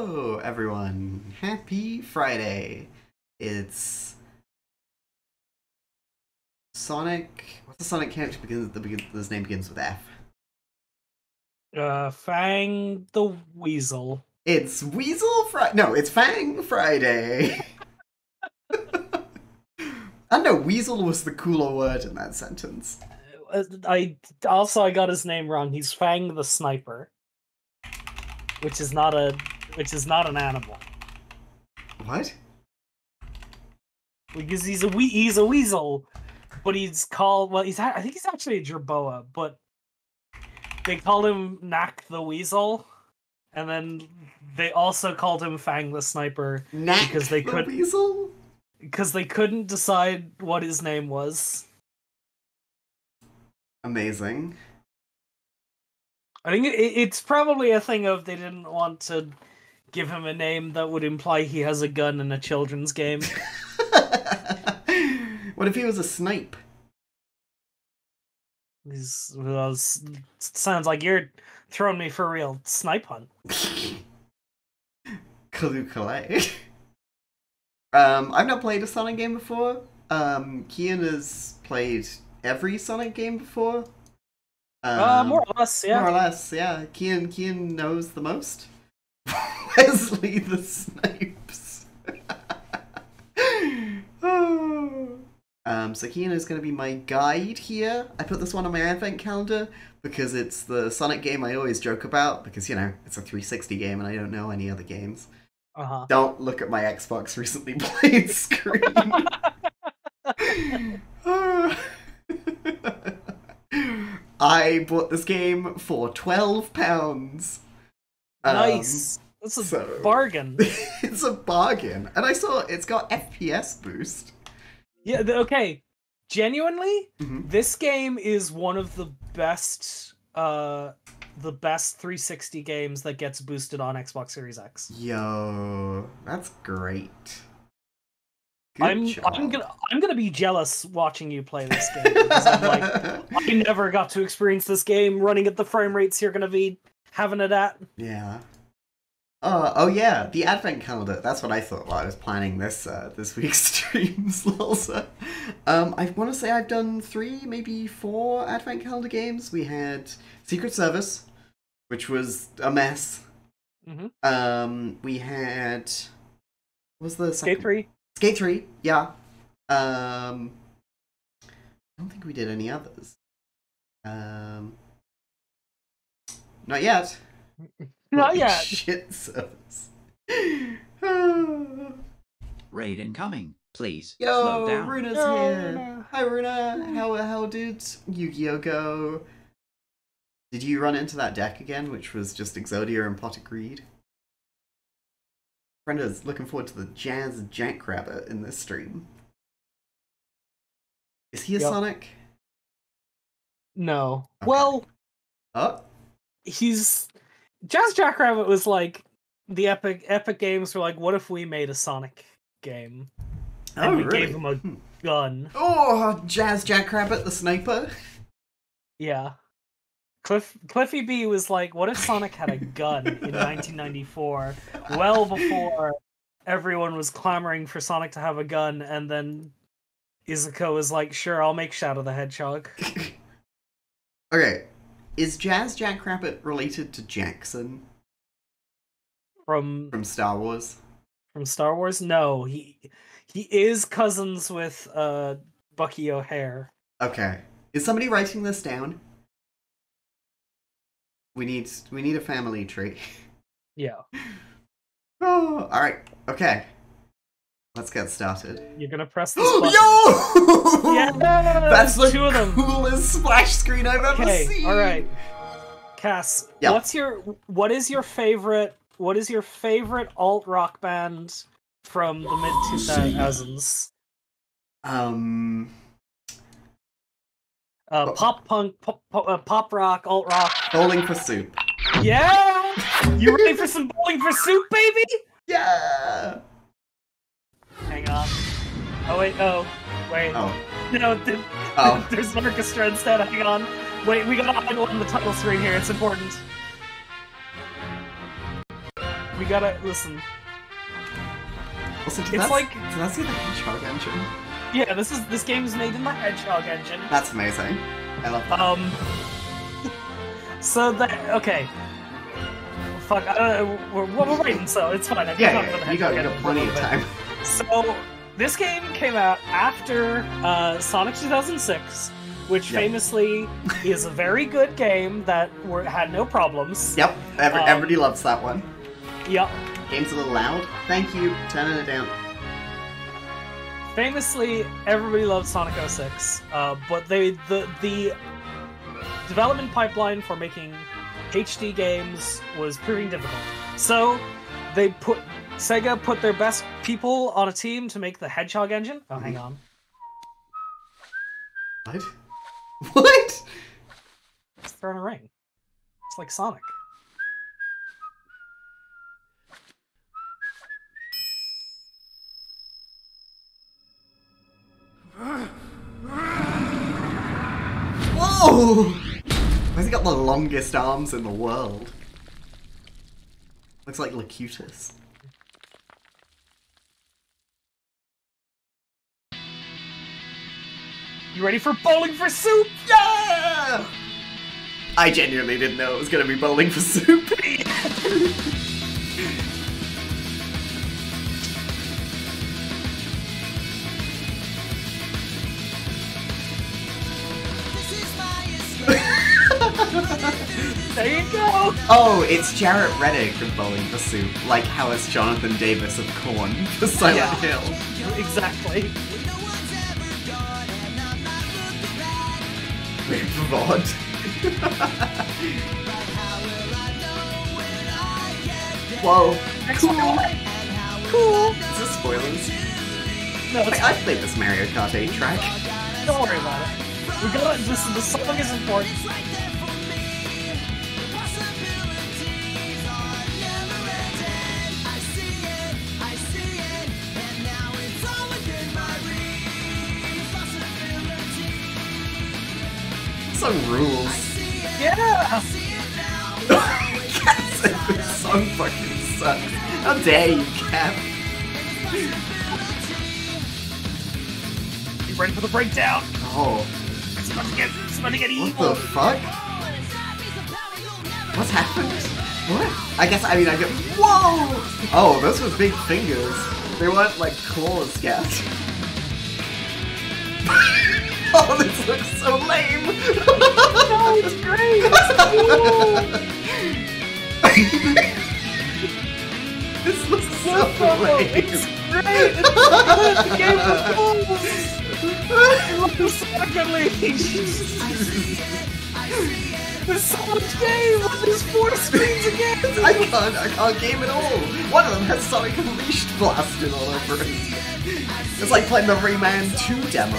Hello, everyone. Happy Friday. It's Sonic. What's the Sonic character begins? The begin, his name begins with F. Uh, Fang the Weasel. It's Weasel Friday. No, it's Fang Friday. I know Weasel was the cooler word in that sentence. Uh, I also I got his name wrong. He's Fang the Sniper, which is not a which is not an animal What? because he's a we he's a weasel, but he's called well he's I think he's actually a jerboa, but they called him Nack the Weasel, and then they also called him Fang the Sniper Nack Because they the could- Weasel? because they couldn't decide what his name was. Amazing. I think it, it's probably a thing of they didn't want to give him a name that would imply he has a gun in a children's game. what if he was a snipe? He's, well, sounds like you're throwing me for a real snipe hunt. Kalu Kalei. um, I've not played a Sonic game before. Um, Kian has played every Sonic game before. Um, uh, more or less, yeah. More or less, yeah. Kian Kian knows the most. Wesley the Snipes. um, so Kian is going to be my guide here. I put this one on my advent calendar because it's the Sonic game I always joke about because, you know, it's a 360 game and I don't know any other games. Uh huh. Don't look at my Xbox recently played screen. I bought this game for twelve pounds. Um, nice. That's a so- bargain. it's a bargain, and I saw it's got FPS boost. Yeah. Okay. Genuinely, Mhm. this game is one of the best. Uh, the best 360 games that gets boosted on Xbox Series X. Yo, that's great. Good I'm I'm job. gonna I'm gonna be jealous watching you play this game because I'm like I never got to experience this game running at the frame rates you're gonna be having it at. Yeah. Oh, oh yeah, the advent calendar. That's what I thought while I was planning this uh, this week's streams. also, um, I want to say I've done three, maybe four advent calendar games. We had Secret Service, which was a mess. Mhm. Um, we had what was the second? Skate three. Skate three, yeah. Um, I don't think we did any others. Um, not yet. Not yet. Shit service. Raid incoming. Please Yo, slow down. Runa's Yo, here. Runa. Hi, Runa. How how did Yu-Gi-Oh go? Did you run into that deck again, which was just Exodia and Pot of Greed? Brenda's looking forward to the Jazz Jackrabbit in this stream. Is he a Yep. Sonic? No. Okay. Well, Oh, he's Jazz Jackrabbit was like the epic epic games were like, what if we made a Sonic game? And oh we really? gave him a Hmm. gun. Oh, Jazz Jackrabbit the sniper. Yeah. Cliff Cliffy B was like, what if Sonic had a gun in 1994? Well before everyone was clamoring for Sonic to have a gun, and then Iizuka was like, sure, I'll make Shadow the Hedgehog. okay, is Jazz Jackrabbit related to Jaxxon From from Star Wars? from Star Wars? No, he he is cousins with uh Bucky O'Hare. Okay. Is somebody writing this down? We need we need a family tree. Yeah. Oh, all right. Okay. Let's get started. You're gonna press this button. Yo! Yeah, That's the two of them. coolest splash screen I've ever Okay, seen. all right. Cass, Yeah. what's your what is your favorite what is your favorite alt rock band from the mid two thousands? Um, Uh, Oh. pop punk, pop, pop, uh, pop rock, alt rock. bowling for soup. Yeah, you ready for some bowling for soup, baby? Yeah. Oh wait, oh wait, Oh. no, th- Oh. there's an orchestra instead. Hang on, wait, we gotta idle on the title screen here. It's important. we gotta listen. Also, did It's that, like- did that see the Hedgehog engine? Yeah, this is this game is made in the Hedgehog engine. That's amazing. I love that. Um. So that okay. Fuck. I don't know. We're, we're waiting, so it's fine. I can yeah, talk yeah, about the you got, you got plenty of time. So this game came out after uh, Sonic 2006, which Yep. famously is a very good game that were, had no problems. Yep, every, Um, everybody loves that one. Yep. Game's a little loud. Thank you. Turning it down. famously everybody loved Sonic 06, uh, but they the the development pipeline for making HD games was proving difficult. So they put Sega put their best people on a team to make the Hedgehog engine. Oh, hang on. What? What? It's throwing a ring. It's like Sonic. Whoa! Why's he got the longest arms in the world? Looks like Locutus. You ready for bowling for soup? Yeah! I genuinely didn't know it was gonna be bowling for soup. There you go. oh, it's Jaret Reddick from Bowling for Soup, like how it's Jonathan Davis of Korn for Silent Yeah. Hill. Exactly. Rod. Whoa. Cool. Cool. Is this spoilers? No, Wait, I played this Mario Kart 8 track. Don't worry about it. We gotta. This, the song is important. Song rules. Yeah. This song fucking sucks. How dare you, Cat? You ready for the breakdown? Oh, It's about to get. It's about to get what evil. the fuck? What's happened? What? I guess, I mean, I get. Whoa! Oh, those were big fingers. They weren't like claws, Cat. Oh, this looks so lame! No, it's great. It's cool. this looks so problem. lame. It's great. It's good. The game was cool. I love the Sonic There's so much game. There's four screens again. I can't, I can't game at all. One of them has Sonic Unleashed blasted all over it. It's like playing the Rayman 2 demo.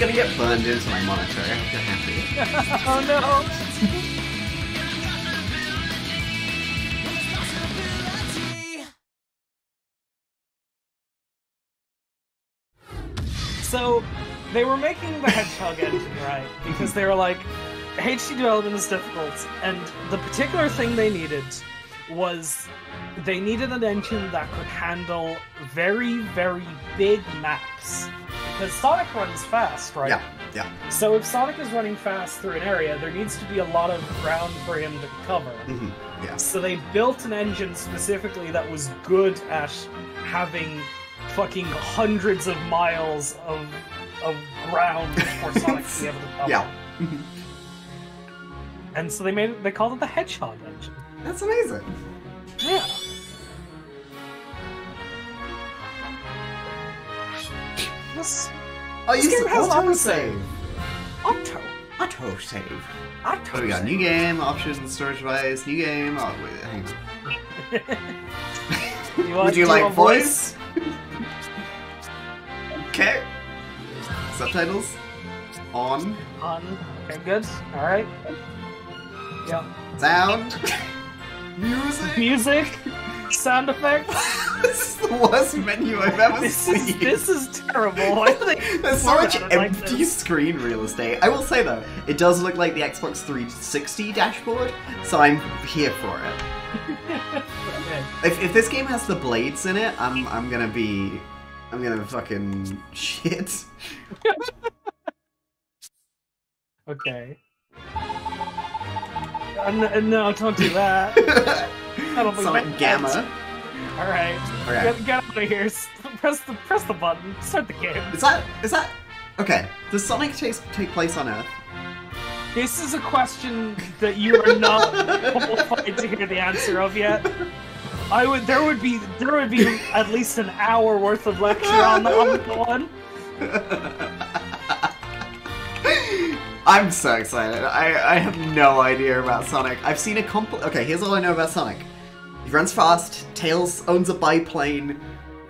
Gonna get burned into my monitor. I hope you're happy. Oh no. So they were making the Hedgehog engine, right? Because they were like, HD development is difficult, and the particular thing they needed was they needed an engine that could handle very, very big maps. Because Sonic runs fast, right? Yeah, yeah. So if Sonic is running fast through an area, there needs to be a lot of ground for him to cover. Mm-hmm. yeah. So they built an engine specifically that was good at having fucking hundreds of miles of of ground for Sonic to be able to cover. Yeah. And so they made it, they called it the Hedgehog engine. That's amazing. Yeah. This Oh, This you game has auto save. Octo. Auto save. Auto. Do we got? New game, options, storage device, new game. Oh, wait, hang on. You Would you like voice? okay. Subtitles on. On. Okay, good. All right. Yeah. Sound. Music. Music. sound effects. this is the worst menu I've ever This seen. is this is terrible. I think There's so much Format like empty screen real estate. I will say though, it does look like the Xbox 360 dashboard, so I'm here for it. If, if this game has the blades in it, I'm I'm gonna be I'm gonna fucking shit. Okay. Uh, n- no, don't do that. That'll be Sonic. Gamma. All right, Okay. get, get out of here. Press the press the button. Start the game. Is that is that okay? Does Sonic take take place on Earth? This is a question that you are not qualified to hear the answer of yet. I would. There would be. There would be at least an hour worth of lecture on the, on the one. I'm so excited. I, I have no idea about Sonic. I've seen a comp. Okay, here's all I know about Sonic. He runs fast. Tails owns a biplane.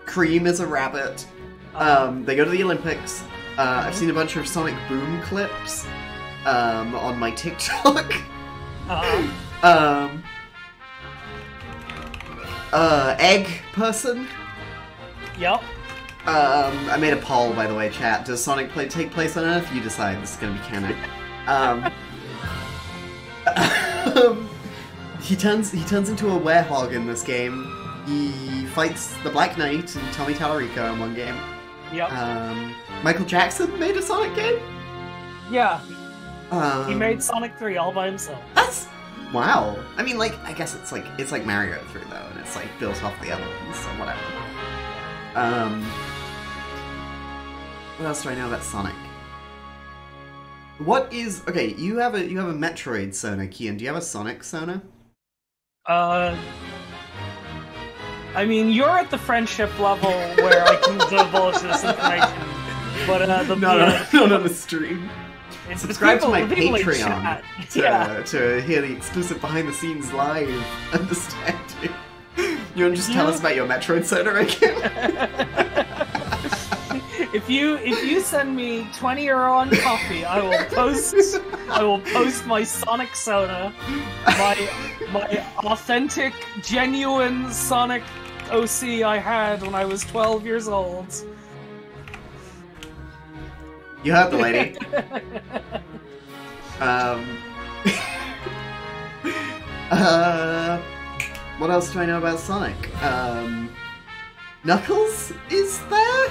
Cream is a rabbit. Um, they go to the Olympics. Uh, I've seen a bunch of Sonic Boom clips um, on my TikTok. Uh, um, uh, egg person. yep. Um, I made a poll, by the way, chat. Does Sonic play take place on Earth? You decide. This is gonna be canon. Um, um, he turns he turns into a werehog in this game. He fights the Black Knight and Tommy Tallarico in one game. Yep. Um, Michael Jackson made a Sonic game. yeah. Um, He made Sonic 3 all by himself. that's wow. I mean, like I guess it's like it's like Mario 3 though, and it's like built off the other ones, so whatever. Um, what else do I know about Sonic? What is okay? You have a you have a Metroid Sona, Kian. Do you have a Sonic Sona? Uh, I mean, you're at the friendship level where I can divulge this information, but uh, the no, yeah, no, not on the stream. it's Subscribe to my the people in Patreon to, Yeah. to hear the exclusive behind the scenes live understanding. You want to just tell us about your Metroid Sona again? if you if you send me twenty euro on coffee, I will post I will post my Sonic Soda, my my authentic, genuine Sonic OC I had when I was twelve years old. You heard the lady. Um. uh, what else do I know about Sonic? Um, Knuckles is there?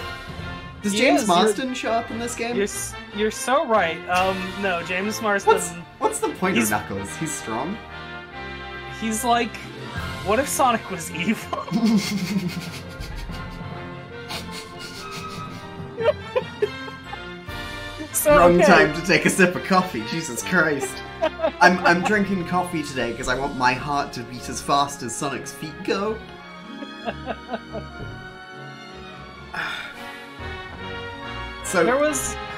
Does James is, you're- Marston show up in this game? You're you're so right. Um, no, James Marston. What's what's the point of Knuckles? He's strong. He's like, what if Sonic was evil? so, Wrong okay. time to take a sip of coffee. Jesus Christ. I'm I'm drinking coffee today because I want my heart to beat as fast as Sonic's feet go. So There was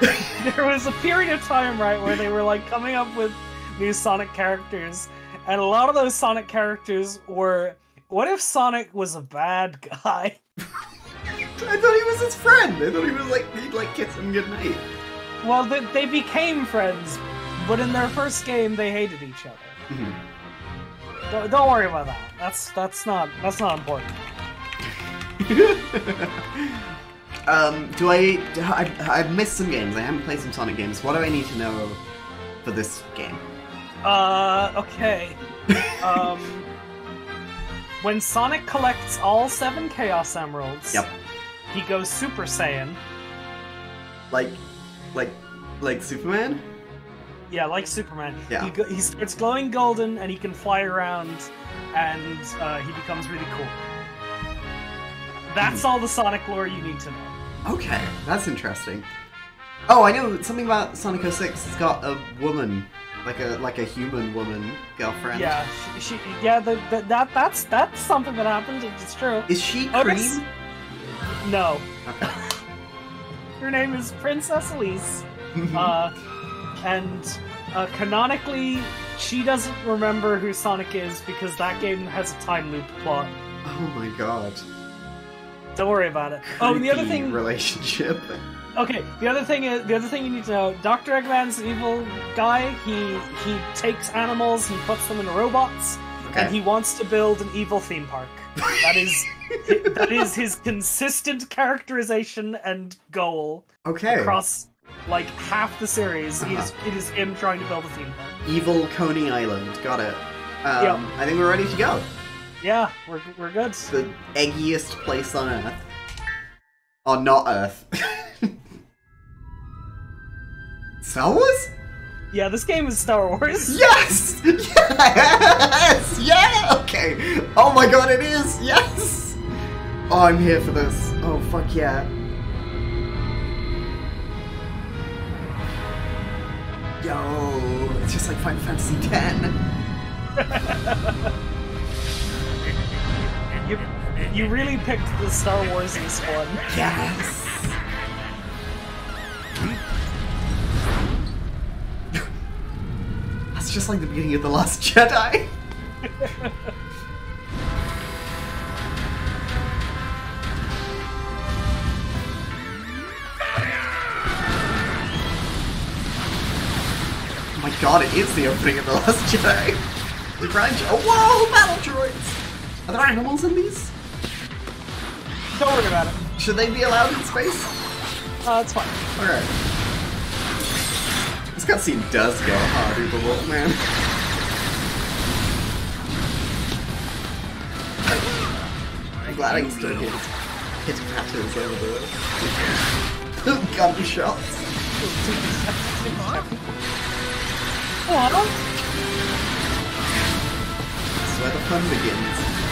there was a period of time, right, where they were like coming up with new Sonic characters, and a lot of those Sonic characters were. What if Sonic was a bad guy? I thought he was his friend. I thought he was like he'd like kiss him goodnight. Well, they, they became friends, but in their first game, they hated each other. Mhm. Don't, don't worry about that. That's that's not that's not important. um, do I, I... I've missed some games. I haven't played some Sonic games. What do I need to know for this game? Uh, okay. um, when Sonic collects all seven Chaos Emeralds, Yep. he goes Super Saiyan. Like, like, like Superman? Yeah, like Superman. Yeah. He, go- he starts glowing golden, and he can fly around, and uh, he becomes really cool. That's all the Sonic lore you need to know. Okay, that's interesting. Oh, I know something about Sonic 06. It's got a woman, like a like a human woman girlfriend. Yeah, she, she yeah, the, the, that that's that's something that happened. It's true. Is she Cream? that's- No, Okay. her name is Princess Elise. uh, and uh, canonically, she doesn't remember who Sonic is because that game has a time loop plot. oh my god. Don't worry about it. Oh, the other thing. relationship. Okay, the other thing is the other thing you need to know. Doctor Eggman's an evil guy. He he takes animals, he puts them in robots, Okay. and he wants to build an evil theme park. That is that is his consistent characterization and goal okay. across like half the series. He is, Uh-huh. it is him trying to build a theme park. Evil Coney Island. Got it. Um, Yep. I think we're ready to go. Yeah, we're we're good. The eggiest place on Earth. Or not Earth. Star Wars? Yeah, this game is Star Wars. Yes! Yes! Yeah! Okay. Oh my god, it is! Yes! Oh, I'm here for this. Oh, fuck yeah. Yo, it's just like Final Fantasy X. You you really picked the Star Wars this one. Yes! That's just like the beginning of The Last Jedi. Oh my god, it is the opening of The Last Jedi. The Grand Oh, whoa, battle droids! Are there animals in these? Don't worry about it. Should they be allowed in space? Uh, it's fine. Alright. This cutscene does go hard the man. I'm glad I can still hit hit patterns over the gunshots. What? That's where the fun begins.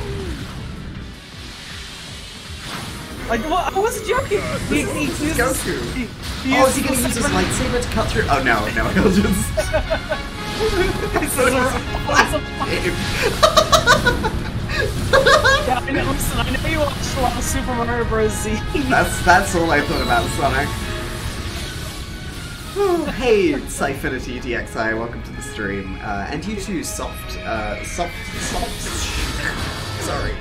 Like, well, I wasn't joking. He, he, uses- Goku. He, he Oh, is he gonna use his lightsaber to cut through? Oh no, no, he'll just. Is a- Yeah, I know. Listen, I know you watched a lot of Super Mario Bros. Z. That's that's all I thought about Sonic. Oh, hey, Syfinity DXI, welcome to the stream. Uh, and you too, Soft, uh, Soft, Soft, sorry.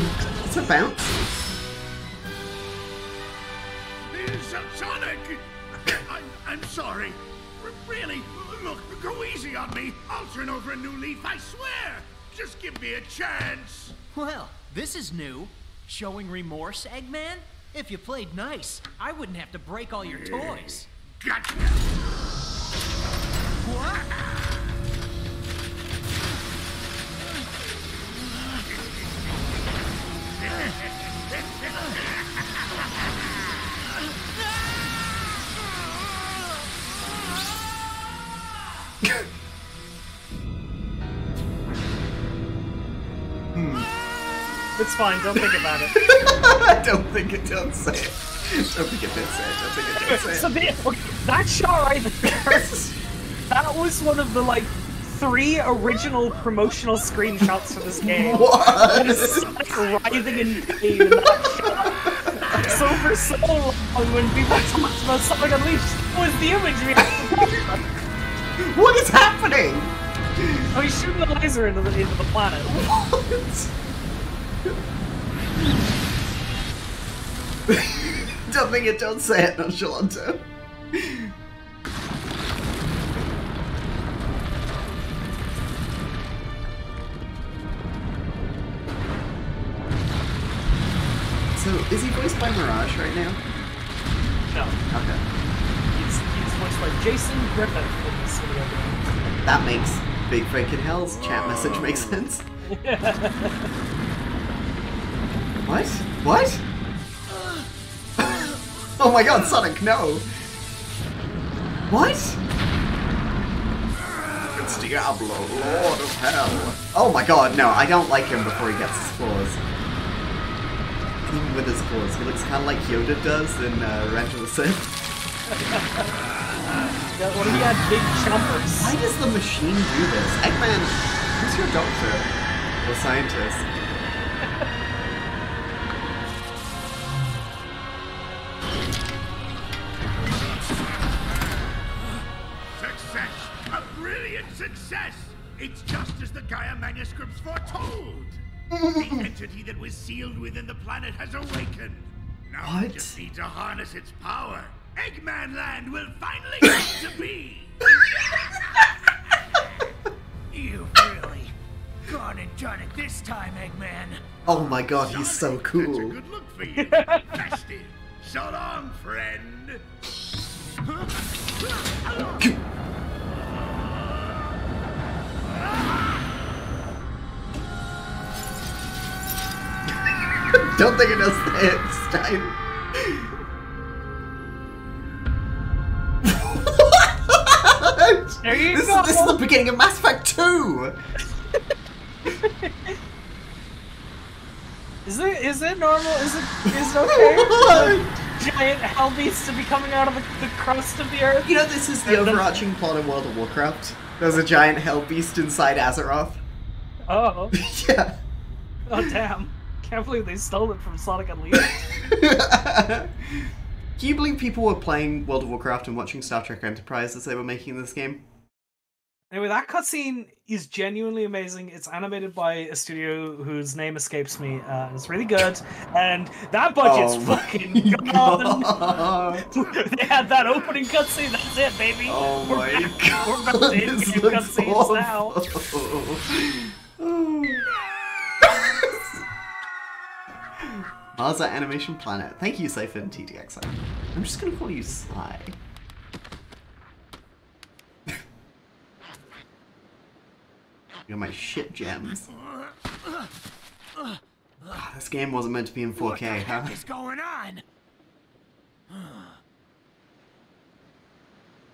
It's a bounce. Sonic! I'm, I'm sorry. R- really, look, go easy on me. I'll turn over a new leaf, I swear. Just give me a chance. Well, this is new. Showing remorse, Eggman? If you played nice, I wouldn't have to break all your toys. Gotcha. What? Hmm. It's fine. Don't think about it. I don't think it does say it. Don't think it did say it. Don't think it did say so it. the, okay, that shot right there, that was one of the like three original promotional screenshots for this game. What? Sonic writhing in pain in. So for so long, when people talked about Sonic Unleashed, was the image we had to talk. What is happening? Oh, he's shooting the laser into the, into the planet. don't think it don't say it, Nonchalanto. Is he voiced by Mirage right now? No, Okay. he's, he's voiced by Jason Griffith in this video game. That makes Big Freaking Hell's chat message make sense. What? What? oh my god, Sonic, no! What? It's Diablo, Lord of Hell. Oh my god, no, I don't like him before he gets his claws. Even with his claws, he looks kind of like Yoda does in uh, Revenge of the Sith. Yeah, When he had big chompers. Why does the machine do this? Eggman, who's your doctor? The scientist. Success! A brilliant success! It's just as the Gaia manuscripts foretold! The entity that was sealed within the planet has awakened. Now we just need to harness its power. Eggman Land will finally come to be! You've really gone and done it this time, Eggman. Oh my god, he's so Sonic, That's a cool. good look for you. Tested. So long, friend. Don't think it does that. What? There you this, go. Is, this is the beginning of Mass Effect 2! Is it is it normal? Is it is it okay giant hell beasts to be coming out of the, the crust of the earth? You know, this is the overarching plot of World of Warcraft. There's a giant hell beast inside Azeroth. Oh, yeah. oh damn! Can't believe they stole it from Sonic and Unleashed. Can you believe people were playing World of Warcraft and watching Star Trek Enterprise as they were making this game? Anyway, that cutscene is genuinely amazing. It's animated by a studio whose name escapes me. Uh, it's really good, and that budget's Oh fucking gone. God. they had that opening cutscene. That's it, baby. Oh We're my back- god. We're back to in-game this looks cutscenes now. awful. Marza Animation Planet. Thank you, Siphon TTXI. I'm just gonna call you Sly. You're my shit gems. Ah, This game wasn't meant to be in 4K, what the huh? heck is going on?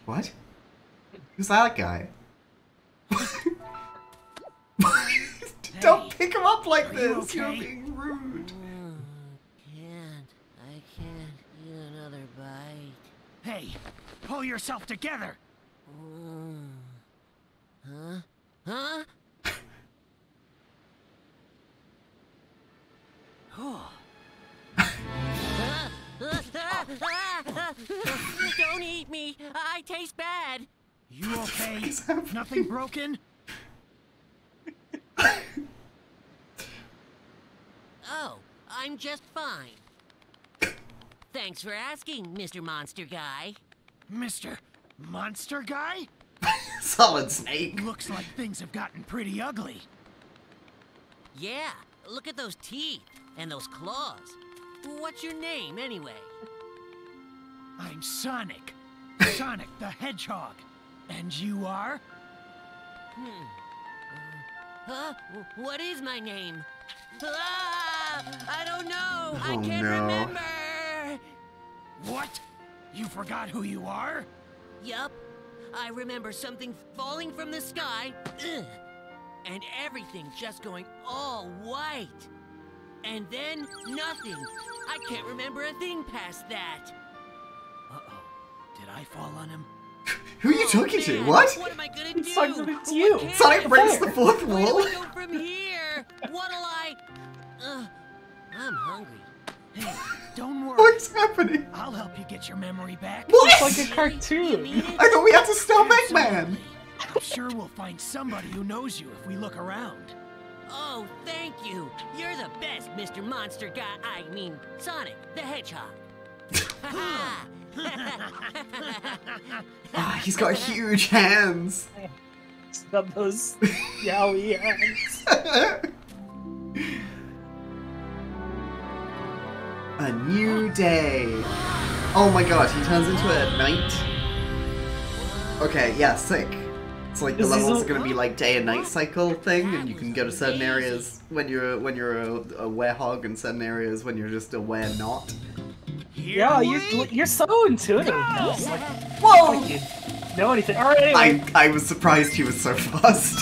What? Who's that guy? Don't pick him up like you this! You're being rude. Can't. I can't eat another bite. Hey, pull yourself together. Huh? Huh? Don't eat me! I taste bad! You okay? Nothing broken? Oh, I'm just fine. Thanks for asking, Mr. Monster Guy. Mr. Monster Guy? Solid Snake. Looks like things have gotten pretty ugly. Yeah, look at those teeth and those claws. What's your name, anyway? I'm Sonic. Sonic the Hedgehog. And you are? Hmm. Huh? What is my name? Ah, I don't know. I Oh, can't no. remember. What? You forgot who you are? Yup. I remember something falling from the sky, ugh, and everything just going all white. And then nothing. I can't remember a thing past that. Uh-oh. Did I fall on him? Who are you Oh, talking to? What? What am I gonna do? Oh, it's like, it's you. Sonic I breaks the fourth wall. Where do wall. we go from here? What'll I? Ugh, I'm hungry. Hey, don't worry. What's happening? I'll help you get your memory back. What? It's like a cartoon. You mean it? I thought we had to stop Eggman. Absolutely. I'm sure we'll find somebody who knows you if we look around. Oh, thank you. You're the best, Mr. Monster Guy. I mean, Sonic the Hedgehog. Ha Ah, he's got huge hands. It's got those yowie hands. A new day. Oh my god, he turns into a at night. Okay, yeah, sick. It's like the Is levels are gonna be like day and night cycle thing, and you can go to certain areas when you're when you're a, a werehog, and certain areas when you're just a were not. Yeah, you're you're so intuitive. It's like, Whoa! like you know anything. All right, anyway. I I was surprised he was so fast.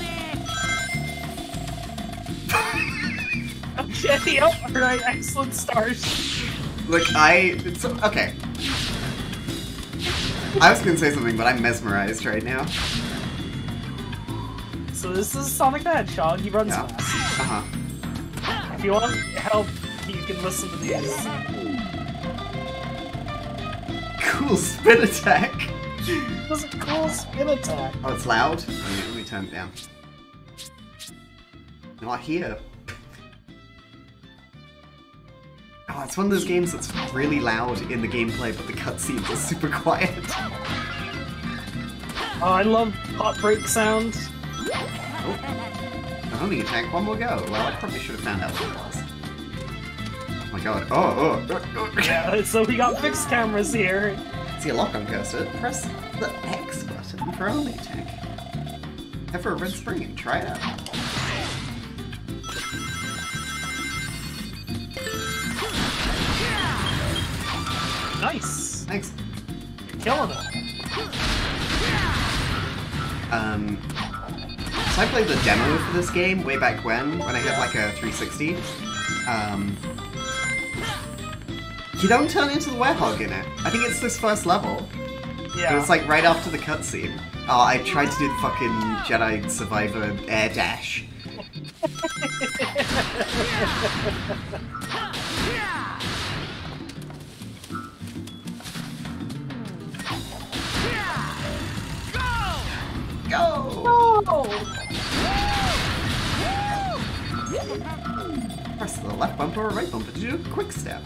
Okay, yep, all right, excellent start. Look, I it's okay. I was gonna say something, but I'm mesmerized right now. So this is Sonic the Hedgehog. He runs Yeah. fast. Uh huh. If you want help, you can listen to these. Cool spin attack. Is a cool spin attack. Oh, it's loud? Let me, let me turn it down. Not here. Oh, it's one of those games that's really loud in the gameplay, but the cutscenes are super quiet. Oh, I love hot break sound. The oh, homing attack, one more go. Well, I probably should have found out what it was. Oh my god. Oh, oh, oh, oh. Yeah, so we got fixed cameras here. See a lock on cursor, press the X button for homing attack. Have for a red spring and try it out. Killing it. Um, so I played the demo for this game way back when, when I had like a 360. Um, you don't turn into the werehog in it. I think it's this first level. Yeah. It was like right after the cutscene. Oh, I tried to do the fucking Jedi Survivor air dash. Go! Press the left bumper or right bumper to do a quick step.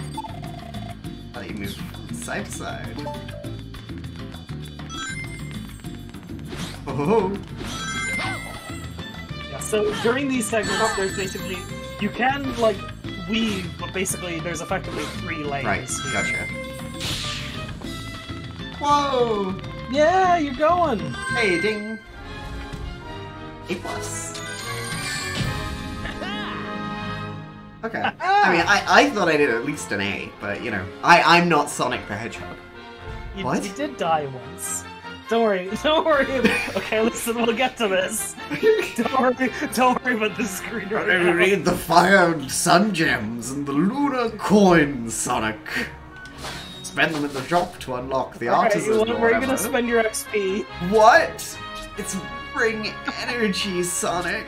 Let you move side to side. Oh, Yeah, so during these segments, there's basically you can like weave, but basically there's effectively three layers. right, gotcha. Whoa! Yeah, you're going. Hey, ding! A plus. Okay. Ah! I mean, I, I thought I did at least an A, but you know, I, I'm not Sonic the Hedgehog. You, What? you did die once. Don't worry. Don't worry. Okay, listen. We'll get to this. Don't worry. Don't worry about the screen right I now. need the fire and sun gems and the lunar coins, Sonic. Spend them at the shop to unlock the Alright, artisan you or want- where are you gonna spend your XP? What? It's bring energy, Sonic.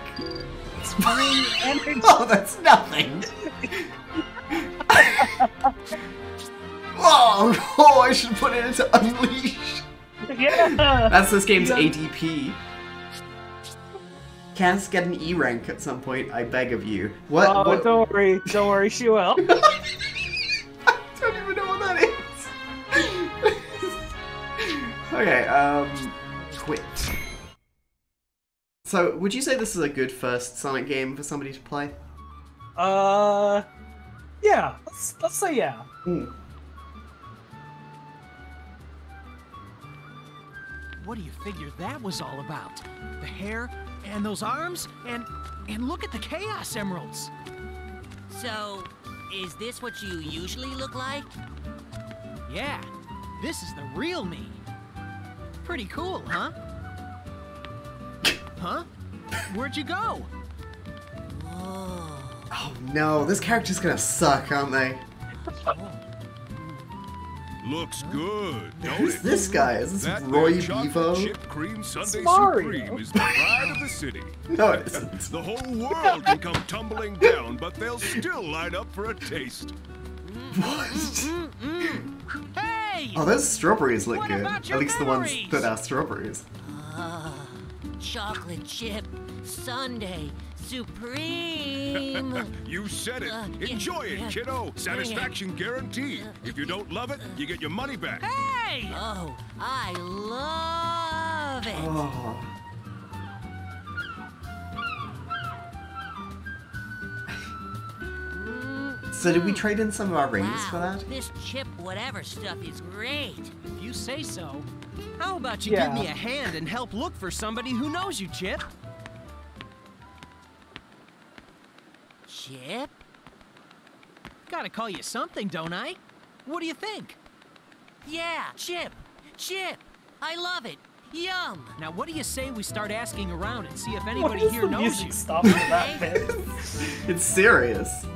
Bring energy. Oh, that's nothing. oh, oh, I should put it into Unleash. Yeah. That's this game's Yeah. ADP. Can't get an E rank at some point, I beg of you. What? Oh, what? don't worry. Don't worry. She will. I don't even know what that is. okay, um, quit. So, would you say this is a good first Sonic game for somebody to play? Uh, yeah. Let's let's say yeah. Hmm. What do you figure that was all about? The hair and those arms and and look at the chaos emeralds. So, is this what you usually look like? Yeah, this is the real me. Pretty cool, huh? Huh? Where'd you go? Whoa. Oh no, this character's gonna suck, aren't they? Looks good, don't Who's it? this guy? Is this That Roy there Bevo? chip cream Sunday Mario. Supreme is the pride of the city. No, it isn't. The whole world can come tumbling down, but they'll still line up for a taste. What? Hey! Oh, those strawberries look What good. At your least the ones that are strawberries. Ah, chocolate chip Sundae Supreme. You said it. Uh, yeah, Enjoy it, yeah. kiddo. Satisfaction guaranteed. If you don't love it, you get your money back. Hey! oh, I love it. Oh. So did we hmm. trade in some of our rings wow, for that? this chip whatever stuff is great. If you say so. How about you Yeah. give me a hand and help look for somebody who knows you, Chip? Chip? Gotta call you something, don't I? What do you think? Yeah, Chip. Chip. I love it. Yum. Now, what do you say we start asking around and see if anybody is here the knows music you? stop for that bit? It's serious.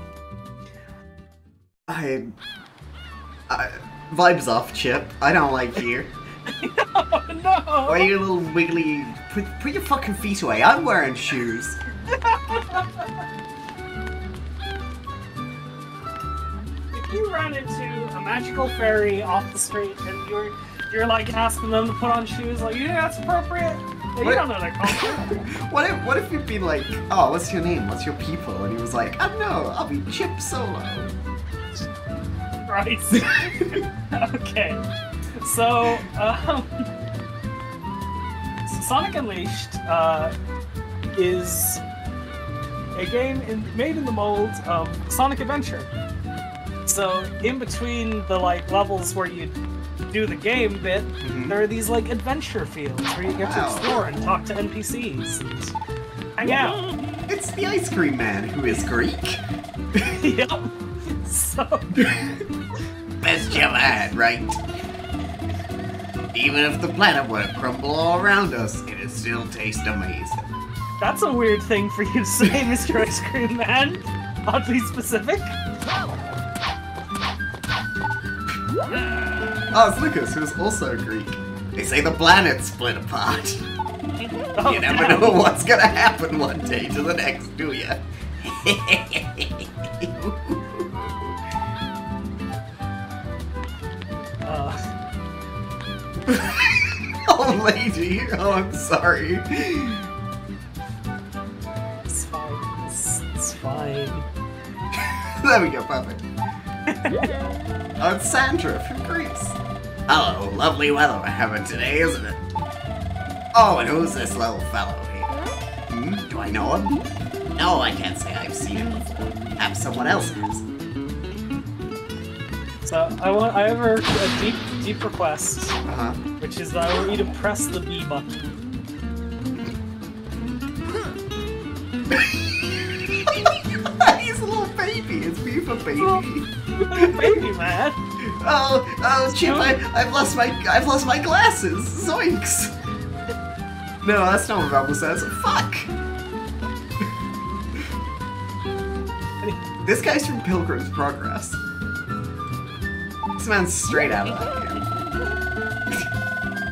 I, I. Vibes off, Chip. I don't like you. no, no! Why you little wiggly? Put, put your fucking feet away. I'm wearing shoes. If you ran into a magical fairy off the street and you're you're like asking them to put on shoes, like you think that's appropriate? Yeah, you What- don't know that culture. What if what if you'd been like, oh, what's your name? What's your people? And he was like, I don't know. I'll be Chip Solo. Right. okay. So, um, Sonic Unleashed uh, is a game in, made in the mold of Sonic Adventure. So, in between the like levels where you do the game bit, Mhm. there are these like adventure fields where you get to explore and talk to NPCs and hang out. It's the ice cream man who is Greek. yep. So. Best you ever had, right? Even if the planet were to crumble all around us, it'd still taste amazing. That's a weird thing for you to say, Mr. Ice Cream Man. Oddly specific. Oh, it's Lucas, who is also Greek. They say the planet split apart. Oh, you never know what's gonna happen one day to the next, do ya? Uh, oh, lady. Oh, I'm sorry. it's fine. It's, it's fine. There we go, perfect. oh, it's Sandra from Greece. Hello, lovely weather we're having today, isn't it? Oh, and who's this little fellow here? Hmm? Do I know him? No, I can't say I've seen him before. Perhaps someone else has. So I want I have a, a deep deep request, Uh-huh. which is that I want you to press the B button. He's a little baby. It's me for baby. Baby man. Oh, oh, Chip, I, I've lost my, I've lost my glasses. Zoinks. No, that's not what Rebel says. Fuck. this guy's from Pilgrim's Progress. This man's straight out of that game.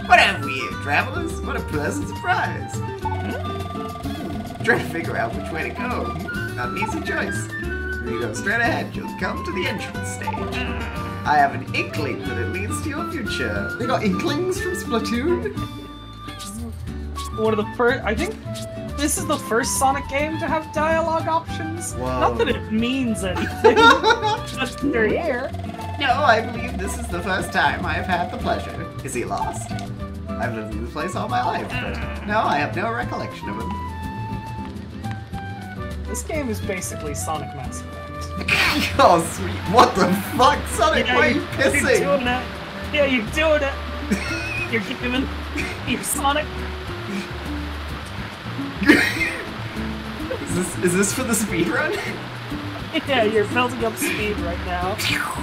what have we here, travelers? What a pleasant surprise. Trying to figure out which way to go. Not an easy choice. When you go straight ahead, you'll come to the entrance stage. I have an inkling that it leads to your future. They got inklings from Splatoon? One of the first. I think this is the first Sonic game to have dialogue options. Whoa. Not that it means anything. just they're here. No, I believe this is the first time I have had the pleasure. Is he lost? I've lived in this place all my life, but mm. no, I have no recollection of him. This game is basically Sonic Mass Effect. oh, sweet. What the fuck? Sonic, Yeah, why are you You're doing it. Yeah, you're doing it. You're giving. You're Sonic. Is this, is this for the speedrun? Yeah, you're building up speed right now.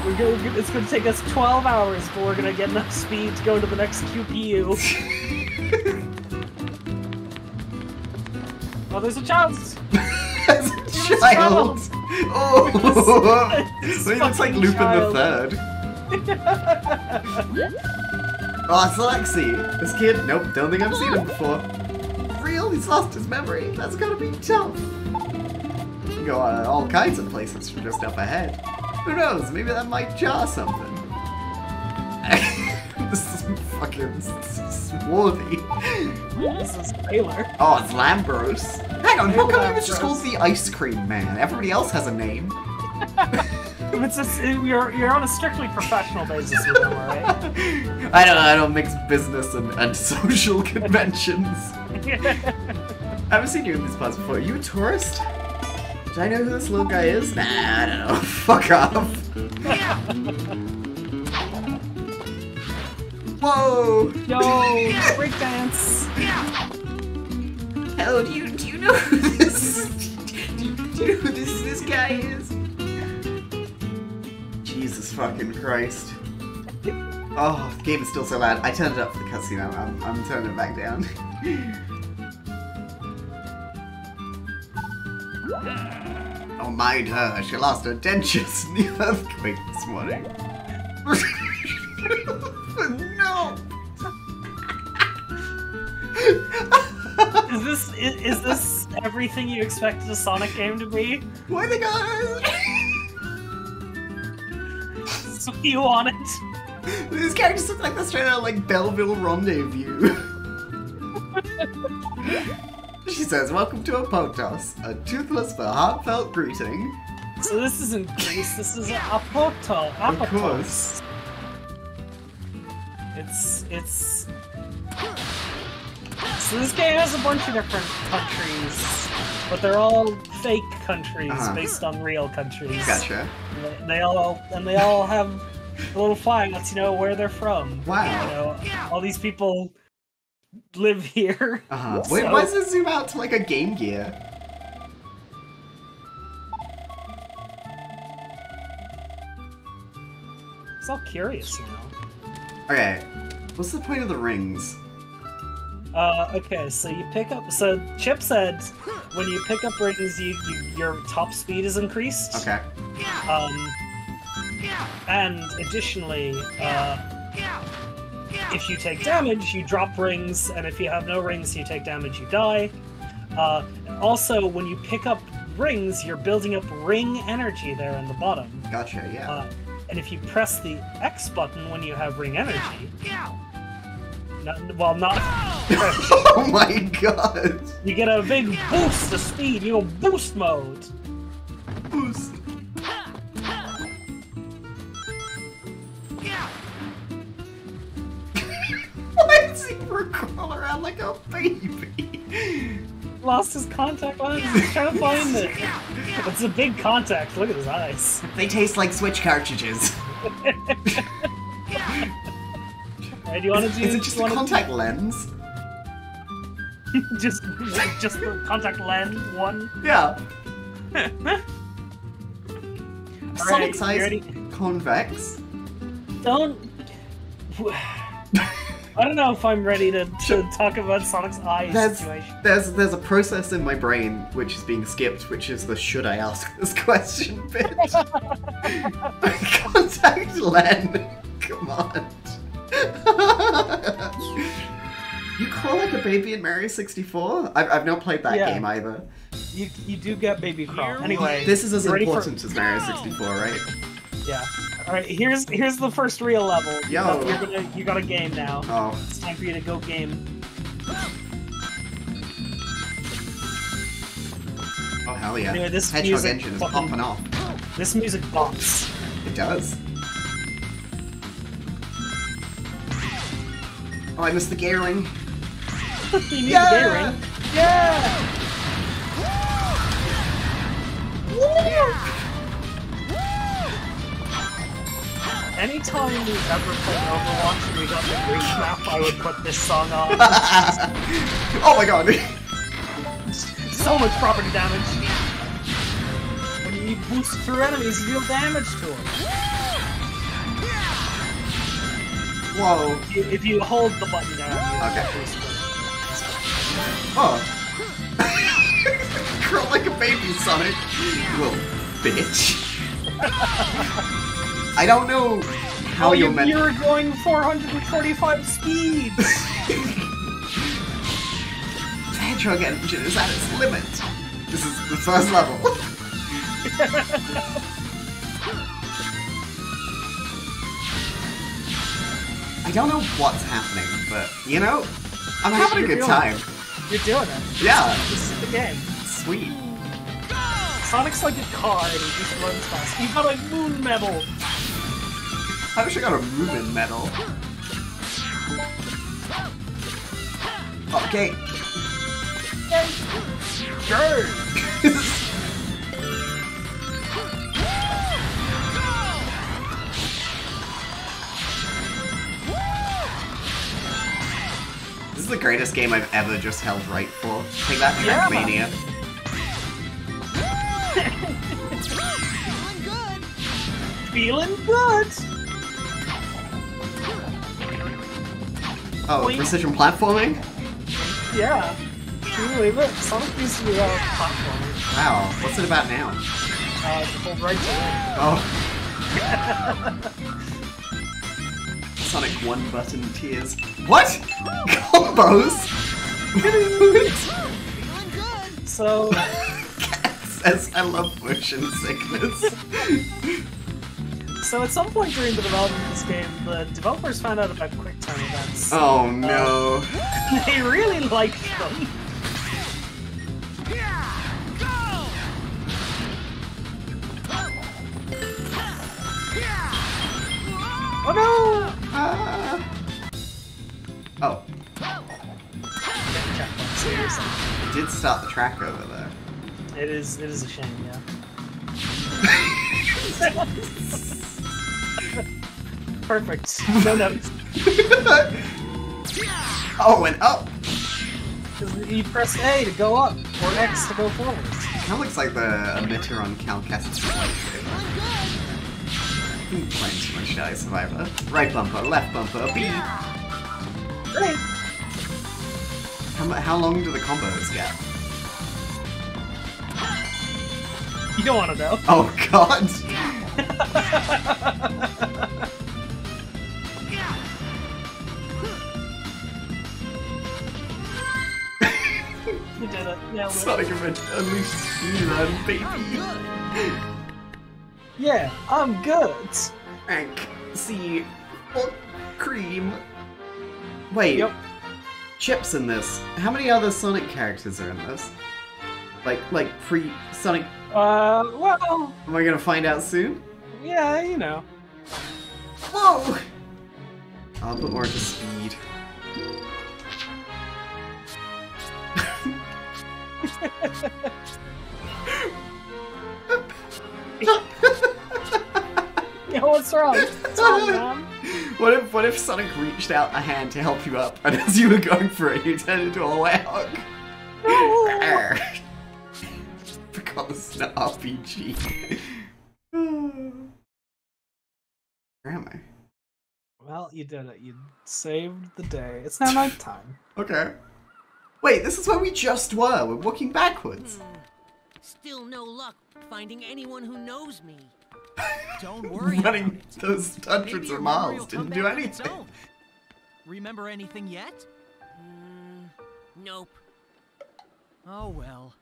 We're going, it's going to take us 12 hours before we're going to get enough speed to go to the next QPU. oh, there's a chance. As a child. Oh, This he looks like Lupin child. the Third. Oh, it's Lexi. This kid, nope, don't think I've seen him before. Real? He's lost his memory. That's gotta be tough. You can go uh, all kinds of places from just up ahead. Who knows? Maybe that might jar something. this is fucking swarthy. This is Taylor. Oh, it's Lambros. Hang on, how come he was just called the Ice Cream Man? Everybody else has a name. It's just, you're, you're on a strictly professional basis with them, alright? I don't I don't mix business and, and social conventions. I haven't seen you in these parts before. Are you a tourist? Do I know who this little guy is? Nah, I don't know. Fuck off. Whoa! Yo, breakdance. Hell, do you do you know who this do you, do you know who this this guy is? Jesus fucking Christ. Oh, the game is still so loud. I turned it up for the cutscene. I'm, I'm, I'm turning it back down. Don't mind her. She lost her dentures in the earthquake this morning. no! Is this is, is this everything you expected a Sonic game to be? Where they go? So you want it? These characters look like they're straight out of, like Belleville Rendezvous. she says, "Welcome to Apotos, a toothless but heartfelt greeting." So this isn't Greece. This is Apoto. Apotos. course. It's it's. So this game has a bunch of different countries, but they're all fake countries Uh-huh. based on real countries. Gotcha. They- They all and they all have a little flag lets you know where they're from. Wow. You know, all these people live here. Uh huh. Wait, why does it zoom out to like a Game Gear? It's all curious now. Okay, what's the point of the rings? Uh, okay, so you pick up. So Chip said, when you pick up rings, you, you your top speed is increased. Okay. Um, and additionally, uh, if you take damage, you drop rings, and if you have no rings, you take damage, you die. Uh, also, when you pick up rings, you're building up ring energy there in the bottom. Gotcha. Yeah. Uh, and if you press the X button when you have ring energy, not, well, not oh my god. you get a big boost of speed. You go boost mode. Boost. Why does he crawl around like a baby? Lost his contact lens. He's trying to find it. It's a big contact. Look at his eyes. They taste like Switch cartridges. Hey, do you want to do? Is it just a wanna contact lens? just, just the contact lens one. Yeah. All Sonic right, size convex. Don't. I don't know if I'm ready to, to talk about Sonic's eye There's, situation. there's there's a process in my brain which is being skipped, which is the should I ask this question bit. Contact Len. Come on. you call like a baby in Mario 64? I've, I've not played that Yeah. game either. You you do get baby crawl. Anyway, This is as you ready for- important as Mario 64, right? Yeah. All right. Here's here's the first real level. You Yo. got- You're gonna you got a game now. Oh, It's time for you to go game. oh hell yeah. Anyway, this Hedgehog music engine is fucking- popping off. This music bops. It does. Oh, I missed the gearing. you need Yeah! the gearing. Yeah. Anytime we ever played Overwatch and we got the green map, I would put this song on. oh my god. so much property damage. When you boost through enemies, you deal damage to them. Whoa. If you, if you hold the button down, Okay. Oh. Curl like a baby, Sonic. You little bitch. I don't know how oh, you're you, meant. you're going 445 speed. The Hedgehog engine is at its limit. This is the first level. I don't know what's happening, but you know, I'm having a good time. You're doing it. Yeah, This is the game. sweet. Sonic's like a car and he just runs fast. He's got a moon medal. I wish I got a Reuben medal. Okay. Sure. This is the greatest game I've ever just held right for. Take that, Yeah. Trackmania. Feeling good. Oh, Wait. precision platforming? Yeah. Can you believe it? Sonic used to be a platformer. Wow, what's it about now? Uh, hold right to. Oh. Sonic one button tears. What? Combos? So Says I love motion sickness. so at some point during the development of this game, the developers found out about quick time events. oh no. They really liked them. Oh no! Ah. Oh, it did stop the track over there. It is it is a shame, yeah. Perfect. No notes. oh, and up. 'Cause You press A to go up, or X to go forward. Kind of looks like the emitter on Cal Kestis. Playing too much Jedi Survivor. Right bumper, left bumper, B. Great. How, how long do the combos get? You don't want to know. Oh god! You did it. Yeah, Sonic Adventure Unleashed speedrun, baby! yeah, I'm good. Rank C. Full cream. Wait, Yep. Chip's in this. How many other Sonic characters are in this? Like, like pre Sonic. Uh, well, Am I gonna find out soon? yeah, you know. Whoa! I'll put more into speed. Yeah, what's wrong? What's wrong, man? What if what if Sonic reached out a hand to help you up, and as you were going for it, you turned into a werehog? Arr. Forgot this an RPG. Where am I? Well, you did it. You saved the day. It's now nighttime. Okay. Wait, this is where we just were. We're walking backwards. Still no luck finding anyone who knows me. Don't worry. about Running it. those hundreds your of miles didn't do back on its anything. Remember anything yet? Mm, nope. Oh well.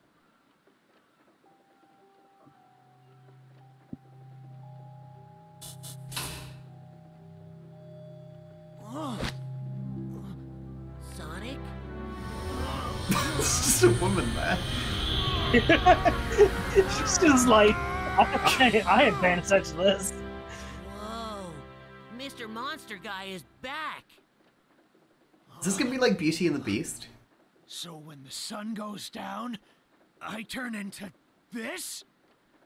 Sonic? It's just a woman there. She's just like, I, I ain't paying attention to this. Whoa. Mr. Monster Guy is back. Is this gonna be like Beauty and the Beast? So when the sun goes down, I turn into this?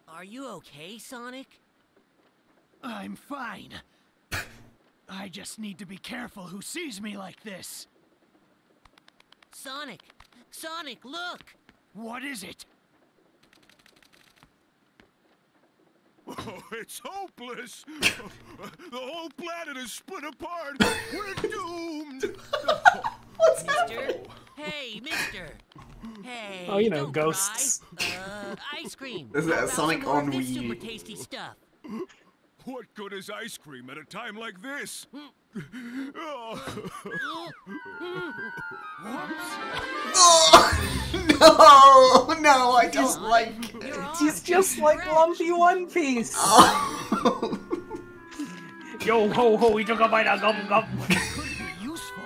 Are you okay, Sonic? I'm fine. I just need to be careful who sees me like this. Sonic! Sonic, look! What is it? Oh, it's hopeless. the whole planet is split apart. We're doomed. What's mister? Hey, mister! Hey, Oh, you know, don't ghosts. Cry. Uh, ice cream. Is it How a about Sonic on of Wii? super tasty stuff. What good is ice cream at a time like this? Oh. No, no, I don't like it. He's just like. Lumpy One Piece. Oh. Yo ho ho, we took a bite of gum gum. Could be useful.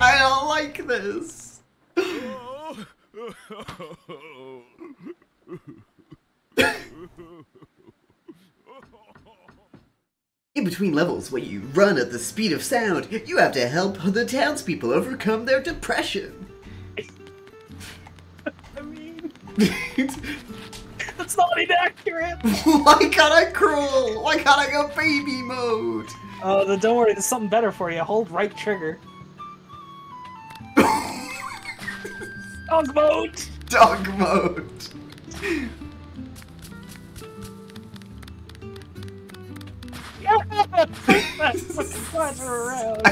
I don't like this. In between levels where you run at the speed of sound, you have to help the townspeople overcome their depression. I mean, that's not inaccurate. Why can't I crawl? Why can't I go baby mode? Oh, then don't worry, there's something better for you. Hold right trigger. Dog mode. Dog mode. I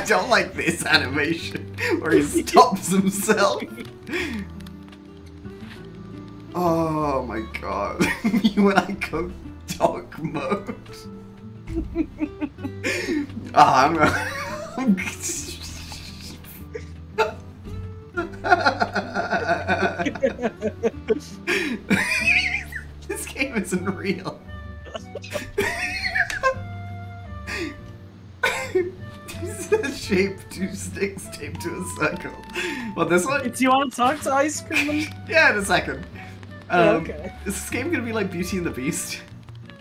don't like this animation where he stops himself. Oh my god. when I go dog mode. Ah, I'm, I'm this game isn't real. Shape two sticks taped to a circle. Well, this one? Do you want to talk to Ice Cream? Yeah, in a second. Yeah, Um, okay. Is this game gonna be like Beauty and the Beast?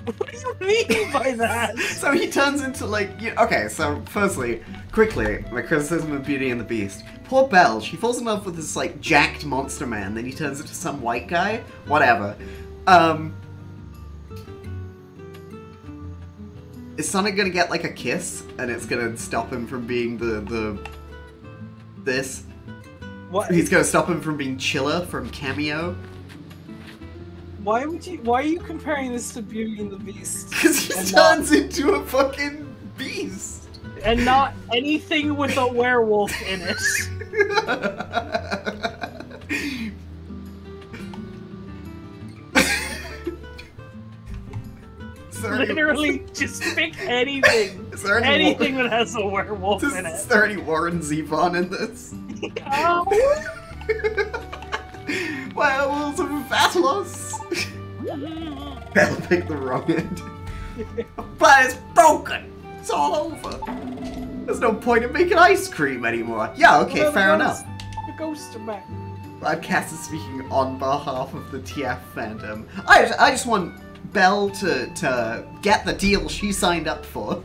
What do you mean by that? So he turns into like you okay. So firstly, quickly, my criticism of Beauty and the Beast. Poor Belle, she falls in love with this like jacked monster man. Then he turns into some white guy. Whatever. Um, is Sonic gonna get like a kiss, and it's gonna stop him from being the the this? What? He's gonna stop him from being Chiller from Kameo. Why would you? Why are you comparing this to Beauty and the Beast? Because he And not- turns into a fucking beast. and not anything with a werewolf in it. Literally, just pick anything. Is there any Anything that has a werewolf Is, in is it. there any Warren Zevon in this? Ow. Werewolves of Vatelos! Hell, picked the wrong end. but it's broken! It's all over! There's no point in making ice cream anymore. Yeah, okay, Well, fair enough. The ghost of back. I'm Cass is speaking on behalf of the TF fandom. I I just want Belle to, to get the deal she signed up for.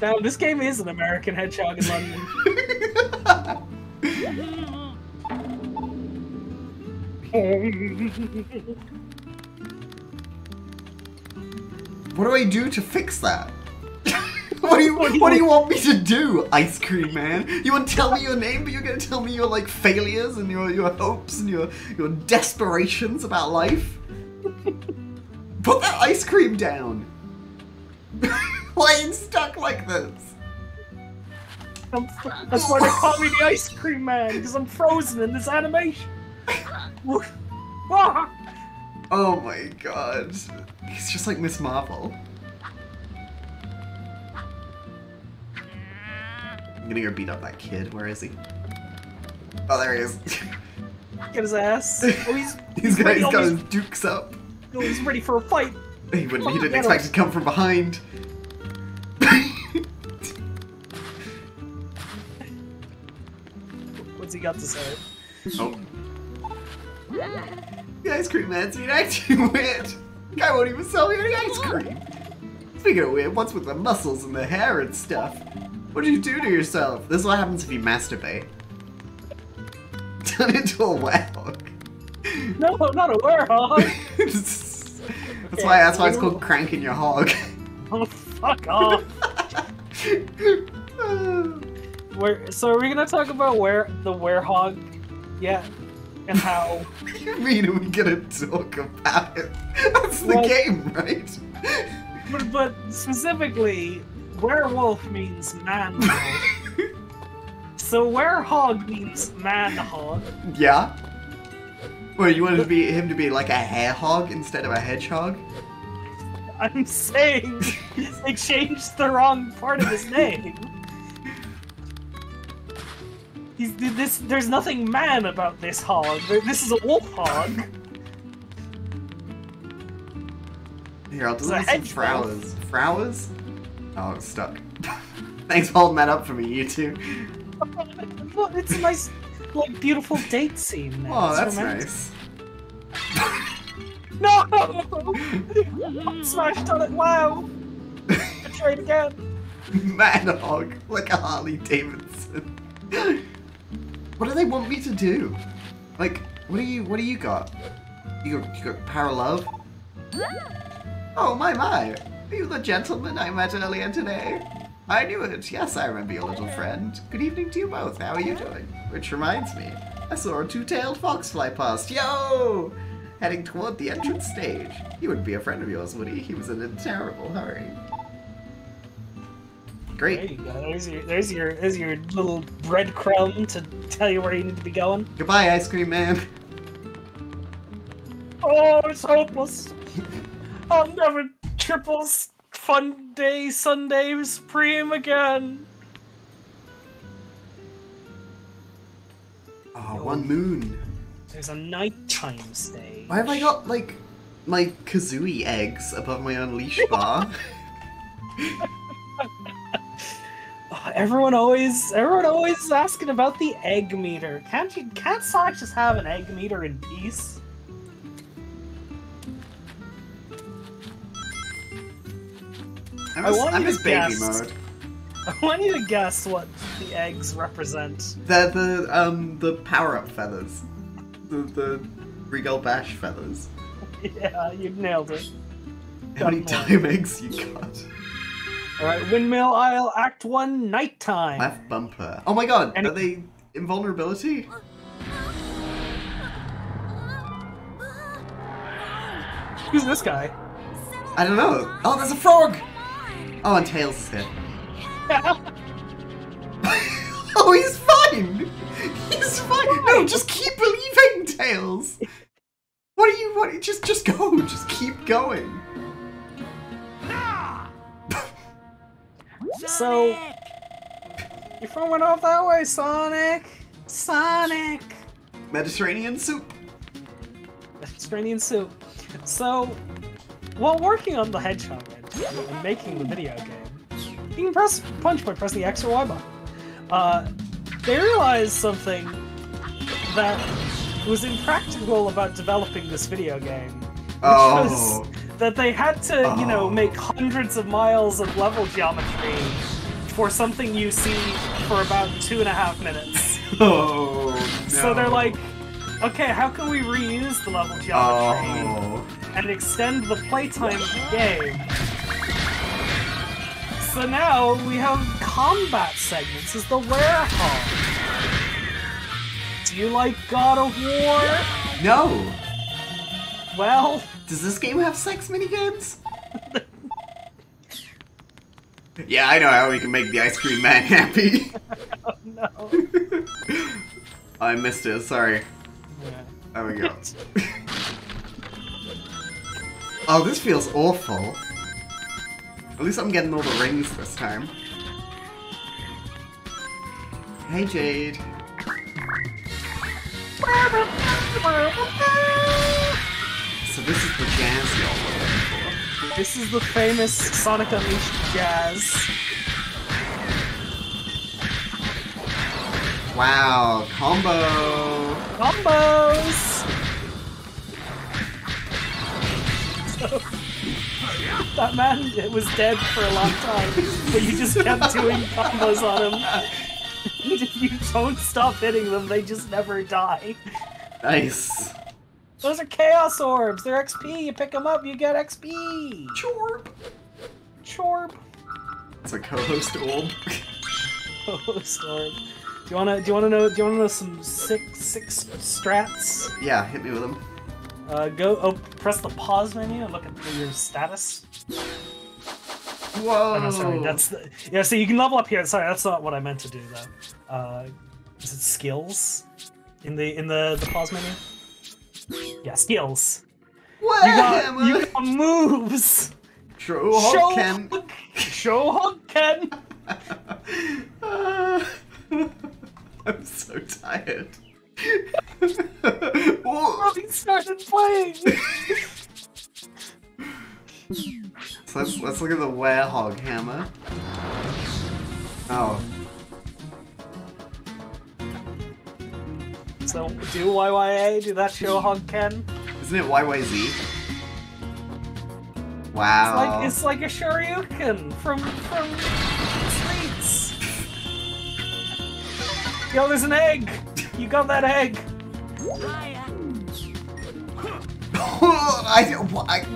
Now, this game is an American Hedgehog in London. What do I do to fix that? what do you what do you want me to do, Ice Cream Man? You want to tell me your name, but you're gonna tell me your like failures and your your hopes and your your desperations about life? Put that ice cream down. Why you stuck like this? That's why they call me the Ice Cream Man, because I'm frozen in this animation. Oh my god. He's just like Miss Marvel. I'm gonna go beat up that kid. Where is he? Oh, there he is. Get his ass. Oh, he's, he's got, ready, he's got his dukes up. oh, he's ready for a fight. He, wouldn't, he didn't expect to come from behind. What's he got to say? oh. The ice cream man's being acting weird. Guy won't even sell me any ice cream. Speaking of weird, what's with the muscles and the hair and stuff? What do you do to yourself? This is what happens if you masturbate. Turn into a werewolf. No, not a werewolf. that's why that's why it's called cranking your hog. Oh, fuck off. Where, so are we gonna talk about where the werehog? Yeah, and how? What do you mean are we gonna talk about it? That's the Well- game, right? But, but specifically, werewolf means man. So werehog means man hog. yeah. Well, you wanted to be him to be like a hair hog instead of a hedgehog? I'm saying they changed the wrong part of his name. He's this. There's nothing man about this hog. This is a wolf hog. Here, I'll deliver some hedgehog. flowers. Flowers? Oh, it's stuck. Thanks for holding that up for me, you two. Look, it's a nice, like, beautiful date scene. Now. Oh, It's that's nice. No! Smashed on it. Wow. Betrayed again. Man hog, like a Harley Davidson. what do they want me to do? Like, what do you what do you got? You got you got power love? Oh my my! Are you the gentleman I met earlier today? I knew it. Yes, I remember your little friend. Good evening to you both. How are you doing? Which reminds me, I saw a two-tailed fox fly past. Yo! Heading toward the entrance stage. He wouldn't be a friend of yours, would he? He was in a terrible hurry. Great. There you go. There's your, there's your, there's your little breadcrumb to tell you where you need to be going. Goodbye, ice cream man. Oh, it's hopeless. I'll never triple s- fun day Sunday supreme again. Oh, one moon. There's a nighttime stage. Why have I got like my kazooie eggs above my unleash bar? Oh, everyone always, everyone always is asking about the egg meter. Can't you? Can't Sonic just have an egg meter in peace? I'm I just, want I'm you to baby guess. mode. I want you to guess what the eggs represent. They're the um the power up feathers. The the Regal Bash feathers. Yeah, you nailed it. How many Got one. time eggs you got? All right, Windmill Isle, Act One, nighttime. Left bumper. Oh my god, Any- are they invulnerability? Who's this guy? I don't know. Oh, there's a frog! Oh, and Tails is here. oh, he's fine! He's fine! No, just keep believing, Tails! What are you, what, just, just go, just keep going. So, you're throwing off that way, Sonic. Sonic. Mediterranean soup. Mediterranean soup. So, while working on the Hedgehog engine and making the video game, you can press punch by pressing the X or Y button. Uh, they realized something that was impractical about developing this video game, which Oh. was that they had to, you know, Oh. make hundreds of miles of level geometry for something you see for about two and a half minutes. Oh, no. So they're like, okay, how can we reuse the level geometry? Oh. and extend the playtime of the game. So now we have combat segments as the Werehog. Do you like God of War? No! Well, Does this game have sex minigames? yeah, I know how we can make the ice cream man happy. Oh, no. I missed it, sorry. Yeah. There we go. oh, this feels awful. At least I'm getting all the rings this time. Hey, Jade. So this is the jazz y'all were looking for. This is the famous Sonic Unleashed jazz. Wow, combo! Combos! That man it was dead for a long time, but you just kept doing combos on him. And if you don't stop hitting them, they just never die. Nice. Those are Chaos Orbs. They're XP. You pick them up, you get XP. Chorp. Chorp. It's a co-host orb. Ghost Orb. Do you wanna? Do you wanna know? Do you wanna know some six six strats? yeah, hit me with them. Uh, go. Oh, press the pause menu and look at your status. Whoa! Oh, no, sorry. That's the, yeah. So you can level up here. Sorry, that's not what I meant to do though. Uh, is it skills in the in the the pause menu? Yeah, skills. You got you got moves. Show Show Ken. show hug Ken. Uh, I'm so tired. Whoa. He started playing. So let's, let's look at the werehog hammer. Oh, So do YYA, do that show hog Ken. isn't it YYZ? It's Wow. like it's like a Shoryuken from from Streets. Yo, there's an egg. You got that egg. I, do. I,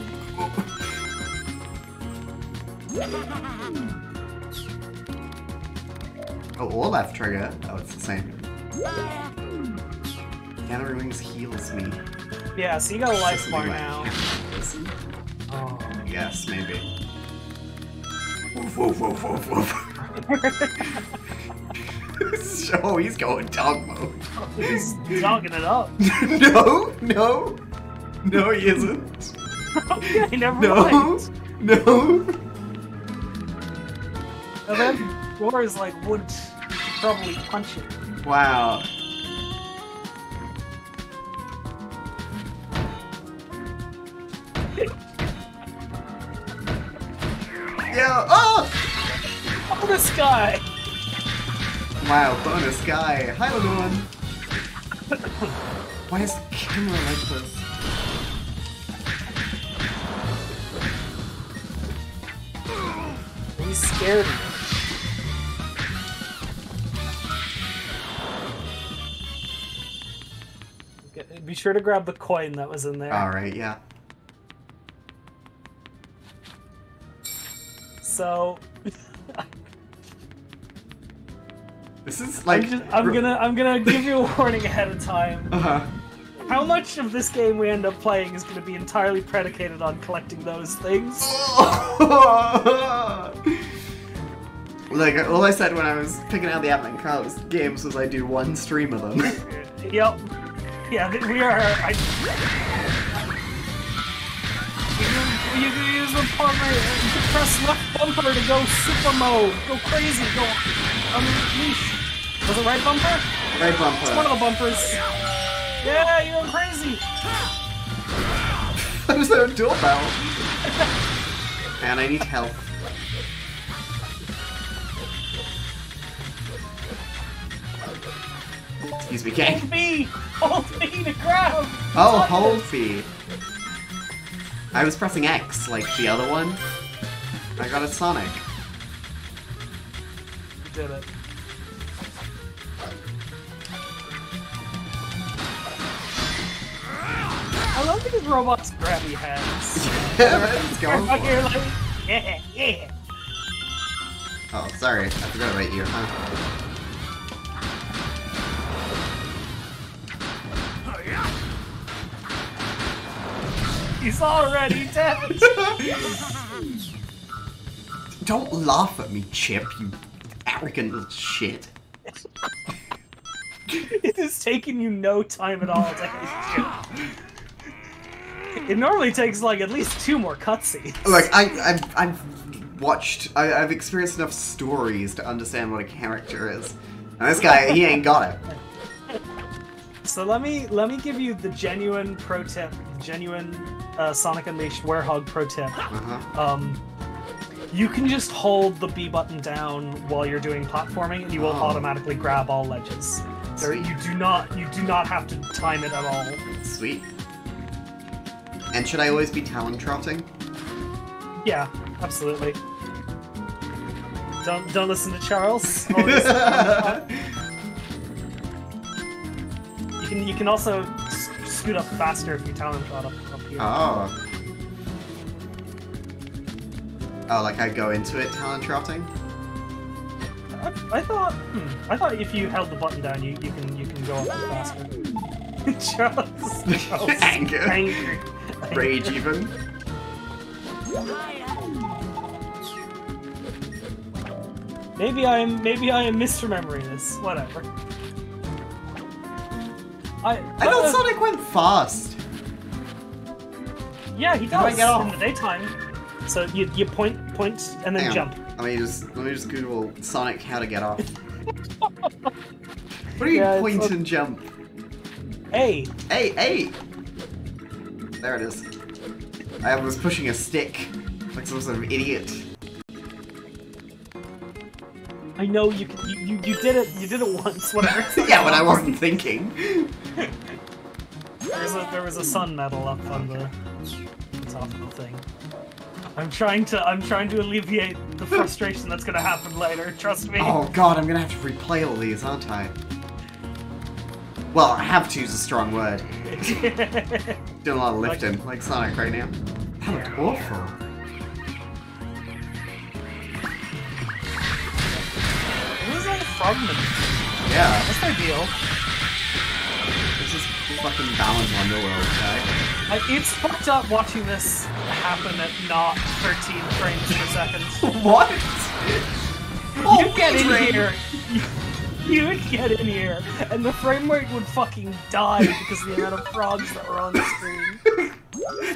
oh, or left trigger. Oh, it's the same. Gathering Wings heals me. Yeah, so you got a life bar now. Oh. Yes, maybe. Woof, woof, woof, woof, woof. oh, he's going dog mode. He's dogging it up. no, no, no, he isn't. okay, never no, mind. No, And then is like would probably punch it. Wow. yeah. Oh! Oh, this guy. Wow, bonus guy. Hi, everyone. Why is the camera like this? He's scared me. Be sure to grab the coin that was in there. Alright, yeah. So This is like. I'm, just, I'm gonna I'm gonna give you a warning ahead of time. Uh-huh. How much of this game we end up playing is gonna be entirely predicated on collecting those things. like, all I said when I was picking out the Advent Cards games was I do one stream of them. Yep. Yeah, we are. I, you, use the bumper, you press left bumper to go super mode, go crazy, go unleash. Was it right bumper? right bumper. It's one of the bumpers. Yeah, you're going crazy. There's no doorbell. and I need help. Excuse me, gang. Hold B, hold B to grab. Oh, hold B. I was pressing X like the other one. I got a Sonic. You did it. Love these robots grabby hands. Let's go Like, for it. like, yeah, yeah. Oh, sorry. I forgot about you, huh? He's already dead. Don't laugh at me, Chip, you arrogant little shit. it has taken you no time at all to. It normally takes like at least two more cutscenes. Like I, I've, I've watched, I, I've experienced enough stories to understand what a character is. And this guy, he ain't got it. So let me let me give you the genuine pro tip, genuine uh, Sonic Unleashed Werehog pro tip. Uh-huh. Um, you can just hold the B button down while you're doing platforming, and you will Oh. automatically grab all ledges. So Sweet. you do not you do not have to time it at all. Sweet. And should I always be talent trotting? Yeah, absolutely. Don't don't listen to Charles. You can you can also scoot up faster if you talent trot up, up here. oh. Oh, like I go into it talent trotting? I, I thought hmm, I thought if you held the button down, you, you can you can go up faster. Charles, Charles Anger. angry. Rage even. Maybe I'm maybe I am misremembering this. Whatever. I I thought uh, Sonic went fast. Yeah, he do I does get off? in the daytime. So you you point point and then Hang on. jump. Let me just let me just Google Sonic how to get off. what do you Yeah, it's point like- and jump? Hey, Hey, hey! There it is. I was pushing a stick like some sort of idiot. I know you you, you you did it you did it once. Whatever. yeah, when I wasn't thinking. There was a there was a sun medal up on the top of the thing. I'm trying to I'm trying to alleviate the frustration that's gonna happen later. Trust me. Oh god, I'm gonna have to replay all these, aren't I? Well, I have to is a strong word. Doing a lot of lifting, like Sonic right now. That looked awful. Who's that frogman? Yeah, What's their deal? this is fucking Balan Wonderworld, guy. I, it's fucked up watching this happen at not 13 frames per second. what? Oh, you get in here. You, would get in here, and the frame rate would fucking die because of the amount of frogs that were on the screen.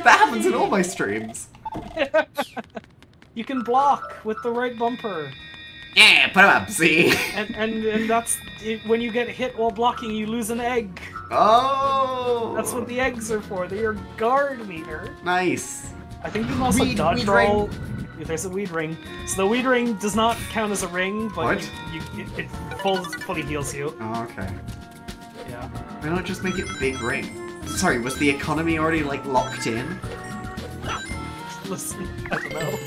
That happens in all my streams. You can block with the right bumper. Yeah, put him up, see? and and and that's it, when you get hit while blocking, you lose an egg. Oh! That's what the eggs are for. They're your guard meter. Nice. I think you can also Weed- dodge roll. There's a weed ring, so the weed ring does not count as a ring, but What? you, you, it, it full, fully heals you. Oh, okay. Yeah. Why not just make it big ring? Sorry, was the economy already, like, locked in? Listen, I don't know.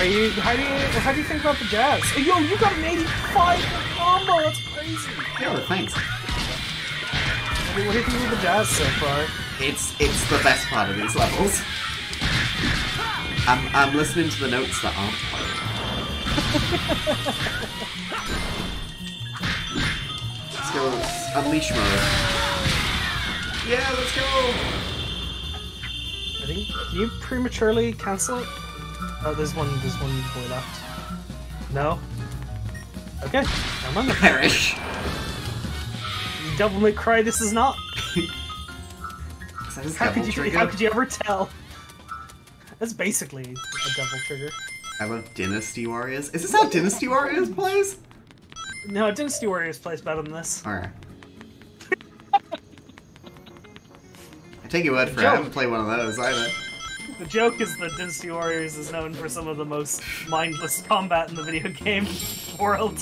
Are you? How do you? How do you think about the jazz? Yo, you got an 85 combo. That's crazy. Yeah, thanks. What do you what do you think of the jazz so far? It's it's the best part of these levels. I'm I'm listening to the notes that aren't played. let's go unleash mode. Yeah, let's go. I think. You prematurely cancel it? Oh, there's one. There's one boy left. No. Okay. I'm on the Perish. Devil May Cry. This is not. Is How could you? trigger? How could you ever tell? That's basically a double trigger. I love Dynasty Warriors. Is this how Dynasty Warriors plays? No, Dynasty Warriors plays better than this. Alright. I take your word for it. I haven't played one of those either. The joke is that Dynasty Warriors is known for some of the most mindless combat in the video game world.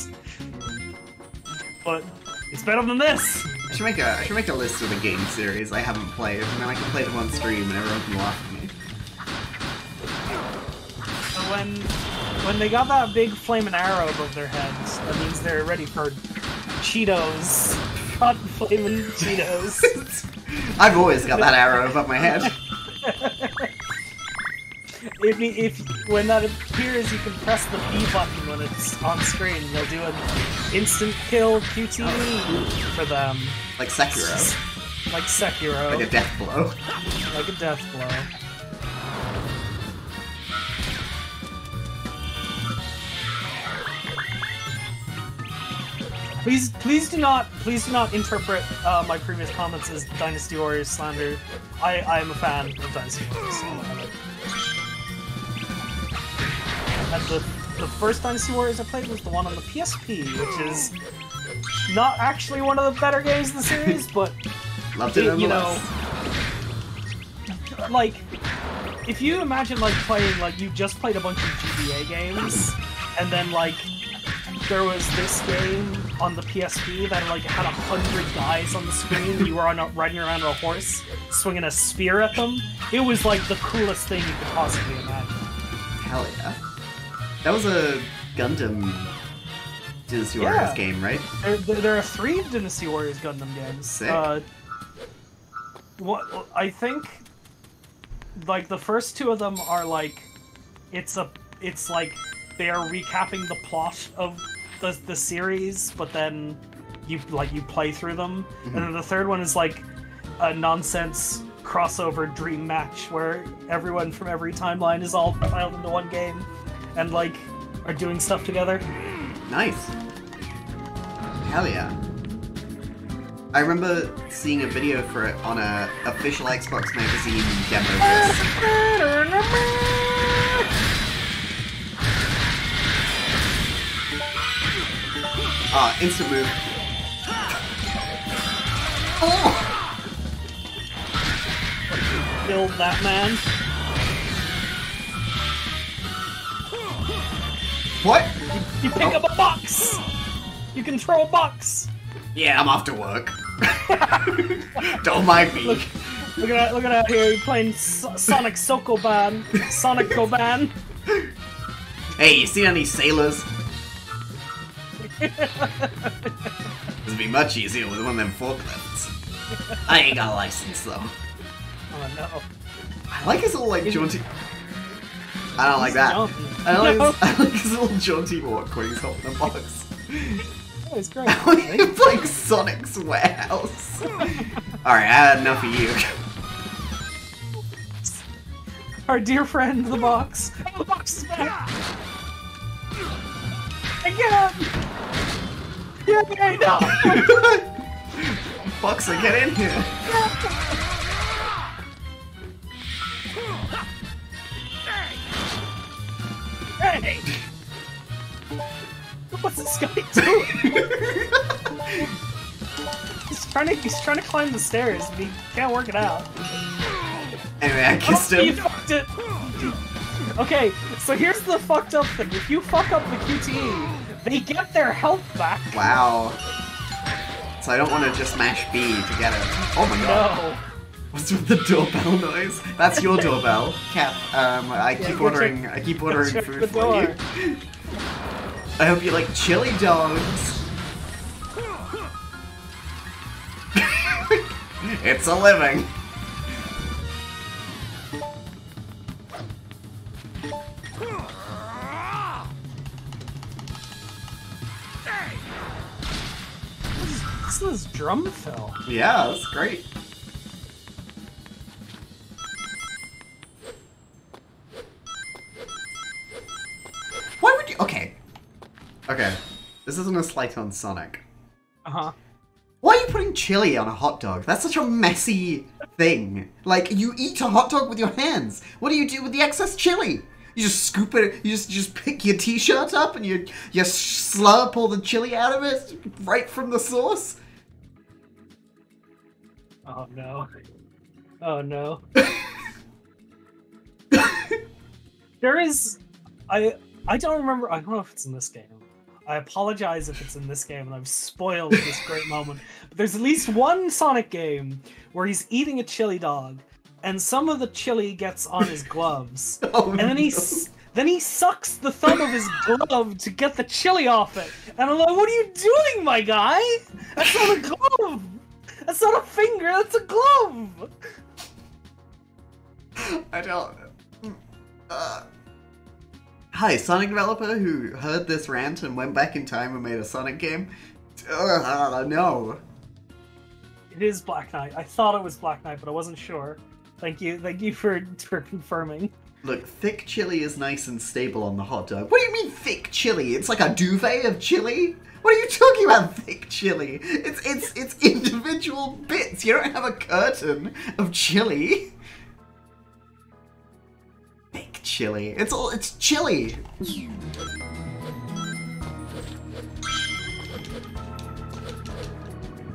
But it's better than this. I should make a I should make a list of the game series I haven't played, and then I can play them on stream, and everyone can laugh at me. So when when they got that big flaming arrow above their heads, that means they're ready for Cheetos. Hot flaming Cheetos. I've always got that arrow above my head. If, if when that appears, you can press the B button when it's on screen. They'll do an instant kill QTE for them, Like Sekiro. like Sekiro, Like a death blow. like a death blow. Please, please do not, please do not interpret uh, my previous comments as Dynasty Warriors slander. I, I am a fan of Dynasty Warriors. And the, the first Dynasty Warriors I played was the one on the PSP, which is not actually one of the better games in the series, but Loved it it- you know, like if you imagine like playing like you just played a bunch of GBA games and then like there was this game on the PSP that like had a hundred guys on the screen. You were on a, riding around on a horse, swinging a spear at them. It was like the coolest thing you could possibly imagine. Hell yeah. That was a Gundam Dynasty Yeah. Warriors game, right? There, there, are three Dynasty Warriors Gundam games. Sick. Uh, what I think, like the first two of them are like, it's a, it's like they are recapping the plot of the the series, but then you like you play through them, and then the third one is like a nonsense crossover dream match where everyone from every timeline is all piled into one game, and like are doing stuff together. Nice. Hell yeah. I remember seeing a video for it on a official Xbox magazine demo. Ah, instant move. Oh! Build that man. What? You pick up a box! You can throw a box! Yeah, I'm off to work. Don't mind me. Look, look at that, look at that here, playing S- Sonic Sokoban. Sonic Goban. Hey, you seen any sailors? It'd be much easier with one of them forklifts. I ain't got a license though. Oh no. I like his little like jaunty. I don't like that. I don't No. like, his, I like his little jaunty walk when he's holding a box. Oh, it's great. it's like Sonic's warehouse. Alright, I had enough of you. Our dear friend, the box. Oh, the box is back! Again! Yeah, I know. Boxer, get in here. Hey! What's this guy doing? he's trying to he's trying to climb the stairs, but he can't work it out. Anyway, I kissed Oh, you him. fucked it. Okay, so here's the fucked up thing. If you fuck up the QTE, they get their health back. Wow. So I don't want to just mash B to get it. Oh my god. No. What's with the doorbell noise? That's your doorbell, Cap. Um, I keep go ordering. I keep ordering food for you. I hope you like chili dogs. it's a living. This drum fill. Yeah, that's great. Okay. Okay. This isn't a slight on Sonic. Uh huh. Why are you putting chili on a hot dog? That's such a messy thing. Like you eat a hot dog with your hands. What do you do with the excess chili? You just scoop it. You just you just pick your t-shirt up and you you slurp all the chili out of it right from the sauce. Oh no. Oh no. there is I I don't remember I don't know if it's in this game. I apologize if it's in this game and I've spoiled this great moment. But there's at least one Sonic game where he's eating a chili dog and some of the chili gets on his gloves. Oh, And then he no. then he sucks the thumb of his glove to get the chili off it. And I'm like, what are you doing, my guy? That's not a glove. That's not a finger. That's a glove. I don't. Uh, hi, Sonic developer who heard this rant and went back in time and made a Sonic game. Uh, no. It is Black Knight. I thought it was Black Knight, but I wasn't sure. Thank you. Thank you for for confirming. Look, thick chili is nice and stable on the hot dog. What do you mean thick chili? It's like a duvet of chili? What are you talking about, thick chili? It's it's it's individual bits. You don't have a curtain of chili. Chili. It's all it's chili.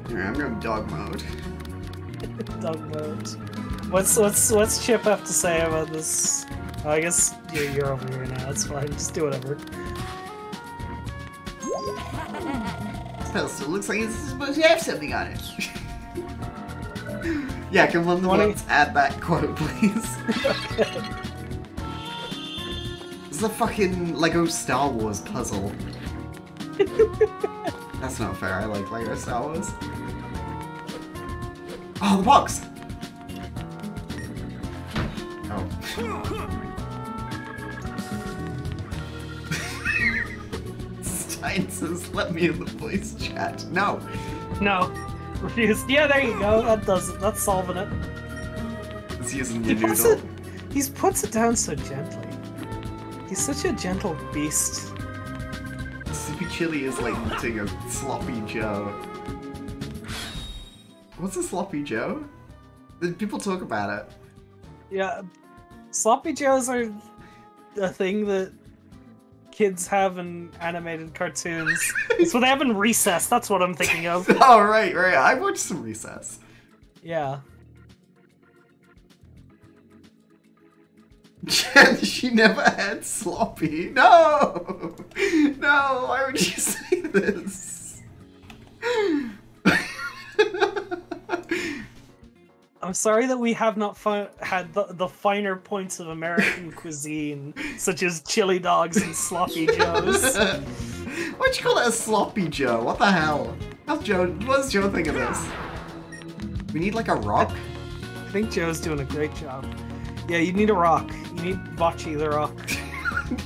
Alright, I'm going dog mode. Dog mode. What's what's what's Chip have to say about this? I guess you're, you're over here now. It's fine. Just do whatever. Pedestal looks like it's supposed to have something on it. yeah, come on, Wanna- let's add that quote, please. Is a fucking Lego Star Wars puzzle. That's not fair, I like Lego Star Wars. Oh, the box! Oh. Stein says, let me in the voice chat. No. No, refused. Yeah, there you go. That does it. That's solving it. Using He your puts noodle. it. He puts it down so gently. He's such a gentle beast. Sippy Chili is like eating a sloppy Joe. What's a sloppy Joe? People talk about it? Yeah, sloppy joes are a thing that kids have in animated cartoons. it's what they have in Recess. That's what I'm thinking of. Oh right, right. I watched some Recess. Yeah. she never had sloppy. No, no. Why would you say this? I'm sorry that we have not had the, the finer points of American cuisine, such as chili dogs and sloppy joes. Why'd you call it a sloppy Joe? What the hell? How's Joe? What does Joe think of this? We need like a rock. I think Joe's doing a great job. Yeah, you need a rock. You need Bocchi the rock.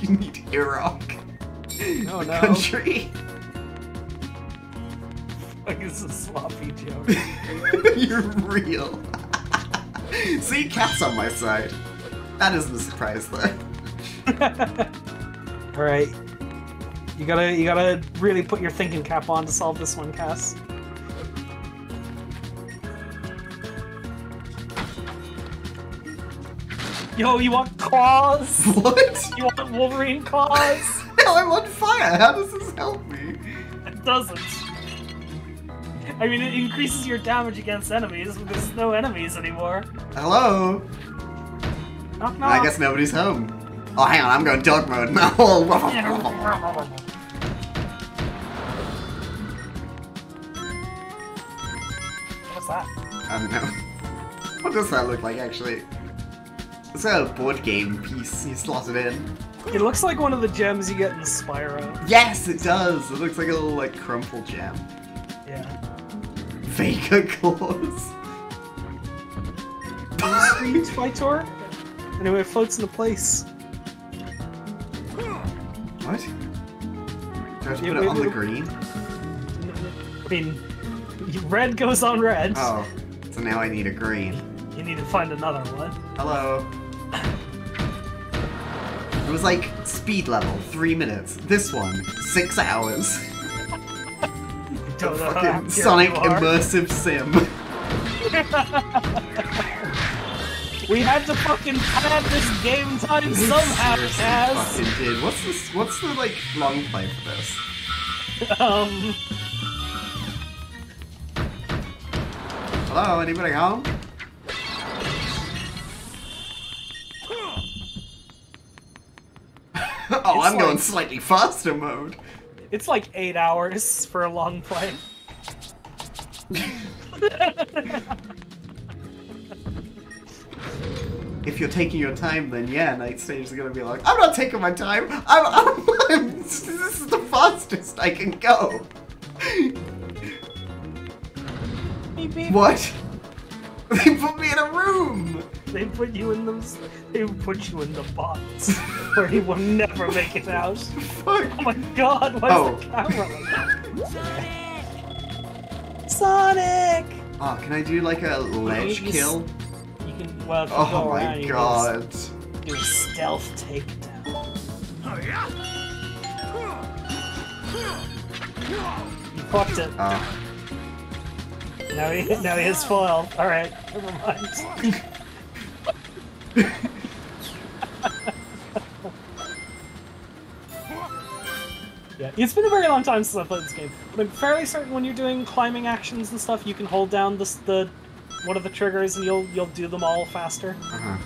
you need a rock. Oh The no. Country. Like it's a sloppy Joe. You're real. See, cat's on my side. That isn't a surprise, though. Alright. You gotta you gotta really put your thinking cap on to solve this one, Cass. Yo, you want claws? What? You want Wolverine claws? Hell, I'm on fire. How does this help me? It doesn't. I mean, it increases your damage against enemies, but there's no enemies anymore. Hello? Knock, knock. I guess nobody's home. Oh, hang on. I'm going dog mode now. What's that? I don't know. What does that look like, actually? It's a board game piece you slot it in. It looks like one of the gems you get in Spyro. Yes, it does. It looks like a little, like, crumple gem. Yeah. Vega claws. Street Fighter? Anyway, it floats into place. What? Do I have to Yeah, put it on the green? I mean, red goes on red. Oh, so now I need a green. You need to find another one. Hello. It was like speed level, three minutes. This one, six hours. Don't Fucking Sonic immersive sim. We had to fucking pad this game time somehow, Seriously fucking did. What's this? What's the like long play for this? Um, Hello, anybody home? Oh, I'm going slightly faster mode. it's like eight hours for a long play. If you're taking your time, then yeah, night stage is gonna be like, I'm not taking my time. I'm, I'm, I'm this is the fastest I can go. Beep, beep. What? They put me in a room. They put you in those. They put you in the box where you will never make it out. Fuck. Oh my god! Why Oh. is the oh. camera like that? Sonic! Oh, can I do like a ledge you kill? You can. Well, if you Oh go my around, god. can do a stealth takedown. Oh, you fucked it. Oh. Now he now he has foil. All right, never mind. yeah, it's been a very long time since I played this game. But I'm fairly certain when you're doing climbing actions and stuff, you can hold down the the one of the triggers and you'll you'll do them all faster. Uh-huh.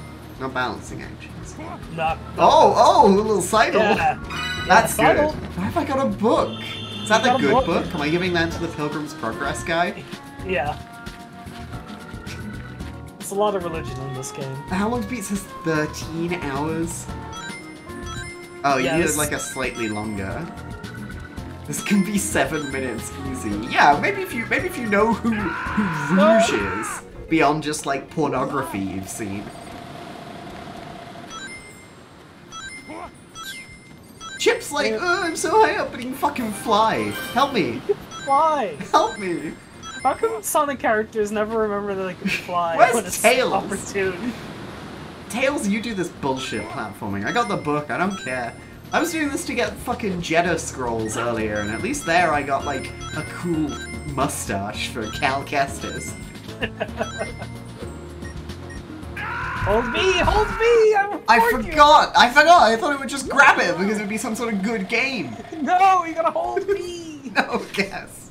No balancing actions. Not. Oh, oh, a little sidle. Yeah. That's Yeah, good. Why have I got a book? Is that You the a good book. book? Am I giving that to the Pilgrim's Progress guy? Yeah. A lot of religion in this game. How long beat says 13 hours? Oh, you Yeah, this- like a slightly longer. This can be seven minutes easy. Yeah, maybe if you maybe if you know who who Rouge is beyond just like pornography you've seen. Chip's like, oh, I'm so high up, but he can fucking fly. Help me, Why? help me. How come Sonic characters never remember that they can fly Where's when it's Tails? opportune? Tails, you do this bullshit platforming. I got the book, I don't care. I was doing this to get fucking Jedha scrolls earlier, and at least there I got like a cool mustache for Cal Kestis. Hold me! Hold me! I, I warn you. forgot! I forgot! I thought it would just grab it because it would be some sort of good game. No, you gotta hold me! No guess.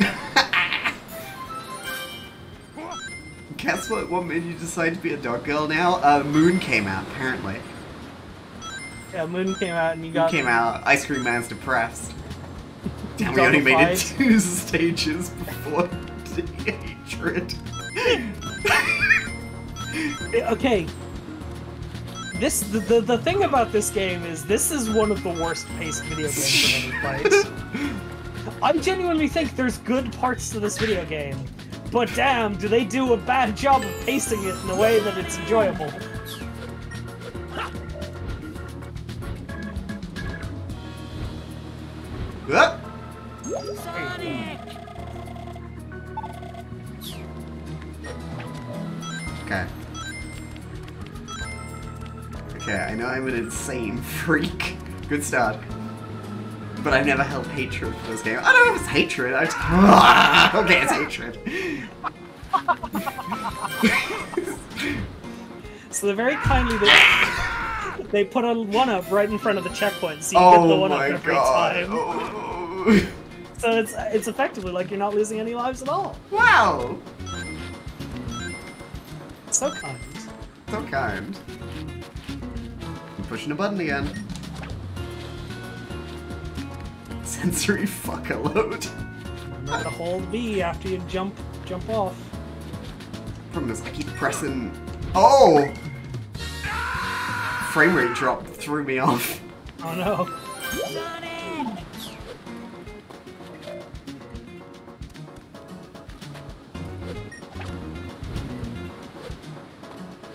Guess what? What made you decide to be a dog girl now? Uh, Moon came out, apparently. yeah, Moon came out and you Moon got. came out. Ice Cream Man's depressed. Damn, we only made it two stages before the hatred. Okay. This the, the the thing about this game is this is one of the worst paced video games I've ever played. I genuinely think there's good parts to this video game, but damn, do they do a bad job of pacing it in a way that it's enjoyable. Okay, Okay, I know I'm an insane freak. Good start. But I've never held hatred for this game. I don't know if it's hatred. I just... okay, it's hatred. So they're very kindly they, they put a one up right in front of the checkpoint, so you get the oh one up every god. time. Oh. So it's it's effectively like you're not losing any lives at all. Wow. So kind. So kind. I'm pushing a button again. Sensory fuck a load. Remember to hold B after you jump jump off. Problem is, I keep pressing. Oh! Frame rate drop threw me off. Oh no.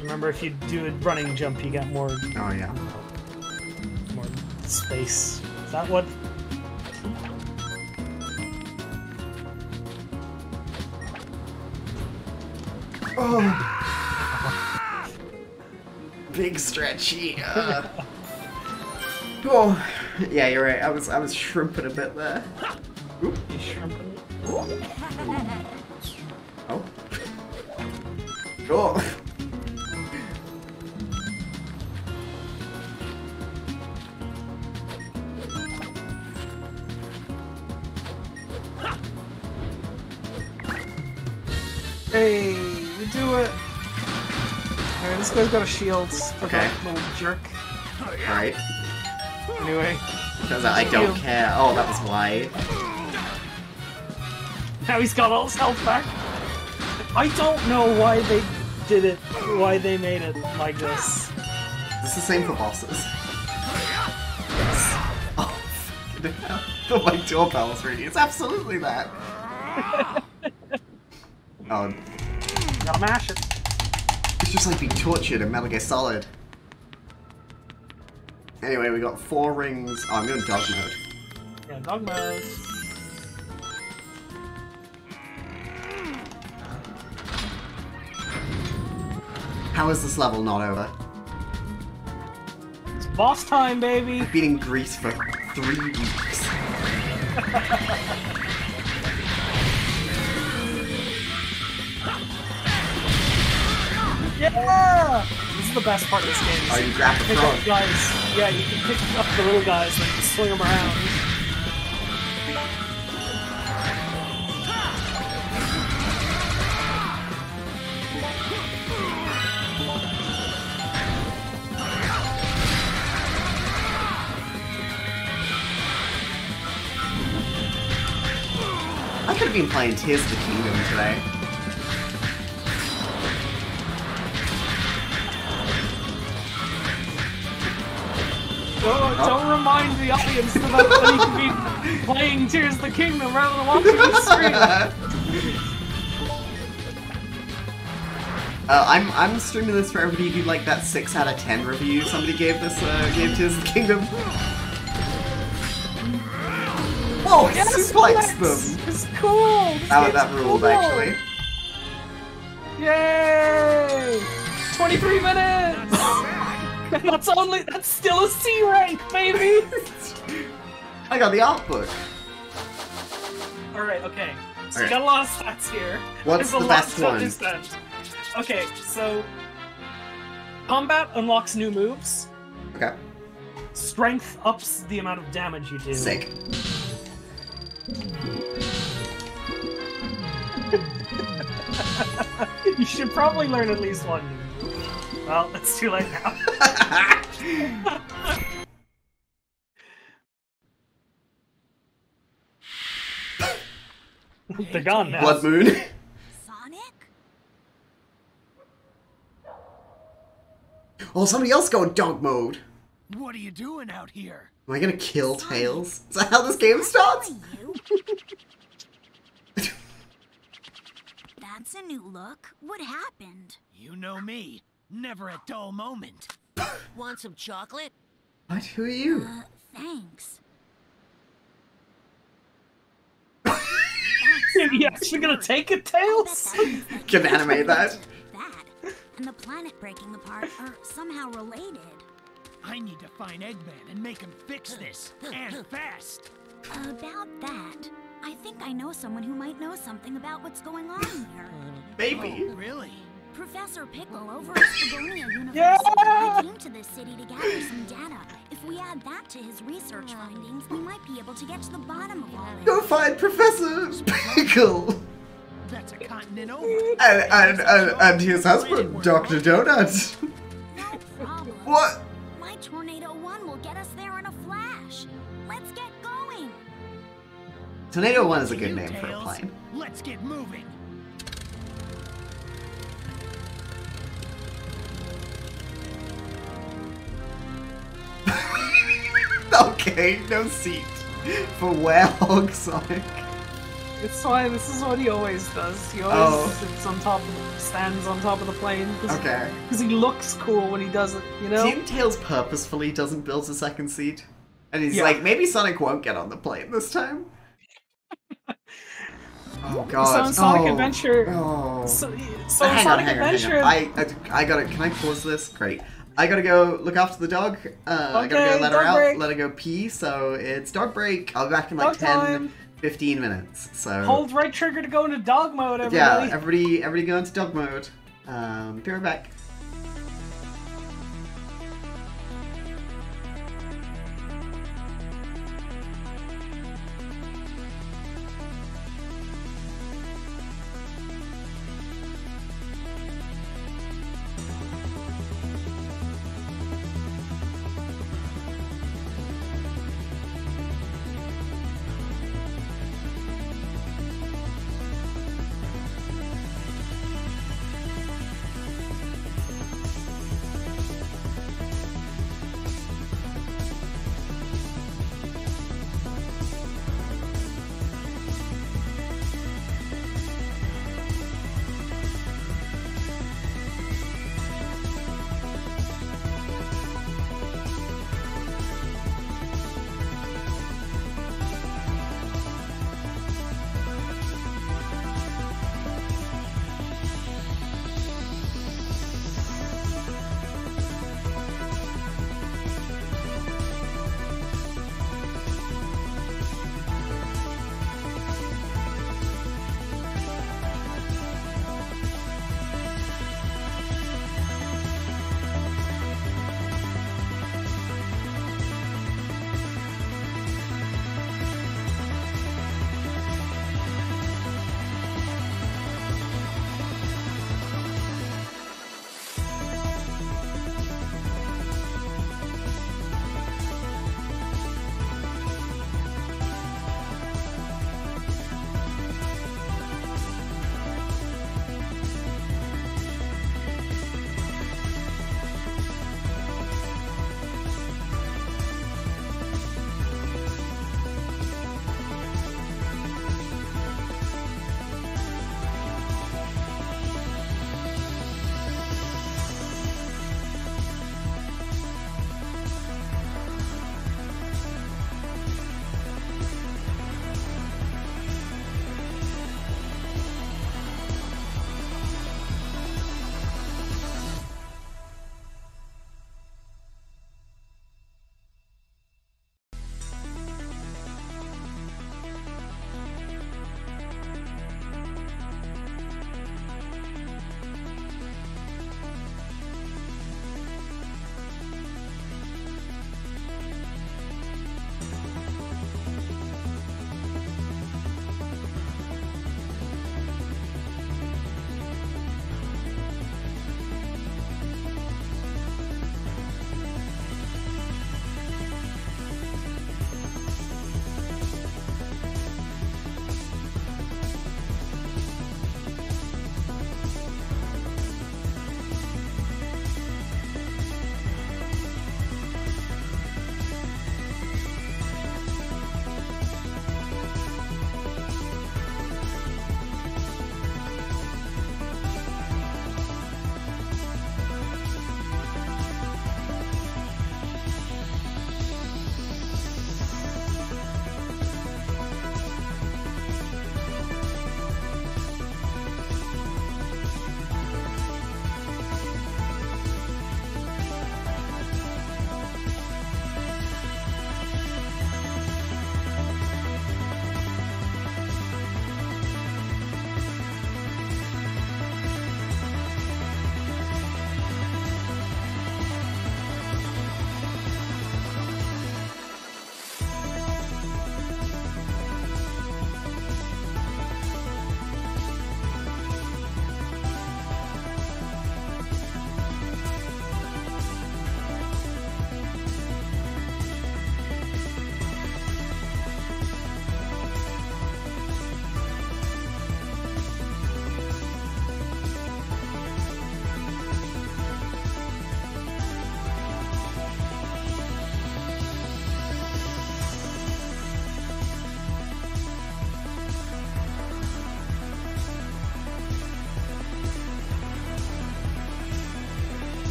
Remember, if you do a running jump, you get more Oh yeah. more space. Is that what? Oh. Big stretchy. Uh. Oh, yeah, you're right. I was I was shrimping a bit there. Oop. You shrimping? Oh. Oh. Hey, we do it. Alright, this guy's got a shield. Okay. Little jerk. Alright. Anyway, Turns out I don't care. Oh, that was why. now he's got all his health back. I don't know why they did it, why they made it like this. It's the same for bosses. Oh, fucking hell. Oh, my doorbell's ringing. It's absolutely that. Oh, Gotta mash it. it's just like being tortured in Metal Gear Solid. Anyway, we got four rings. Oh, I'm going dog mode. Yeah, dog mode. How is this level not over? It's boss time, baby. I've been in Greece for three weeks. Yeah! This is the best part of this game. Oh, you grab the pick up guys. Yeah, you can pick up the little guys and swing them around. I could have been playing Tears of the Kingdom today. Don't, remind the audience that, that you can be playing Tears of the Kingdom rather than watching the stream. Uh, I'm I'm streaming this for everybody who like that six out of ten review somebody gave this uh, gave Tears of the Kingdom. Whoa, Yes, suplex Lex! them. It's cool. This That, that ruled cool. actually. Yay! 23 minutes! that's only that's still a C rank, baby! I got the art book. Alright, okay. So Okay. you got a lot of stats here. What's There's a the lot best one? understand. Okay, so combat unlocks new moves. Okay, Strength ups the amount of damage you do. sick. you should probably learn at least one. Well, it's too late now. They're gone now. Blood Moon. Sonic? Oh, somebody else going dog mode. What are you doing out here? Am I gonna kill Tails? Is that how this game starts? That's a new look. What happened? You know me. Never a dull moment. Want some chocolate? What? Who are you? Uh, thanks. you actually gonna take it, I'll Tails? that means that Can animate that. That and the planet breaking apart are somehow related. I need to find Eggman and make him fix this, and fast. About that, I think I know someone who might know something about what's going on here. Maybe. Oh, really? Professor Pickle over at Spagonia University Yeah! came to this city to gather some data. If we add that to his research findings, we might be able to get to the bottom of all this. Go find Professor Pickle! That's a continent over. And, and, and, and his husband, Dr. Donut. No problem. What? My Tornado 1 will get us there in a flash. Let's get going. Tornado 1 is a good name for a plane. Let's get moving. okay, no seat for Werehog Sonic. It's fine. This is what he always does. He always Oh. sits on top of, stands on top of the plane. Cause, Okay. Because he looks cool when he does it. You know. Team Tails purposefully doesn't build a second seat. And he's Yeah. like, maybe Sonic won't get on the plane this time. oh god. So in Sonic oh. Adventure, Oh. so, so hang Sonic on, hang on, Adventure, hang on. I, I, I gotta. Can I pause this? Great. I gotta go look after the dog. Uh, I gotta Okay, go let her out, break. let her go pee. So it's dog break. I'll be back in like Dog 10, time. 15 minutes. So hold right trigger to go into dog mode. Everybody. yeah, everybody, everybody go into dog mode. Um, be right back.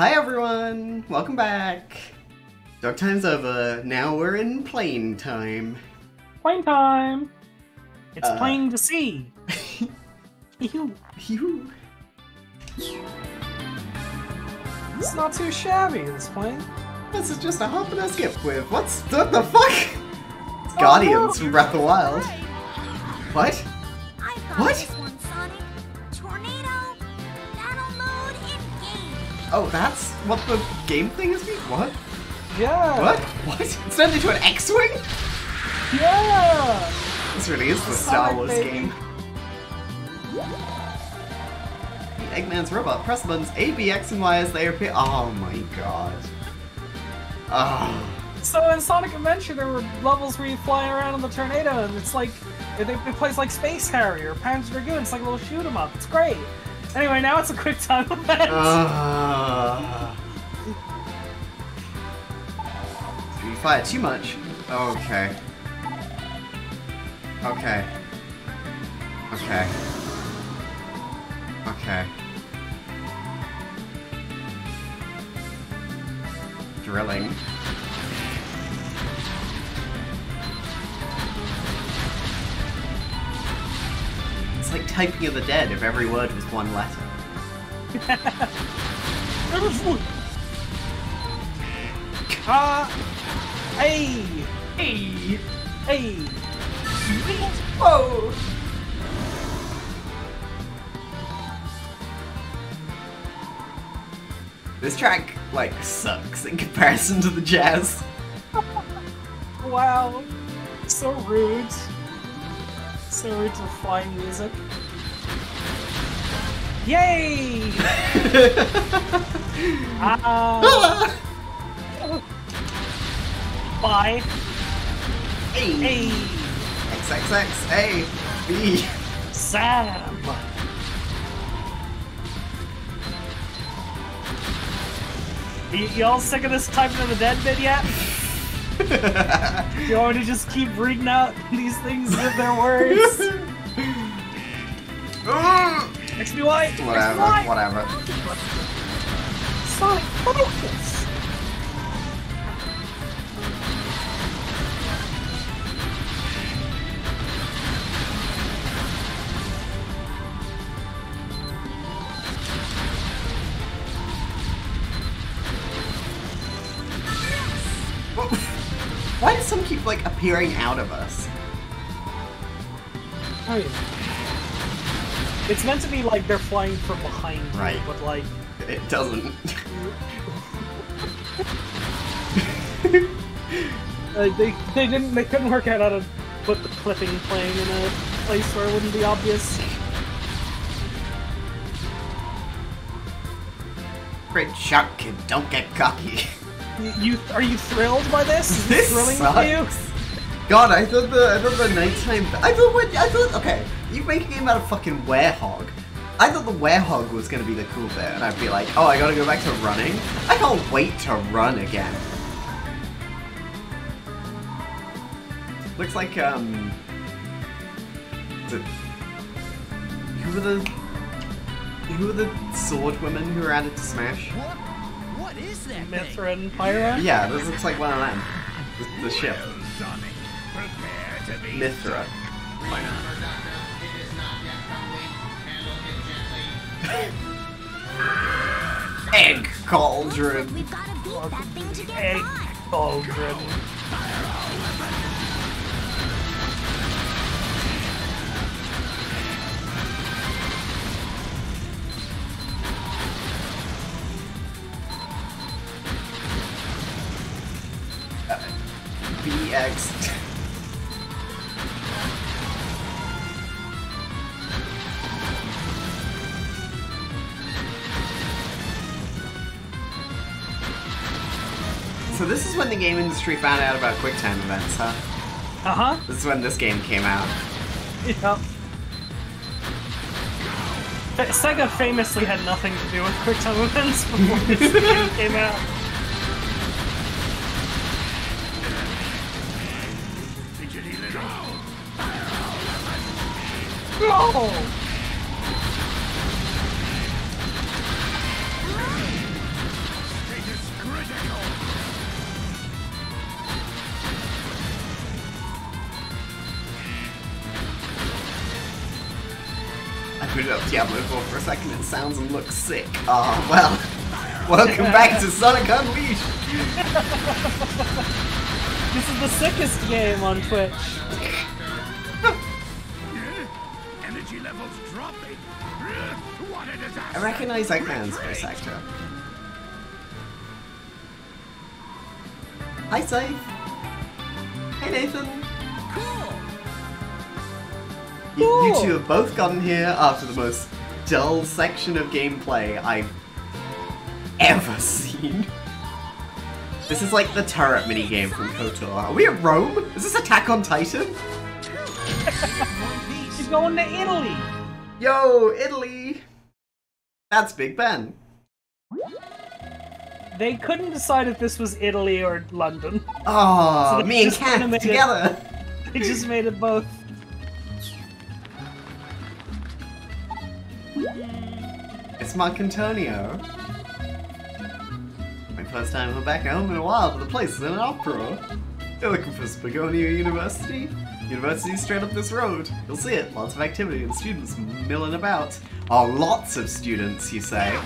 Hi everyone! Welcome back! Dark time's over. Now we're in plane time. Plane time. It's Uh. plain to see. Ew, Phew. it's not too shabby. This plane. This is just a hop and a skip with what's what the fuck? It's Guardians from Breath of the Wild. What? What? one, Tornado. Mode. Oh, that's what the game thing is? What? Yeah. What? What? It's turned into an X-wing? Yeah. This really is the Star Wars baby. game. Eggman's robot. Press the buttons A, B, X, and Y as they appear. Oh my god. Ah. So in Sonic Adventure, there were levels where you fly around in the tornado, and it's like it, it plays like Space Harrier, or Panzer Dragoon. It's like a little shoot 'em up. It's great. Anyway, now it's a quick time event. Ah. Fire too much? Okay. Okay. Okay. Okay. Drilling. It's like typing of the dead if every word was one letter. Ah, hey, hey, hey. Sweet! Whoa! This track, like, sucks in comparison to the jazz. Wow, so rude. So rude to flying music. Yay! Ah, bye. hey! Hey, XXX, A, B. Sam. Y- y'all sick of this typing of the dead bit yet? You want me to just keep reading out these things with their words? Ah! XBY? whatever, XBY? whatever. Sonic, some keep, like, appearing out of us? Oh, yeah. It's meant to be like they're flying from behind you, Right. but like It doesn't. they they didn't they couldn't work out how to put the clipping playing in a place where it wouldn't be obvious. Great shot, kid. Don't get cocky. You, you are you thrilled by this? Is This thrilling sucks. for you? God, I thought the I thought the nighttime. I thought when I thought okay, you make a game out of fucking werehog. I thought the werehog was gonna be the cool bit, and I'd be like, oh, I gotta go back to running. I can't wait to run again. Looks like um, is it, who were the who were the sword women who were added to Smash? What? What is that thing? Mythra and Pyra? Yeah, this looks like one of them. The, the ship, Sonic, prepare to be Mythra. Egg cauldron. We've got to beat that thing to get Egg cauldron. BX. When the game industry found out about QuickTime events, huh? Uh huh. This is when this game came out. Yep. Sega famously had nothing to do with QuickTime events before this game came out. fidgety. No! Diablo 4 for a second. It sounds and looks sick. Oh, well. Welcome back to Sonic Unleashed. This is the sickest game on Twitch. Energy levels dropping. What a disaster. I recognize Eggman's voice actor. Hi, Safe. Hey, Nathan. Cool. You, two have both gotten here after the most dull section of gameplay I've ever seen. This is like the turret minigame from KOTOR. Are we at Rome? Is this Attack on Titan? She's going to Italy. Yo, Italy! That's Big Ben. They couldn't decide if this was Italy or London. Oh, So me and Cat made it- together. They just made it both. It's Marcantonio. My first time home back home in a while, but the place is in an uproar. You're looking for Spagonia University? University straight up this road. You'll see it. Lots of activity and students milling about. Oh, lots of students, you say?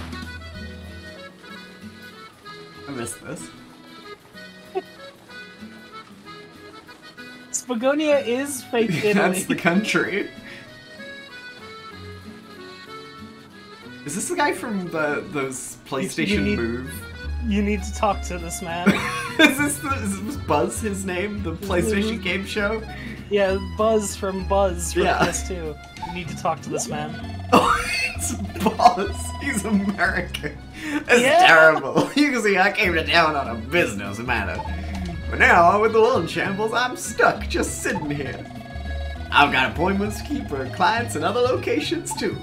I missed this. Spagonia is fake Italy. That's the country. Is this the guy from the those PlayStation need- Move? You need to talk to this man. is this the, is Buzz his name? The PlayStation Mhm. game show? yeah, Buzz from Buzz from Yeah. PS2. You need to talk to this man. Oh, it's Buzz. He's American. It's Yeah. terrible. You can see I came to town on a business matter. But now, with the world in shambles, I'm stuck just sitting here. I've got appointments to keep for clients and other locations too.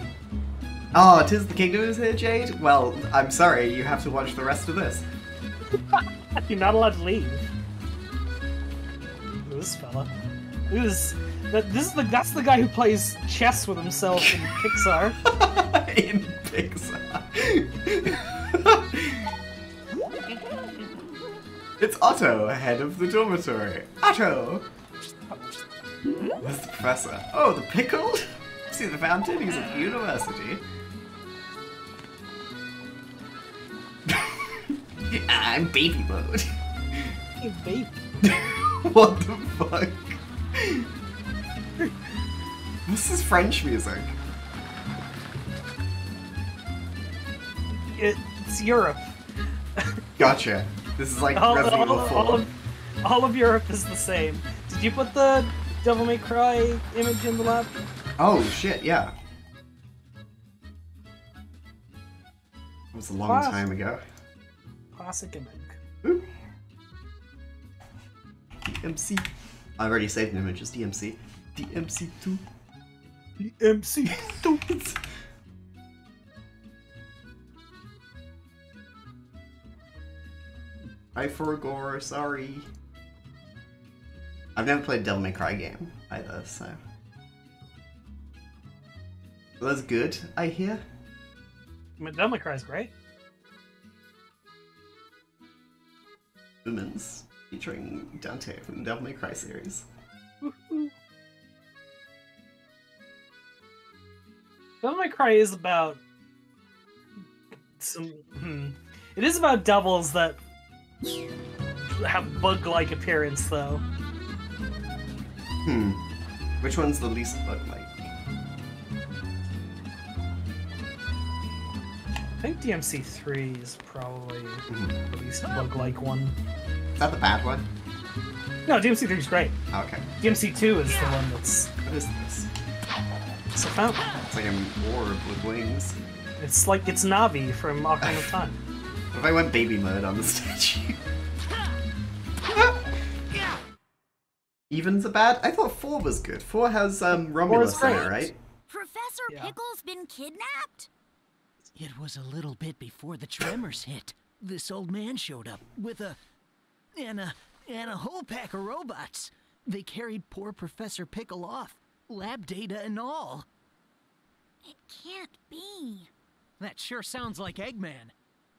Ah, oh, tis the kingdom is here, Jade? Well, I'm sorry, you have to watch the rest of this. You're not allowed to leave. This fella. This, that, this is the that's the guy who plays chess with himself in Pixar. in Pixar. it's Otto, head of the dormitory. Otto! Where's the professor? Oh, the pickled? See the fountain? He's at the uh, university. I'm baby mode. Hey, babe. what the fuck? this is French music. It's Europe. Gotcha. This is like All, Resident all, Evil 4. all of, all of Europe is the same. Did you put the Devil May Cry image in the lab? Oh shit, yeah. Was a long time ago. Classic image. DMC. I already saved an image as DMC. DMC2. MC. I forgot, sorry. I've never played Devil May Cry game either, so. Well, that's good, I hear. Devil May Cry is great. Humans, featuring Dante from the Devil May Cry series. Devil May Cry is about some. Hmm, it is about devils that have bug-like appearance, though. Hmm. Which one's the least bug I think DMC3 is probably Mhm. the least bug-like one. Is that the bad one? No, DMC3 is great. Okay. DMC2 is the one that's What is this? it's a fountain. It's like an orb with wings. It's like it's Navi from Ocarina of Time. What if I went baby mode on the statue? Even's a bad? I thought four was good. Four has um Romulus in it, right? Professor Yeah. Pickle's been kidnapped? It was a little bit before the tremors hit. This old man showed up with a. and a. and a whole pack of robots. They carried poor Professor Pickle off, lab data and all. It can't be. That sure sounds like Eggman.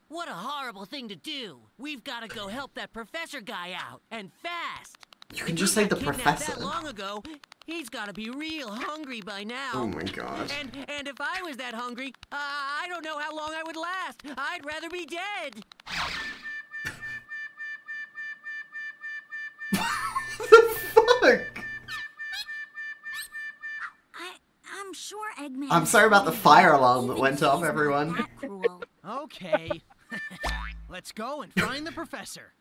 What a horrible thing to do. We've got to go help that professor guy out, and fast. You can just say the professor. That long ago, he's got to be real hungry by now. Oh my god. And and if I was that hungry, uh, I don't know how long I would last. I'd rather be dead. the fuck? I, I'm sure Eggman. I'm sorry about the fire alarm that went off, everyone. Okay. Let's go and find the professor.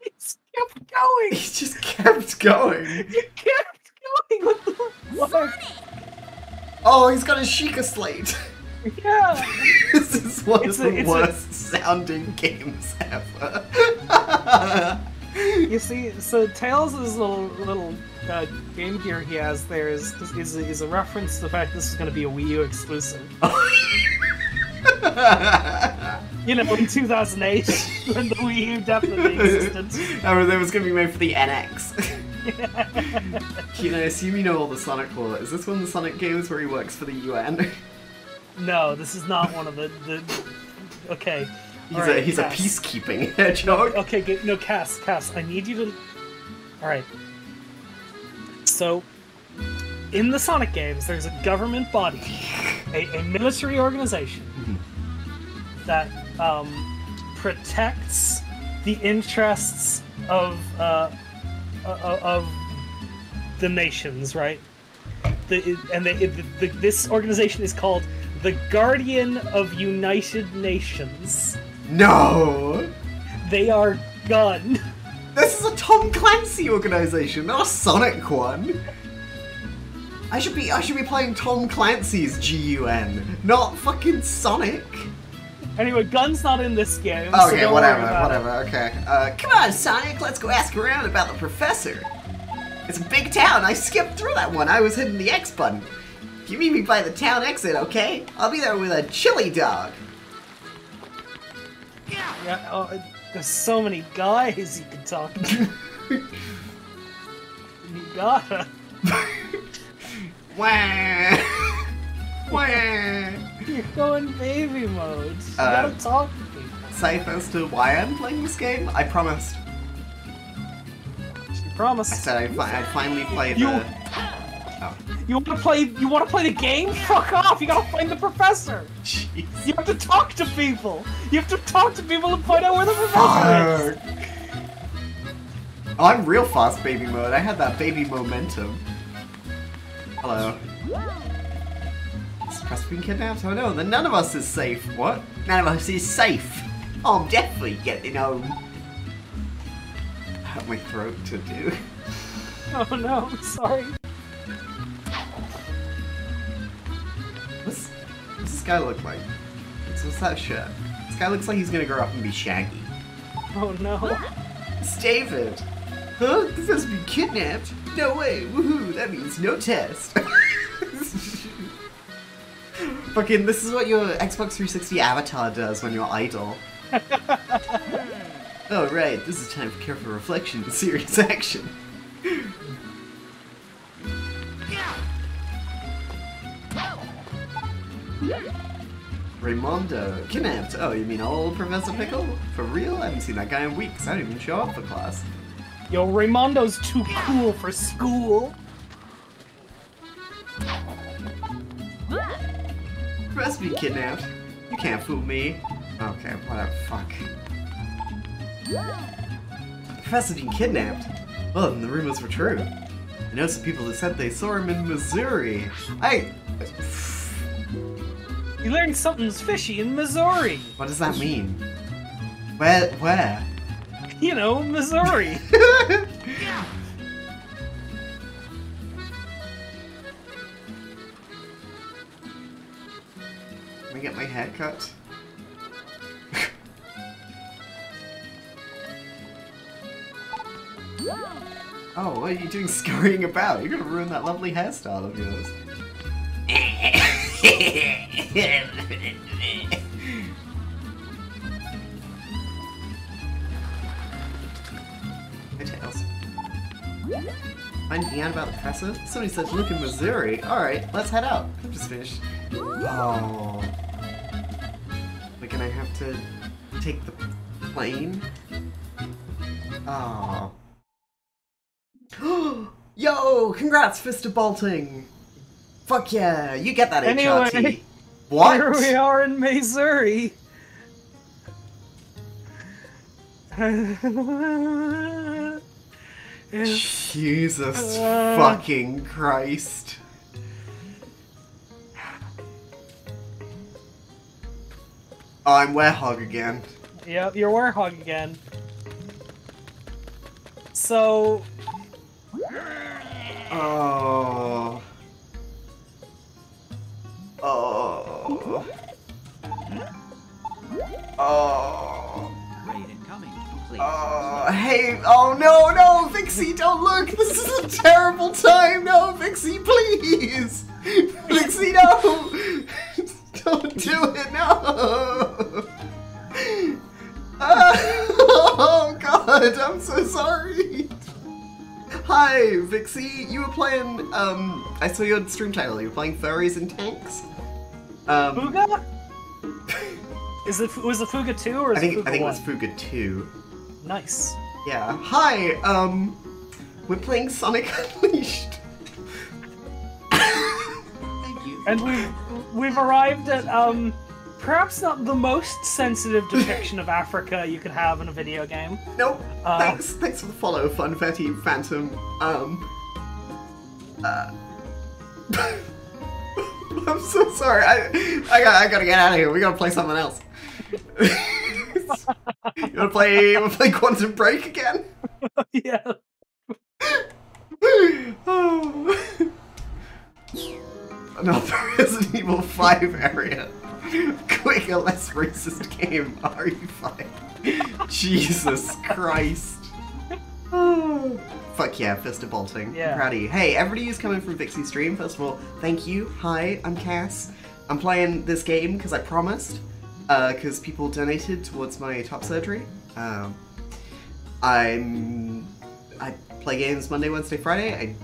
It's kept going. He just kept going. he kept going. What the fuck? Oh, he's got a Sheikah slate. Yeah. this is one It's of a- the it's a- worst sounding games ever. You see, so Tails' little little uh, Game Gear he has there is is is a reference to the fact this is going to be a Wii U exclusive. You know, in 2008, when the Wii U definitely existed. Oh, that was gonna be made for the NX. Keen, I assume you know all the Sonic lore. Is this one of the Sonic games where he works for the UN? No, this is not one of the the. Okay. He's All a right, he's a peacekeeping hedgehog. Okay, get, no, Cass, Cass, I need you to. All right. So, in the Sonic games, there's a government body, a, a military organization that um, protects the interests of uh, uh, of the nations, right? The, and they, the, the, this organization is called the Guardian of United Nations. No, They are gun. this is a Tom Clancy organization, not a Sonic one. I should be I should be playing Tom Clancy's GUN, not fucking Sonic. Anyway, gun's not in this game. so Oh, Okay, don't whatever, whatever, okay. Uh, come on, Sonic, let's go ask around about the professor. It's a big town, I skipped through that one, I was hitting the X button. You meet me by the town exit, okay? I'll be there with a chili dog. it. Yeah, oh, it- there's so many guys you can talk to. you gotta. Wah! Wah! You're going baby mode. You Uh, gotta talk to people. Scythe as to why I'm playing this game? I promised. You I said I'd, fi- I'd finally play the... You- Oh, You wanna play? You wanna play the game? Fuck off! You gotta find the professor. jeez. You have to talk to people. You have to talk to people and find out where the professor is. Oh, I'm real fast baby mode. I had that baby momentum. Hello. Press being kidnapped? Oh no, then none of us is safe. What? None of us is safe. Oh, I'm definitely getting home. I have my throat to do. Oh no, I'm sorry. What's, what's this guy look like? What's, what's that shirt? This guy looks like he's gonna grow up and be Shaggy. Oh no. It's David. Huh? Professor been kidnapped? No way. Woohoo. That means no test. Fucking, this is what your Xbox 360 avatar does when you're idle. oh, right. This is time for careful reflection and serious action. Raymondo. Kidnapped. Oh, you mean old Professor Pickle? For real? I haven't seen that guy in weeks. I don't even show up for class. Yo, Raymondo's too cool for school. Professor be kidnapped. You can't fool me. Okay, whatever. Fuck. Professor being kidnapped? Well, then the rumors were true. I know some people that said they saw him in Mazuri. I. You learned something's fishy in Mazuri. What does that mean? Where? Where? You know, Mazuri. Can I get my hair cut? oh, what are you doing scurrying about? You're gonna ruin that lovely hairstyle of yours. Tails. Finding out about the professor? Somebody said look in Mazuri. Alright, let's head out. I'm just finished. Oh. We're gonna have to take the plane? Oh. Yo, congrats, Fister Bolting! Fuck yeah, you get that Anyway, HRT. What? Here we are in Mazuri. Jesus Uh. fucking Christ. I'm Werehog again. Yep, you're Werehog again. So, Oh. Oh. Oh. Raid incoming, please. Oh, hey, oh no, no, Vixie, don't look! This is a terrible time! No, Vixie, please! Vixie, no! Don't do it, no! Oh god, I'm so sorry! Hi, Vixie, you were playing, um, I saw your stream title, you were playing Furries and Tanks? Um, Fuga? Is it was it Fuga two or is I think, it Fuga I think it was Fuga 2. Nice. Yeah. Hi, um, we're playing Sonic Unleashed. And we've we've arrived at um perhaps not the most sensitive depiction of Africa you could have in a video game. Nope. Uh, thanks, thanks for the follow, Funfetti Phantom. Um, uh, I'm so sorry. I, I got, I gotta get out of here. We gotta play something else. you wanna play, you wanna play Quantum Break again? yeah. Another Resident Evil 5 area. Quicker, less racist game. RE5. Jesus Christ. Oh. Fuck yeah, Fist of Bolting. Yeah. I'm proud of you. Hey, everybody who's coming from Vixie Stream, first of all, thank you. Hi, I'm Cass. I'm playing this game because I promised, because people donated towards my top surgery. Um, I'm. I play games Monday, Wednesday, Friday. I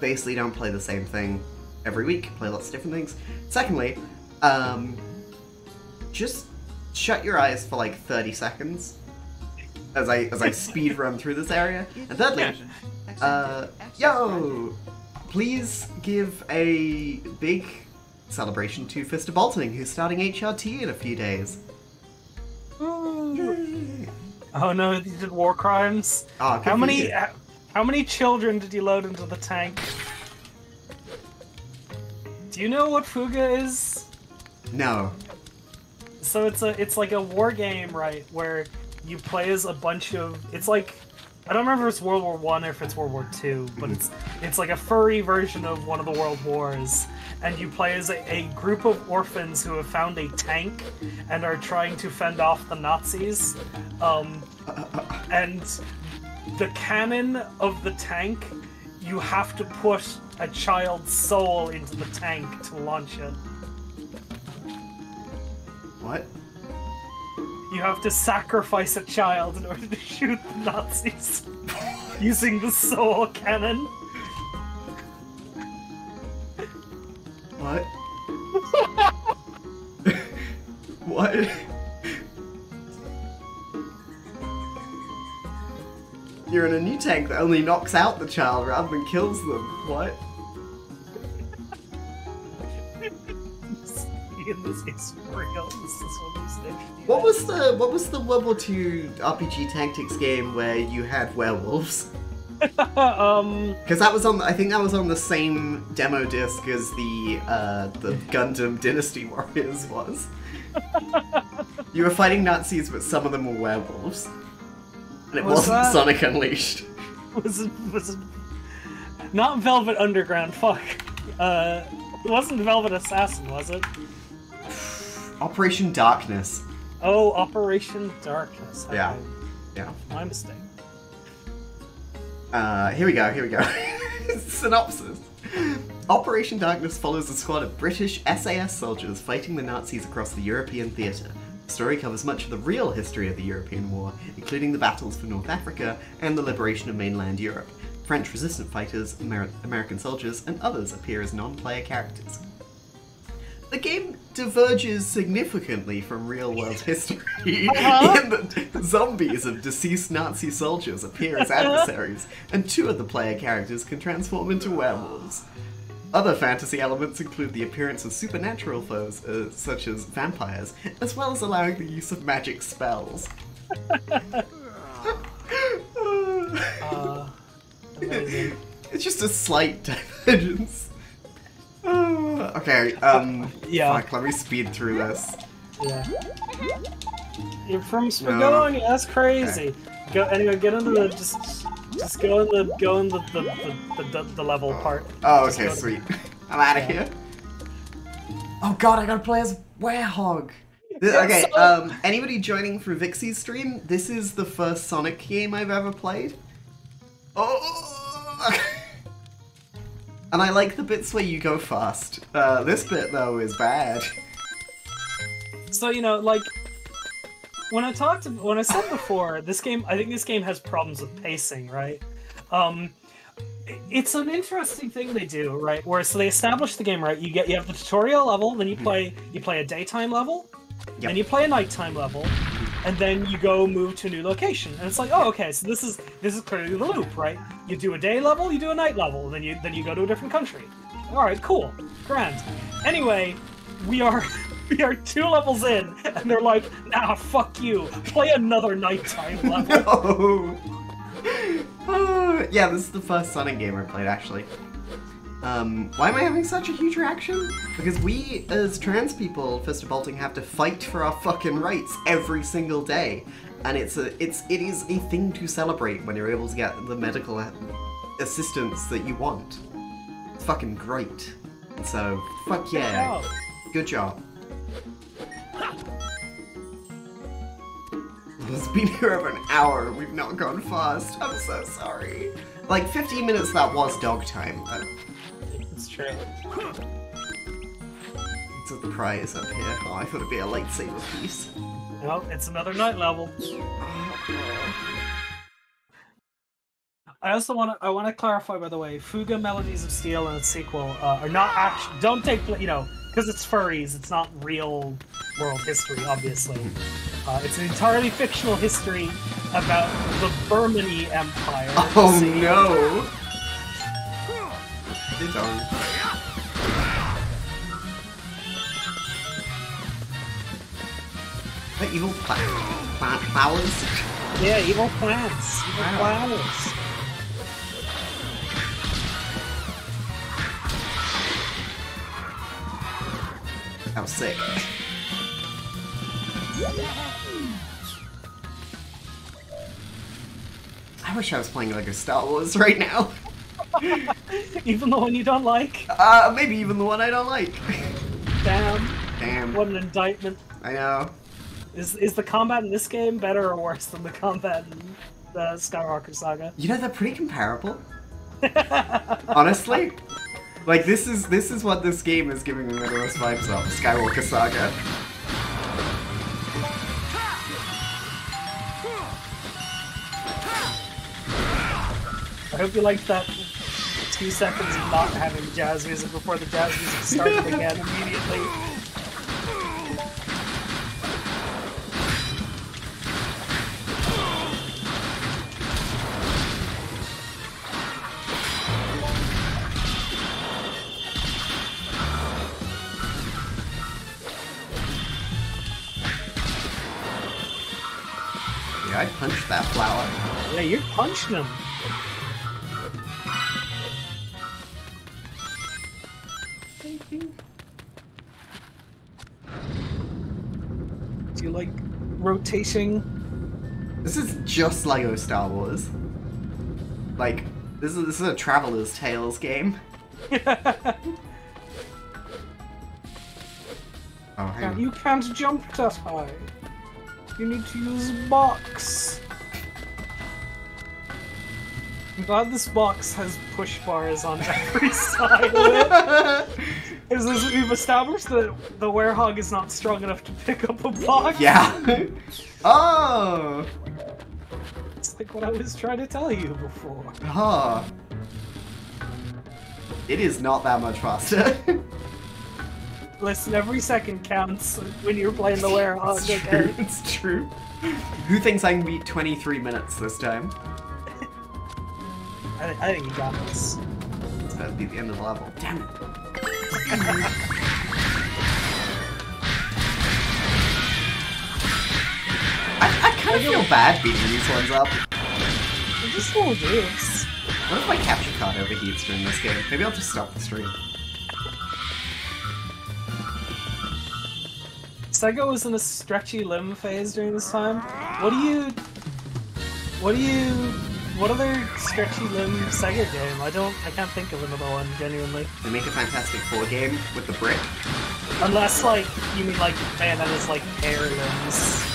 basically don't play the same thing every week. Play lots of different things. Secondly, um, just shut your eyes for like 30 seconds as I as I speed run through this area. And thirdly, uh, yo, please give a big celebration to Fister Bolting, who's starting HRT in a few days. Oh no, you did war crimes. Good How many how, how many children did you load into the tank? Do you know what Fuga is? No. So it's a it's like a war game, right? Where you play as a bunch of it's like I don't remember if it's World War One or if it's World War Two, but it's it's like a furry version of one of the world wars, and you play as a, a group of orphans who have found a tank and are trying to fend off the Nazis. Um, and the cannon of the tank, you have to put a child's soul into the tank to launch it. What? You have to sacrifice a child in order to shoot the Nazis using the soul cannon. What? what? You're in a new tank that only knocks out the child rather than kills them. What? Ian, this is real. This is what these things. What was the what was the World War II RPG Tactics game where you had werewolves? um, Because that was on I think that was on the same demo disc as the uh, the Gundam Dynasty Warriors was. you were fighting Nazis, but some of them were werewolves, and it Was wasn't that- Sonic Unleashed. was it was it not Velvet Underground? Fuck. Uh, it wasn't Velvet Assassin, was it? Operation Darkness. Oh, Operation Darkness. Yeah. Okay, Yeah. My mistake. Uh, here we go, here we go. Synopsis. Operation Darkness follows a squad of British SAS soldiers fighting the Nazis across the European theatre. The story covers much of the real history of the European War, including the battles for North Africa and the liberation of mainland Europe. French resistant fighters, Amer- American soldiers, and others appear as non player characters. The game diverges significantly from real world history. Uh-huh. In that zombies of deceased Nazi soldiers appear as adversaries, and two of the player characters can transform into werewolves. Other fantasy elements include the appearance of supernatural foes, uh, such as vampires, as well as allowing the use of magic spells. Uh, amazing. It's just a slight divergence. Uh, okay, um, Yeah. fuck, let me speed through this. Yeah. You're from Spagonia. That's crazy. Go anyway. Get into the just. Just go in the go in the the, the, the, the level part. Oh, Just okay, to- sweet. I'm out of Yeah. here. Oh god, I gotta play as Werehog. Th- Yeah, Okay, um, anybody joining for Vixie's stream, this is the first Sonic game I've ever played. Oh! and I like the bits where you go fast. Uh, this bit, though, is bad. So you know, like when I talked, when I said before, this game, I think this game has problems with pacing, right? Um, it's an interesting thing they do, right? Where so they establish the game, right? You get you have the tutorial level, then you play you play a daytime level, Yep. then you play a nighttime level, and then you go move to a new location. And it's like, oh, okay, so this is this is clearly the loop, right? You do a day level, you do a night level, then you then you go to a different country. All right, cool, grand. Anyway, we are we are two levels in, and they're like, nah, fuck you, play another nighttime level. No! Ah, yeah, this is the first Sonic game I played, actually. Um, why am I having such a huge reaction? Because we, as trans people, Fister Bolting, have to fight for our fucking rights every single day. And it's a, it's, it is a thing to celebrate when you're able to get the medical assistance that you want. It's fucking great. So, fuck yeah. Good job. It's been here over an hour. We've not gone fast. I'm so sorry. Like 15 minutes that was dog time. It's true. It's a prize up here. Oh, I thought it'd be a lightsaber piece. No, it's another night level. I also want to I want to clarify, by the way, Fuga Melodies of Steel and its sequel uh, are not actually don't take you know because it's furries. It's not real world history, obviously. Uh, it's an entirely fictional history about the Burmany Empire. Oh no! They don't. The evil plant, plant flowers. Yeah, evil plants, evil Wow. flowers. That was sick. I wish I was playing like a Star Wars right now. Even the one you don't like. Uh, maybe even the one I don't like. Damn, Damn. what an indictment. I know. Is is the combat in this game better or worse than the combat in the Skywalker Saga? You know they're pretty comparable. Honestly, like this is this is what this game is giving me the most vibes of Skywalker Saga. I hope you liked that two seconds of not having jazz music before the jazz music started again immediately. Yeah, I punched that flower. Yeah, you're punching him. You like rotating? This is just Lego Star Wars. Like this is this is a Traveller's Tales game. Oh, on. You can't jump that high. You need to use box. I'm glad this box has push bars on every side. Is this, we've established that the werehog is not strong enough to pick up a box. yeah. oh. It's like what I was trying to tell you before. Huh. It is not that much faster. Listen, every second counts when you're playing the Werehog. It's Okay. true. It's true. Who thinks I can beat 23 minutes this time? I, I think you got this. It's about to be the end of the level. Damn it. I, I kind of feel bad beating these ones up. They're just little dudes. What if my capture card overheats during this game? Maybe I'll just stop the stream. Sega was in a stretchy limb phase during this time. What do you... What do you... What other stretchy limb Sega game? I don't... I can't think of another one, genuinely. They make a Fantastic Four game with the brick. Unless, like, you mean, like, Bayonetta's, like, hair limbs.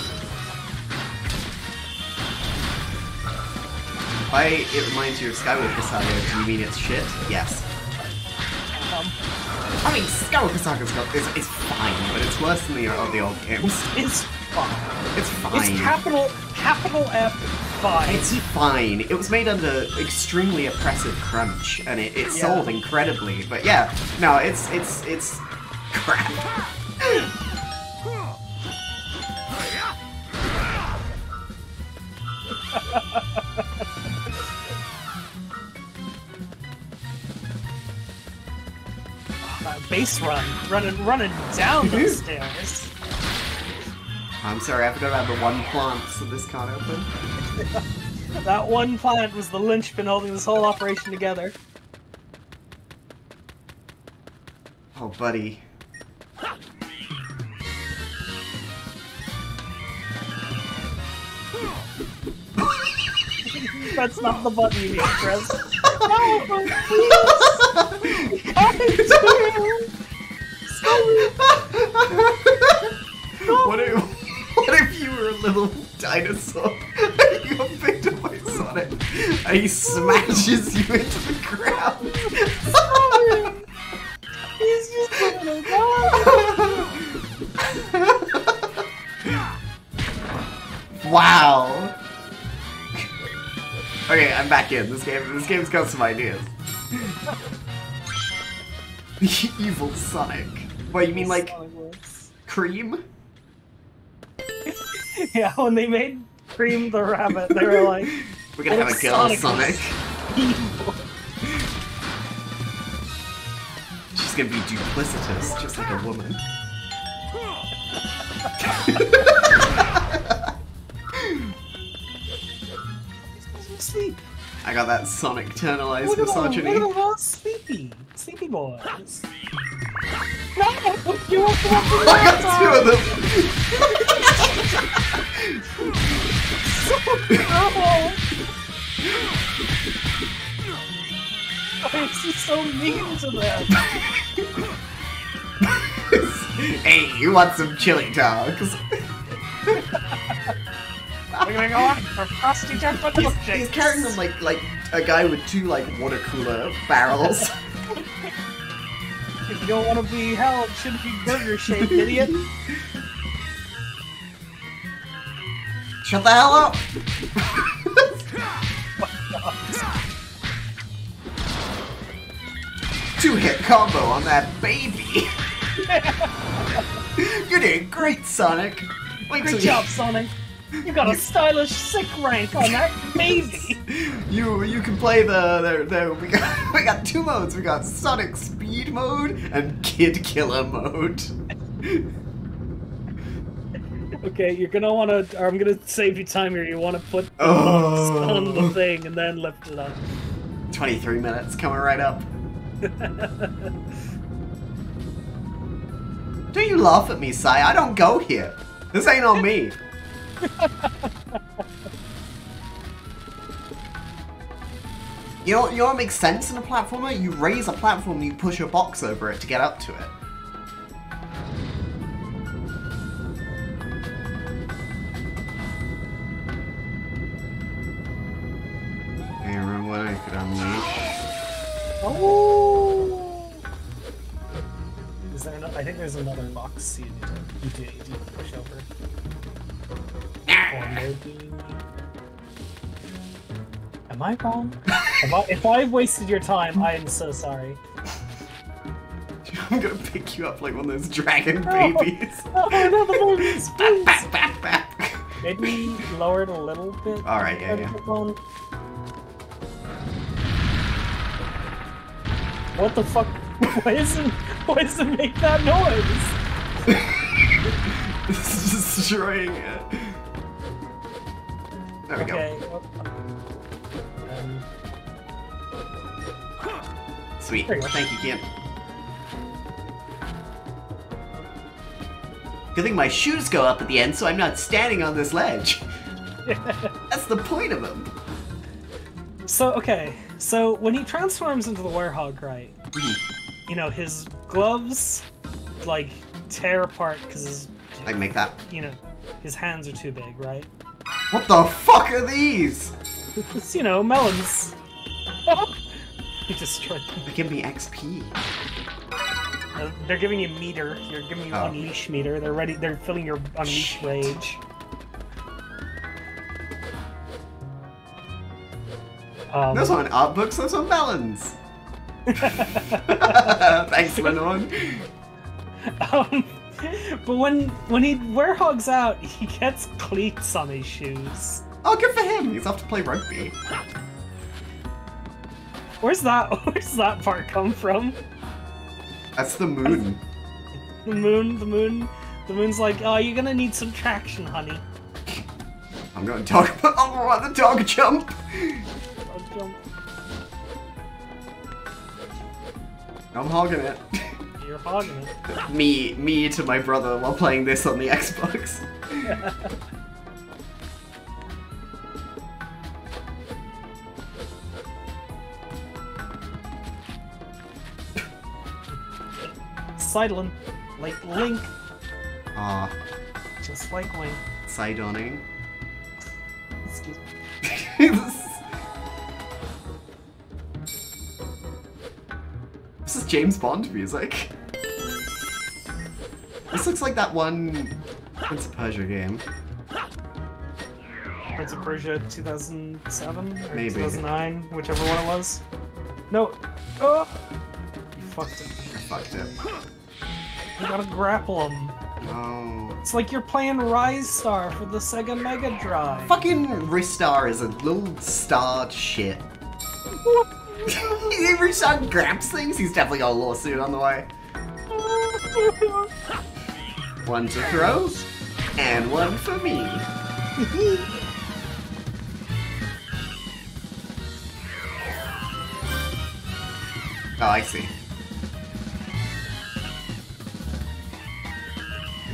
Why it reminds you of Skywalker Saga, do you mean it's shit? Yes. Um, I mean, Skywalker Saga's got, is, is fine, but it's worse than the, of the old games. it's fine. It's fine. It's capital... Capital F fine. It's fine. It was made under extremely oppressive crunch, and it, it Yeah. sold incredibly. But yeah, no, it's it's it's crap. Uh, base run. Running, running down those stairs. I'm sorry, I forgot about the one plant, so this can't open. That one plant was the linchpin holding this whole operation together. Oh, buddy. That's not the button you need to press. no, please! What if what if you were a little dinosaur? And you got picked up by Sonic, and he smashes you into the ground. Wow. Okay, I'm back in. This game this game's got some ideas. Evil Sonic. What you mean like cream? Yeah, when they made Cream the Rabbit, they were like, We're gonna have a girl Sonic evil. She's gonna be duplicitous, just like a woman. Sleep. I got that Sonic internalized Look at them, look misogyny. at all sleepy. Sleepy boys. No! You I got two of them! Oh! Why is he so mean to them? hey, you want some chili dogs? We're gonna go on for frosty chocolate He's, milkshakes. he's carrying them like like a guy with two like water cooler barrels. If you don't want to be held, shouldn't be burger shaped, idiot. Shut the hell up! Two hit combo on that baby. You're doing great, Sonic. Wait till Great you- job, Sonic. You got a stylish sick rank on that baby. You you can play the, the, the we got we got two modes. We got Sonic Speed mode and Kid Killer mode. Okay, you're gonna want to. I'm gonna save you time here. You want to put Oh. on the thing and then lift it up. 23 minutes coming right up. Don't you laugh at me, Sai. I don't go here. This ain't on me. You know, you know what makes sense in a platformer? You raise a platform and you push a box over it to get up to it. I remember when I could unleash. Oh. Is there? No, I think there's another box you need to you do, you do to push over. Or maybe. Am I wrong? if, I, if I've wasted your time, I am so sorry. I'm gonna pick you up like one of those dragon oh. babies. Oh, no, the babies, please. Bap, bap, bap. Maybe lower it a little bit. All right, yeah, yeah. What the fuck? Why isn't why does it make that noise? This is destroying it. There we go. Okay. Um, Sweet. You. Thank you, Kim. Good thing my shoes go up at the end, so I'm not standing on this ledge. That's the point of them. so okay, so when he transforms into the werehog, right? You know his gloves like tear apart because his I make that. you know his hands are too big, right? What the fuck are these? It's you know melons. he destroyed them. They give me XP. Uh, they're giving you meter. You're giving you Oh. unleash meter. They're ready. They're filling your unleash Shit. rage. Um, Those aren't art books, those are melons. Thanks, Lenore. um, but when when he werehogs out, he gets cleats on his shoes. Oh, good for him. He's off to play rugby. Where's that? Where's that part come from? That's the moon. The moon. The moon. The moon's like, oh, you're gonna need some traction, honey. I'm gonna talk about oh, the dog jump. I'll jump. I'm hogging it. You're hogging it. me, me to my brother while playing this on the Xbox. Sidlin, like Link, Ah, just like Link. Sidoning. Excuse me. this is James Bond music. This looks like that one Prince of Persia game. Prince of Persia 2007 or Maybe. 2009, whichever one it was. No. Oh! You fucked it. I fucked it. You gotta grapple him. No. Oh. It's like you're playing Rise Star for the Sega Mega Drive. Fucking Ristar is a little starred shit. he Ristar grabs things, he's definitely got a lawsuit on the way. One to throw, and one for me. Oh, I see.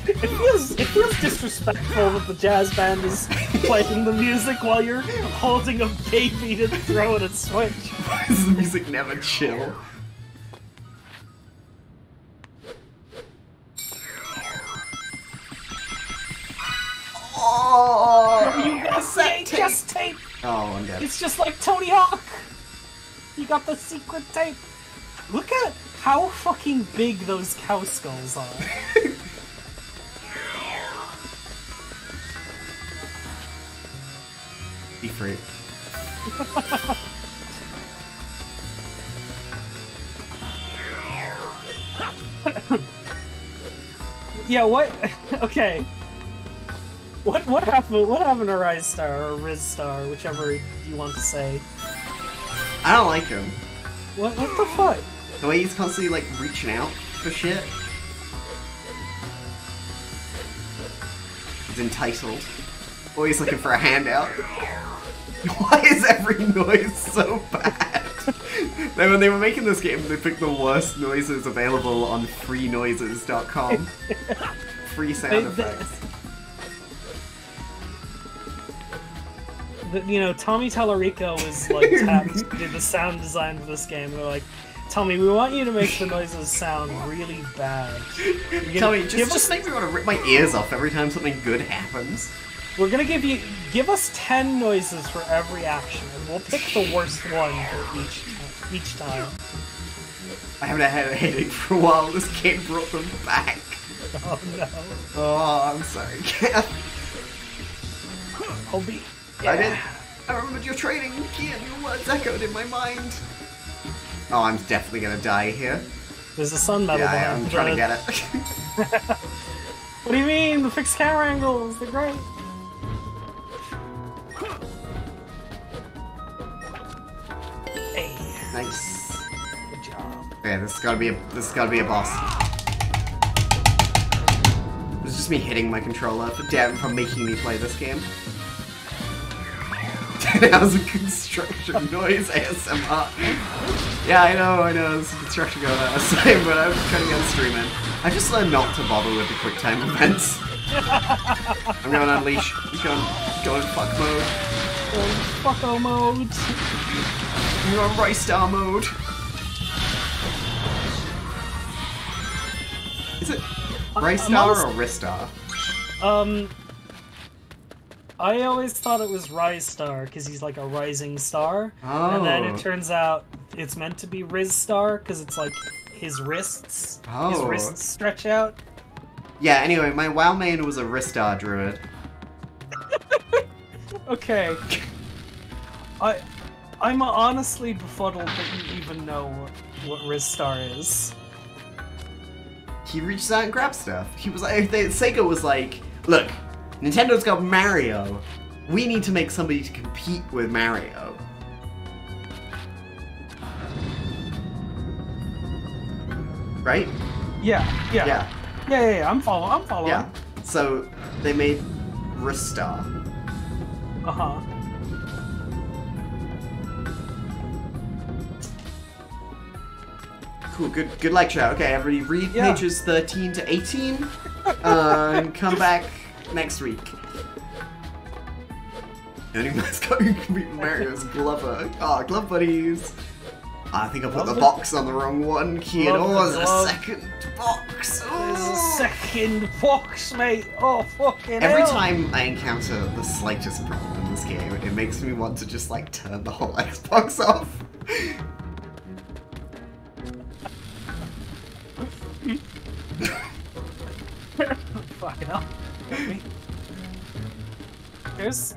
It feels it feels disrespectful that the jazz band is playing the music while you're holding a baby to throw at a switch. Why does the music never chill? Oh, You oh, got cassette tape. VHS tape. Oh, I'm dead. It's just like Tony Hawk. You got the secret tape. Look at how fucking big those cow skulls are. Be free. Yeah, what? Okay. What what happened? What happened to Rise Star or Riz Star, whichever you want to say? I don't like him. What what the fuck? The way he's constantly like reaching out for shit. He's entitled. Always looking for a handout. Why is every noise so bad? then when they were making this game, they picked the worst noises available on freenoises.com. Free sound effects. You know, Tommy Tallarico was like tapped to do the sound design for this game. They're like, Tommy, we want you to make the noises sound really bad. You're gonna Tell me, give just, us- just make me want to rip my ears off every time something good happens. We're gonna give you give us ten noises for every action, and we'll pick the worst one for each each time. I haven't had a headache for a while. This game brought them back. Oh no! Oh, I'm sorry, Kath. I'll be. I did. I remembered your training, Kian. Your words echoed in my mind. Oh, I'm definitely gonna die here. There's a sun medal Yeah, I'm trying to get it. What do you mean? The fixed camera angles, they're great. Nice. good job. Okay, this has gotta be a this has gotta be a boss. It's just me hitting my controller for damn for making me play this game. that was a construction noise ASMR. Yeah, I know, I know, there's some construction going on outside, but I'm trying to get a. I just learned not to bother with the quick time events. I'm going to unleash, going, going fuck mode. Going Fucko mode. I'm going Rice Star mode. Is it Rice Star honest- or Ristar? Um, I always thought it was Rise Star because he's like a rising star, and then Oh. it turns out it's meant to be Riz Star because it's like his wrists. His Oh. wrists stretch out. Yeah, anyway, my WoW main was a Ristar druid. Okay. I, I'm honestly befuddled that you even know what, what Riz Star is. He reaches out and grabs stuff. He was like, they, Sega was like, look, Nintendo's got Mario. We need to make somebody to compete with Mario. Right? Yeah, yeah, yeah, Yeah. yeah. yeah, I'm following. I'm following. Yeah. So they made Ristar. Uh huh. Cool, good good lecture. Okay, everybody read Yeah. pages 13 to 18 uh, and come back next week. Any mascot who can beat Mario's Glover. Ah, Glove Buddies. I think I put the box on the wrong one. Key and Glove oh, there's a second box. There's a Oh. second box, mate. Oh fucking Every hell. time I encounter the slightest problem in this game, it makes me want to just like turn the whole Xbox off. Fucking hell. Me. There's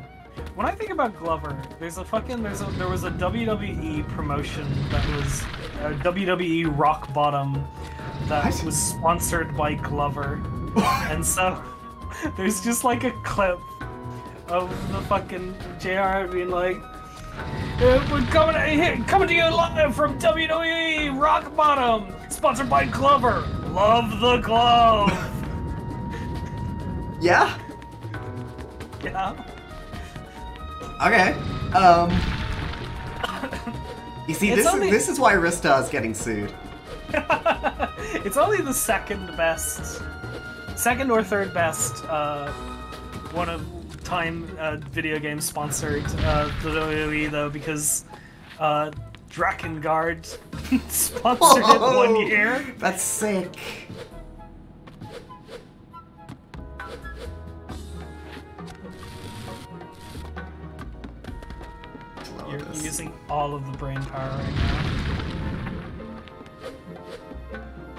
when I think about Glover, there's a fucking there's a there was a WWE promotion that was a WWE Rock Bottom that What? was sponsored by Glover. and so there's just like a clip of the fucking JR being like "Uh, we're coming here, coming to you live from WWE Rock Bottom, sponsored by Glover. Love the glove. Yeah? yeah. Okay. Um. You see, It's this only- is this is why Ristar is getting sued. it's only the second best, second or third best uh, one of time uh, video game sponsored uh, the WWE though because uh, Drakengard sponsored it one year. That's sick. You're this. using all of the brain power right now.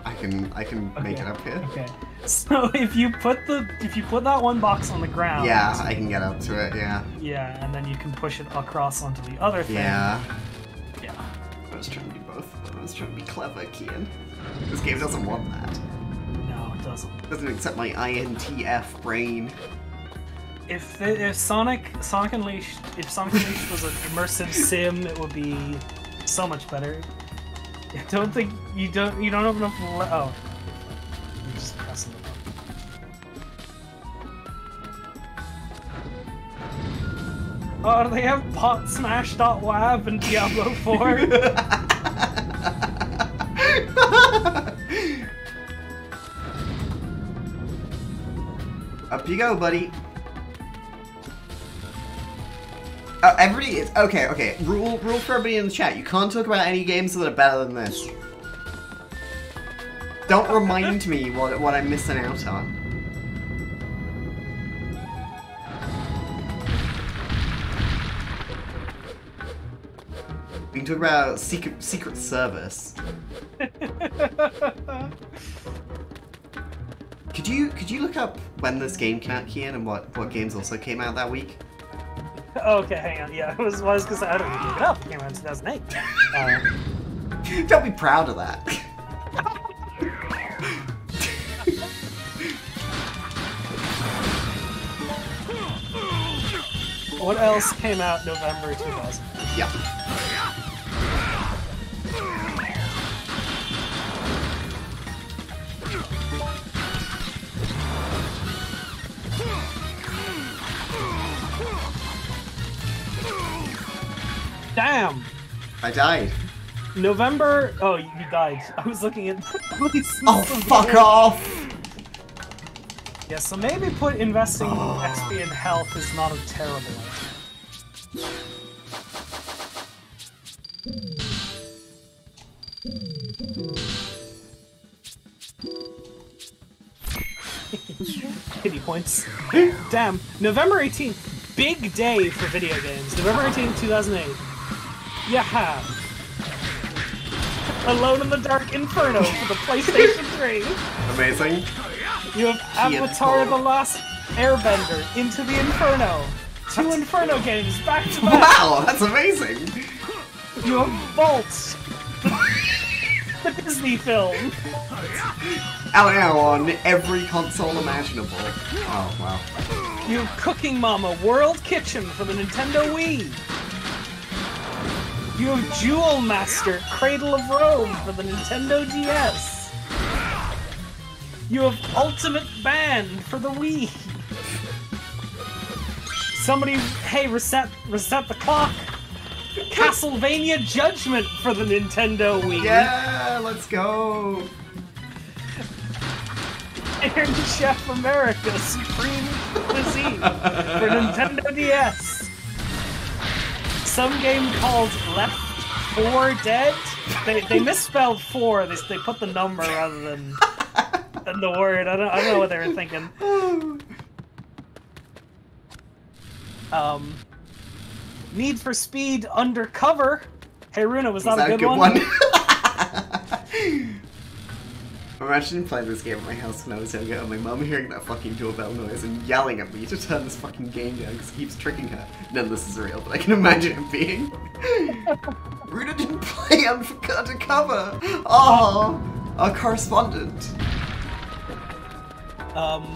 I can I can make it up here. Okay. So if you put the if you put that one box on the ground, Yeah, I can get up to it. Yeah. yeah, and then you can push it across onto the other thing. Yeah. Yeah. I was trying to do both. I was trying to be clever, Kian. This game doesn't want that. No, it doesn't. It doesn't accept my INTF brain. If the, if Sonic Sonic Unleashed if Sonic Unleashed was an immersive sim, it would be so much better. I don't think you don't you don't have enough. Le- oh, you're just pressing the button. Oh, do they have Pot potsmash.wav in Diablo 4? Up you go, buddy. Oh, everybody is okay. Okay, rule rule for everybody in the chat: you can't talk about any games that are better than this. Don't remind me what what I'm missing out on. We can talk about Secret Secret Service. Could you could you look up when this game came out, Kian, and what what games also came out that week? Okay, hang on. Yeah, it was, well, I was gonna say, I don't even give it up. It came out in 2008. Um, don't be proud of that. what else came out November 2000? Yeah. Damn! I died. November. Oh, you died. I was looking at. Oh, fuck off! Yeah, so maybe put investing XP in health is not a terrible idea. Kitty points. Damn. November 18th. Big day for video games. November 18th, 2008. Yeah. Alone in the Dark Inferno for the PlayStation 3. Amazing. You have Avatar The Last Airbender Into the Inferno. Two Inferno games back to back. Wow, that's amazing! You have Bolt. the Disney film. Out now on every console imaginable. Oh, wow. You have Cooking Mama World Kitchen for the Nintendo Wii. You have Jewel Master Cradle of Rome for the Nintendo DS. You have Ultimate Band for the Wii. Somebody, hey, reset, reset the clock. Castlevania Judgment for the Nintendo Wii. Yeah, let's go! Iron Chef America Supreme Cuisine for Nintendo DS. Some game called Left 4 Dead. They, they misspelled 4, they, they put the number rather than, than the word. I don't, I don't know what they were thinking. Um, Need for Speed Undercover. Hey Runa, was, Was that, a good, one? Imagine playing this game at my house when I was younger and my mum hearing that fucking doorbell noise and yelling at me to turn this fucking game down because it keeps tricking her. None of this is real, but I can imagine it being. Runa didn't play un- undercover! Oh, our correspondent. Um,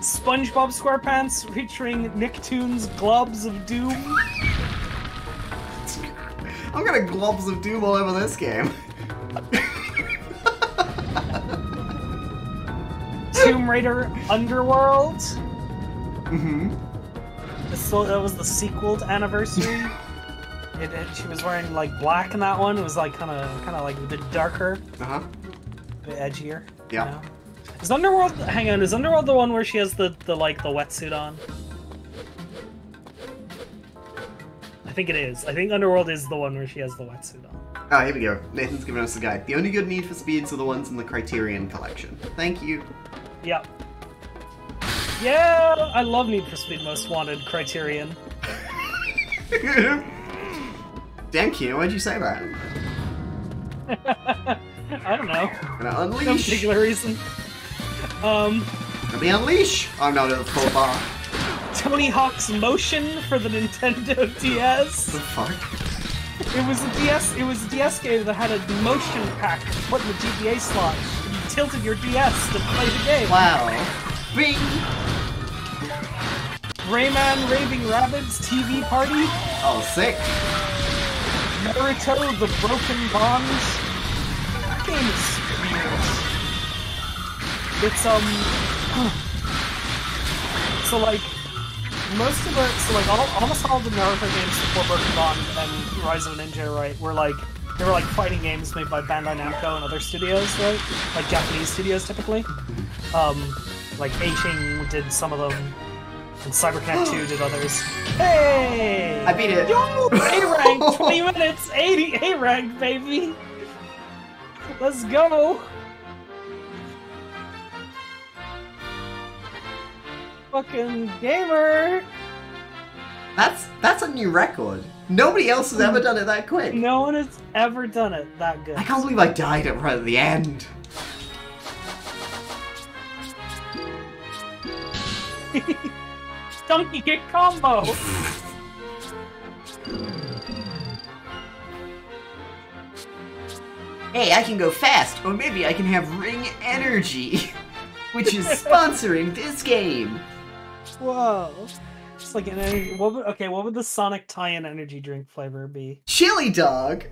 SpongeBob SquarePants featuring Nicktoons Globs of Doom. I'm gonna globs of doom all over this game. Tomb Raider Underworld. hmm So that was the sequel to Anniversary. it, it- she was wearing like black in that one. It was like kind of kind of like a bit darker, Uh huh. a bit edgier. you Yeah. know? Is Underworld? Hang on. Is Underworld the one where she has the the like the wetsuit on? I think it is. I think Underworld is the one where she has the wetsuit on. Oh, here we go. Nathan's giving us a guide. The only good Need for Speeds are the ones in the Criterion collection. Thank you. Yep. Yeah, I love Need for Speed Most Wanted Criterion. Thank you. why'd you say that? I don't know. Gonna No unleash. particular reason. Um, Let me unleash. Oh no, that's full bar. Tony Hawk's Motion for the Nintendo DS. The fuck? It was a DS. It was a DS game that had a motion pack put in the GBA slot. And You tilted your DS to play the game. Wow. Bing. Rayman Raving Rabbids TV Party. Oh, sick. Naruto The Broken Bonds. That game is weird. It's um. So like most of the so like all, almost all the Naruto games before Broken Bond and Rise of Ninja, right, were like they were like fighting games made by Bandai Namco and other studios, right? Like Japanese studios typically. Um, like Eighting did some of them, and CyberConnect 2 did others. Hey! I beat it. Yo! A rank, 20 minutes, 80 A rank, baby! Let's go! Fucking gamer! That's that's a new record. Nobody else has ever hmm. done it that quick. No one has ever done it that good. I can't believe I died at right at the end. Donkey kick combo! Hey, I can go fast, or maybe I can have ring energy, which is sponsoring this game. Whoa. just like an energy. What would, okay, what would the Sonic tie-in energy drink flavor be? Chili dog.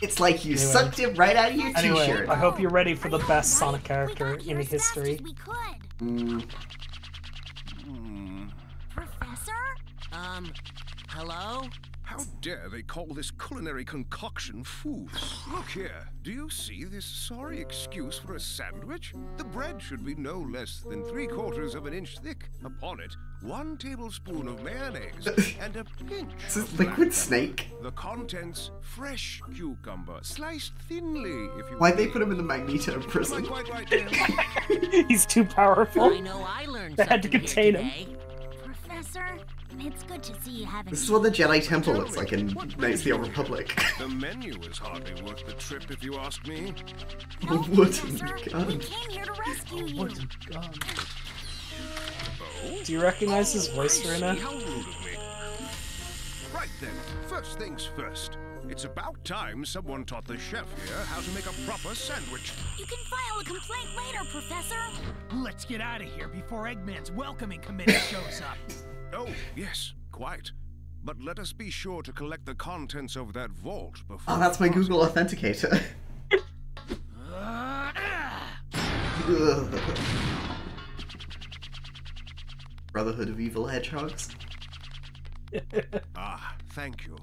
It's like you Anyway. sucked it right out of your Anyway, t-shirt. I hope you're ready for the best right. Sonic character in as history. as we could. Mm, Hmm. Professor? Um, hello? How dare they call this culinary concoction food? Look here, do you see this sorry excuse for a sandwich? The bread should be no less than three quarters of an inch thick. Upon it, one tablespoon of mayonnaise and a pinch. Is of liquid black snake? The contents: fresh cucumber, sliced thinly, if you. Why'd they put him in the Magneto prison? quite right, Dan? He's too powerful. I know I learned They had to something here contain him. Professor, it's good to see you having This is what the Jedi Temple looks like in Knights of the Old Republic. The menu is hardly worth the trip, if you ask me. A oh, No, wooden Professor, we gun. came here to rescue you. What a gun. Oh? Do you recognize his voice, I Rena? see. How rude of me. Right then, first things first. It's about time someone taught the chef here how to make a proper sandwich. You can file a complaint later, Professor. Let's get out of here before Eggman's welcoming committee shows up. Oh, yes, quite. But let us be sure to collect the contents of that vault before. Oh, that's my Google Authenticator. Brotherhood of Evil Hedgehogs. Ah, thank you.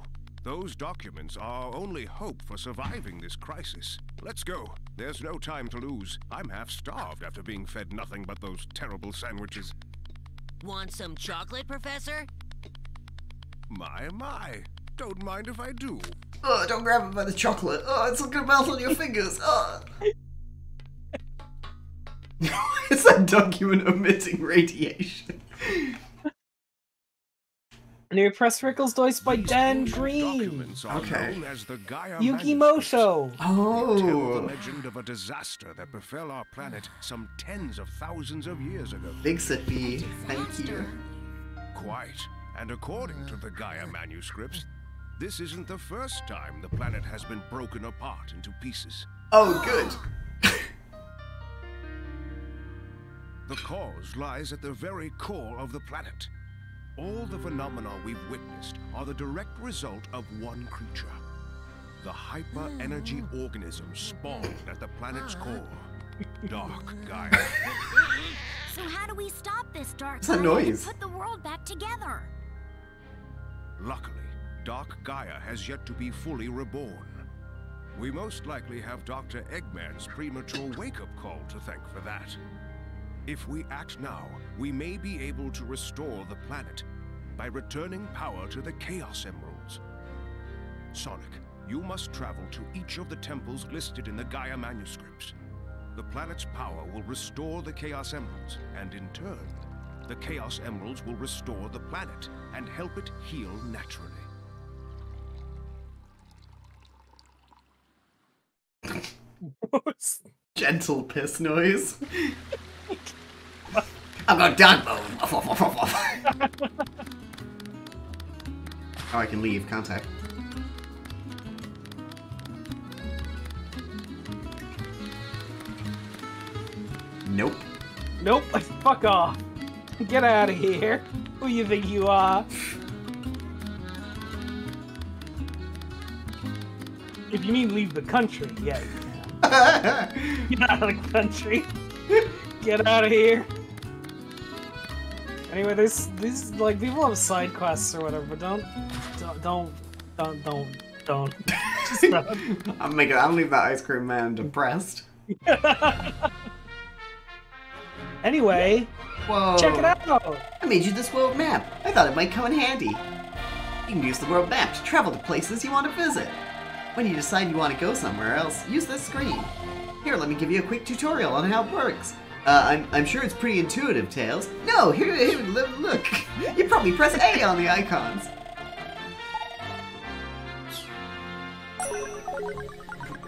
Those documents are our only hope for surviving this crisis. Let's go. There's no time to lose. I'm half starved after being fed nothing but those terrible sandwiches. Want some chocolate, Professor? My, my. Don't mind if I do. Oh, don't grab it by the chocolate. Oh, it's gonna melt on your fingers. Oh. it's that document emitting radiation. New press Rickles Dice by Dan Green. Okay. as the Gaia Yuki manuscripts. Mosho. They tell the Oh, legend of a disaster that befell our planet some tens of thousands of years ago. Big Sippy, thank you. Quite. And according to the Gaia manuscripts, this isn't the first time the planet has been broken apart into pieces. Oh, good. The cause lies at the very core of the planet. All the phenomena we've witnessed are the direct result of one creature. The hyper energy hmm. organism spawned hmm. at the planet's uh-huh. core. Dark Gaia. So how do we stop this dark What's that Gaia and noise? put the world back together? Luckily, Dark Gaia has yet to be fully reborn. We most likely have Dr. Eggman's premature wake-up call to thank for that. If we act now, we may be able to restore the planet by returning power to the Chaos Emeralds. Sonic, you must travel to each of the temples listed in the Gaia manuscripts. The planet's power will restore the Chaos Emeralds, and in turn, the Chaos Emeralds will restore the planet and help it heal naturally. Gentle piss noise. I've got dog bone. oh, I can leave, can't Nope. Nope. Fuck off. Get out of here. Who you think you are? If you mean leave the country, yeah, you can. Get out of the country. Get out of here. Anyway, there's these like people have side quests or whatever, but don't don't don't don't don't don't. Just don't. I'm making. I'll leave that ice cream man depressed. Anyway, Whoa. check it out. I made you this world map. I thought it might come in handy. You can use the world map to travel to places you want to visit. When you decide you want to go somewhere else, use this screen. Here, let me give you a quick tutorial on how it works. Uh, I'm, I'm sure it's pretty intuitive, Tails. No, here, here, look, look. You probably press A on the icons.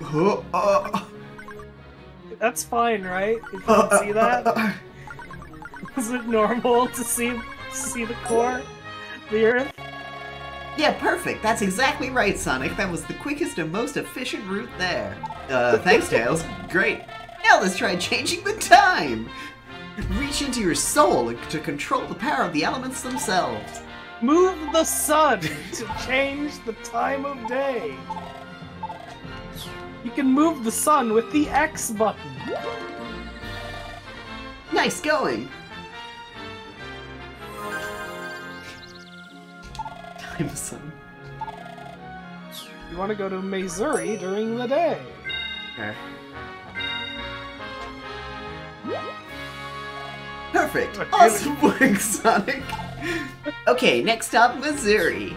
Oh, That's fine, right? If you uh, can see that, uh, uh, is it normal to see to see the core, the Earth? Yeah, perfect. That's exactly right, Sonic. That was the quickest and most efficient route there. Uh, thanks, Tails. Great. Now let's try changing the time. Reach into your soul to control the power of the elements themselves. Move the sun to change the time of day. You can move the sun with the X button. Nice going! Time Sun. You want to go to Mazuri during the day. Okay. Perfect! Really? Awesome work, Sonic! Okay, next up, Mazuri.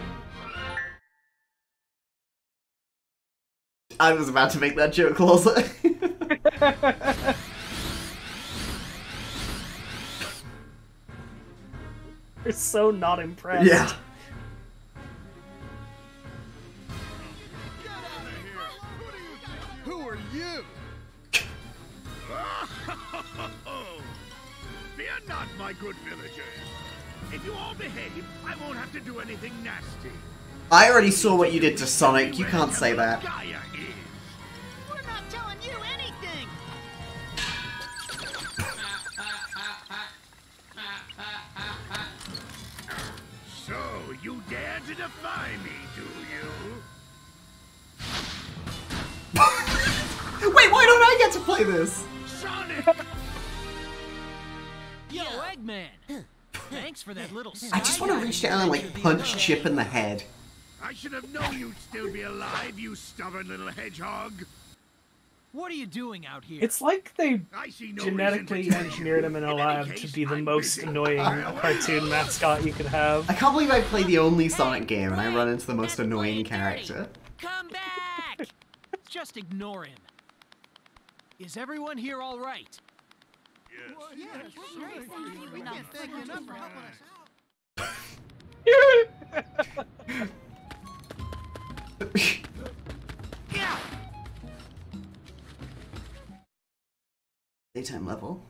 I was about to make that joke, Lolza. You're so not impressed. yeah. Who are you? Fear not, my good villagers. If you all behave, I won't have to do anything nasty. I already saw what you did to Sonic, you can't say that. Gaia is. We're not telling you anything! So, you dare to defy me, do you? Wait, why don't I get to play this? Sonic! Yo, Eggman! Thanks for that little I just want to reach down and like punch Chip in the head. I should have known you'd still be alive, you stubborn little hedgehog. What are you doing out here? It's like they no genetically engineered him in a any lab to be the I'm most busy. annoying cartoon mascot you could have. I can't believe I play the only Sonic game and I run into the most annoying character. Come back! Just ignore him. Is everyone here all right? Daytime level.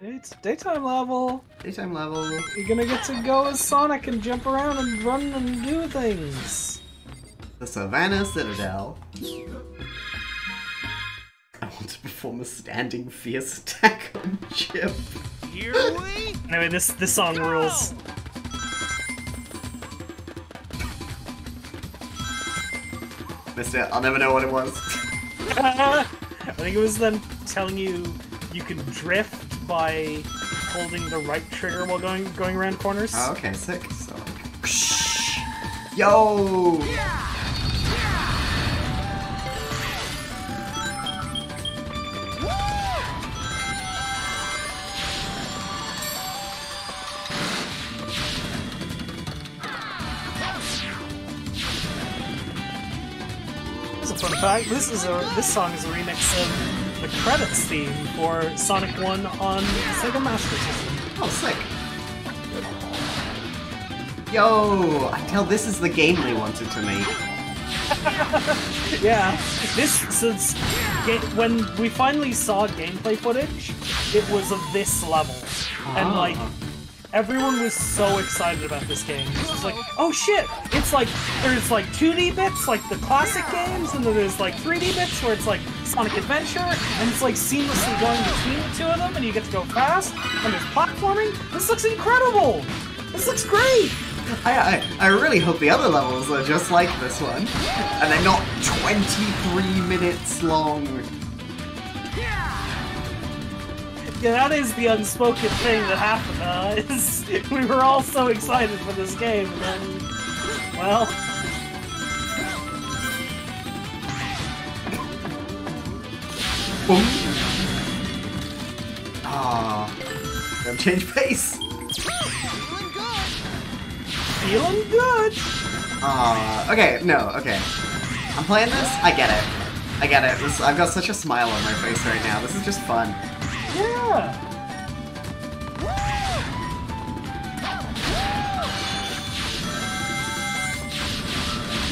It's daytime level. Daytime level. You're gonna get to go as Sonic and jump around and run and do things. The Savannah Citadel. I want to perform a standing fierce attack on Chip. Here we Anyway, this this song rules. Missed it. I'll never know what it was. I think it was them telling you you can drift by holding the right trigger while going going around corners. Oh, okay, sick. So, like, yo! As fact, this is a this song is a remix of the credits theme for Sonic 1 on Sega Master System. Oh, sick. Yo! I tell this is the game they wanted to make. Yeah, this since when we finally saw gameplay footage, it was of this level, and like Ah. Everyone was so excited about this game. It's was like, oh. oh shit! It's like there's like 2D bits, like the classic games, and then there's like 3D bits where it's like Sonic Adventure, and it's like seamlessly going between the two of them, and you get to go fast, and there's platforming. This looks incredible. This looks great. I, I, I really hope the other levels are just like this one. And they're not 23 minutes long. Yeah, that is the unspoken thing that happened. Uh, is we were all so excited for this game, and then, well, Boom. Ah, don't change pace. feeling good. Feeling good. Ah, okay, no, okay. I'm playing this. I get it. I get it. This, I've got such a smile on my face right now. This is just fun.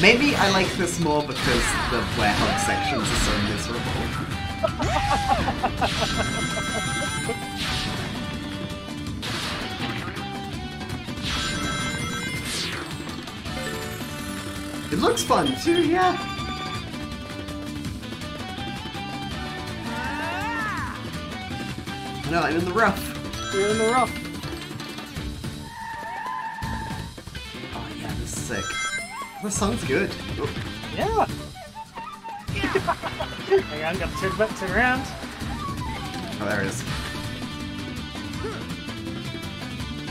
Maybe I like this more because the warehouse sections are so miserable. It looks fun too, yeah. No, I'm in the rough. You're in the rough. Oh yeah, this is sick. This song's good. Yeah. Hang on, gotta turn back, turn around. oh, there it is.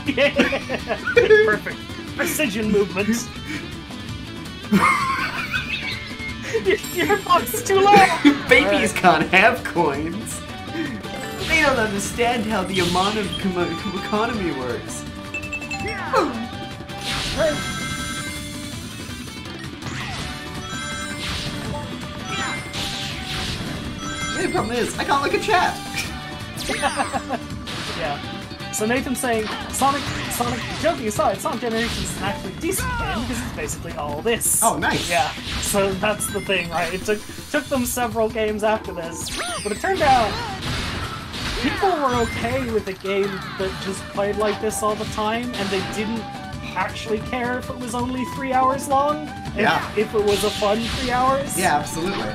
Perfect. Precision movements. your, your box too low. Babies can't have coins. They don't understand how the amount of com- economy works. The only problem is, I can't look at chat. Yeah. So Nathan's saying Sonic, Sonic, joking aside, Sonic Generations is an actually decent game because it's basically all this. Oh, nice. Yeah. So that's the thing, right? It took took them several games after this, but it turned out people were okay with a game that just played like this all the time, and they didn't actually care if it was only three hours long. and Yeah. If it was a fun three hours. Yeah, absolutely.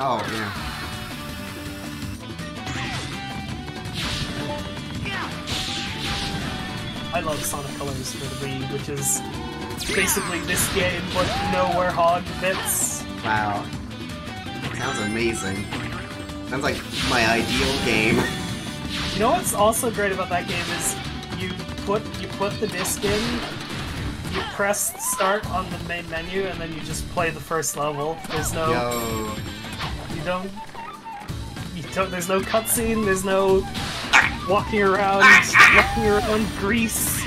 Oh, yeah. I love Sonic Colors for the Wii, which is basically this game, but nowhere Werehog bits. Wow. Sounds amazing. Sounds like my ideal game. You know what's also great about that game is you put you put the disc in, you press start on the main menu, and then you just play the first level. There's no Yo. you don't you don't there's no cutscene, there's no walking around walking around Greece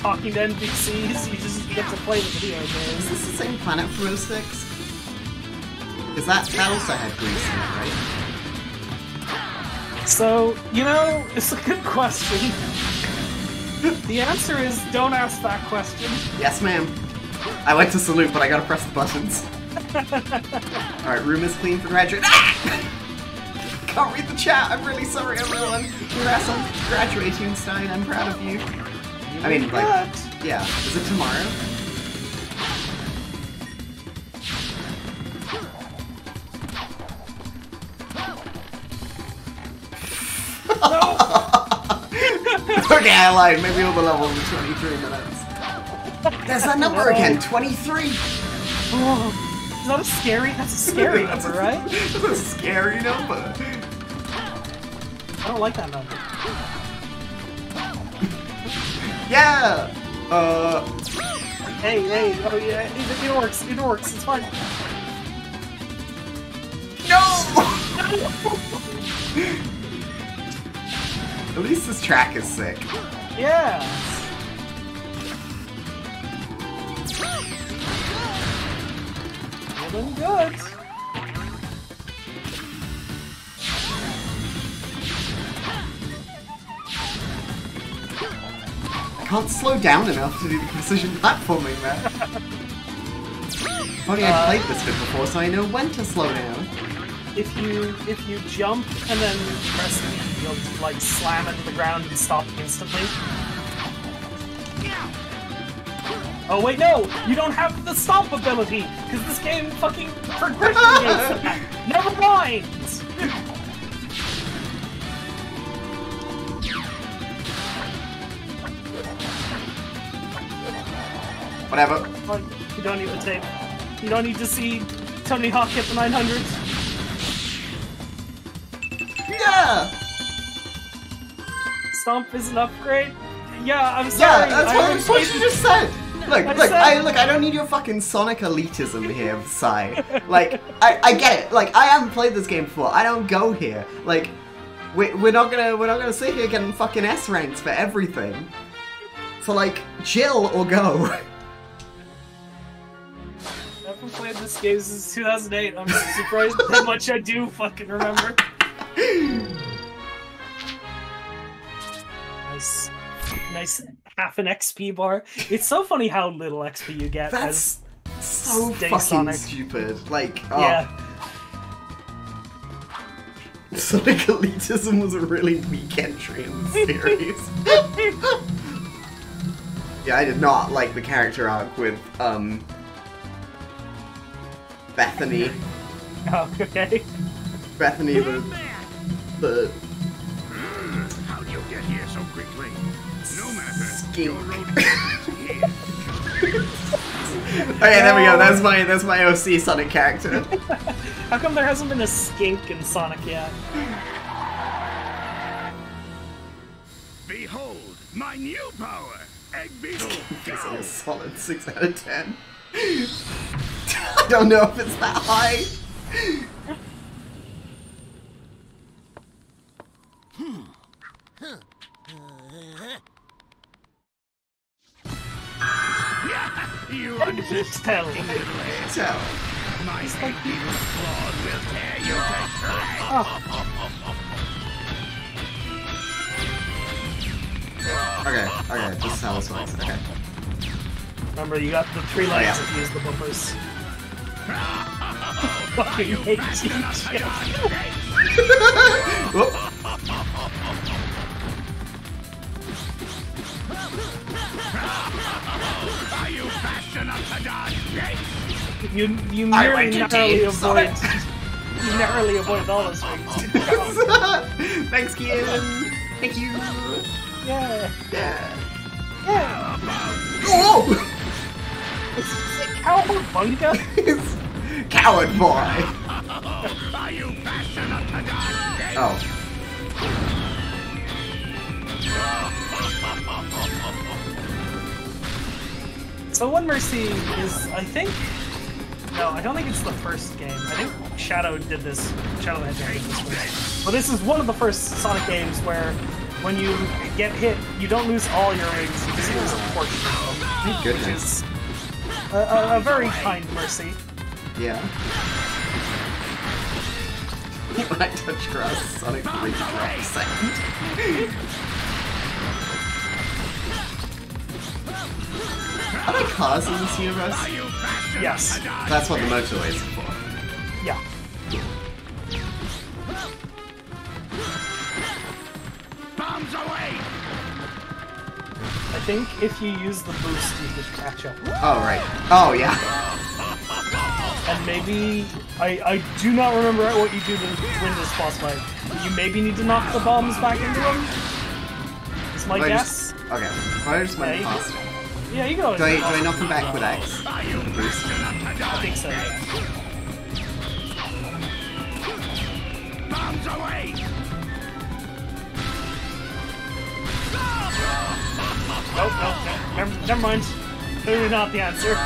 talking to NPCs, you just get to play the video game. Is this the same planet from 06? Because that, that also had Greece in it, right? So, you know, it's a good question. The answer is don't ask that question. Yes, ma'am. I like to salute, but I gotta press the buttons. Alright, room is clean for graduate. Ah! Can't read the chat. I'm really sorry, everyone. Congrats on graduating, Stein. I'm proud of you. I mean, like, yeah. Is it tomorrow? okay, I lied. Maybe all the levels are 23 minutes. There's that number again, 23. oh, is that a scary? That's a scary That's number, a- right? That's a scary number. I don't like that number. Yeah. Uh. Hey, hey, oh yeah, it, it works, it works, it's fine. No. At least this track is sick. Yeah. Feeling good. I can't slow down enough to do the precision platforming there. If only I've Uh, played this bit before, so I know when to slow down. If you if you jump and then press B, you'll like slam into the ground and stop instantly. Oh wait, no! You don't have the stomp ability because this game fucking progression. Never mind. Whatever. You don't need to take. You don't need to see Tony Hawk hit the 900. Yeah. Stomp is an upgrade. Yeah, I'm Yeah, sorry. that's what, that's what you just said. Look, I look, said- I look. I don't need your fucking Sonic elitism here, Sai. Like, I, I get it. Like, I haven't played this game before. I don't go here. Like, we, we're not gonna, we're not gonna sit here getting fucking S ranks for everything. So like, chill or go. I haven't played this game since 2008. I'm surprised how much I do fucking remember. Nice, nice half an XP bar. It's so funny how little XP you get. That's so fucking Sonic. stupid. Like, oh, yeah. Sonic elitism was a really weak entry in the series. yeah, I did not like the character arc with um Bethany. Oh, okay. Bethany the the here so quickly? No matter. Skink. Your road is here. Okay, there we go. That's my that's my OC Sonic character. How come there hasn't been a skink in Sonic yet? Behold, my new power! Egg Beetle, It's go! a solid six out of ten. I don't know if it's that high. You understand? Tell. So, My beetle claws will tear you to shreds! okay, okay, this is how this works. Okay. Remember, you got the three legs yeah. if you use the bumpers. Fucking hate you. Are you fast enough to dodge? You you narrowly avoid. You narrowly avoided all those things. Thanks, Kian. Thank you. Yeah. Yeah. Yeah. Oh! Cowabunga? Coward boy. Are you fast enough to dodge? Oh. So One Mercy is, I think. No, I don't think it's the first game. I think Shadow did this. Shadow the Hedgehog did this first. But this is one of the first Sonic games where, when you get hit, you don't lose all your rings. You just lose a portion of them, which goodness. is a, a, a very kind mercy. Yeah. when I touch grass, Sonic really drops sand. Are there cars in this universe? Yes. That's what the motorway is for. Yeah. Bombs away! I think if you use the boost, you could catch up. Oh, right. Oh, yeah. And maybe I I do not remember what you do to win this boss fight. You maybe need to knock the bombs back into them. Is my Do guess. just- okay. Why I just Yeah, went you? Yeah, you can always. Do I, do knock I them knock him back with X? The boost? I think so. Yeah. Bombs away! Nope, nope, nope. Never, never mind. Clearly not the answer.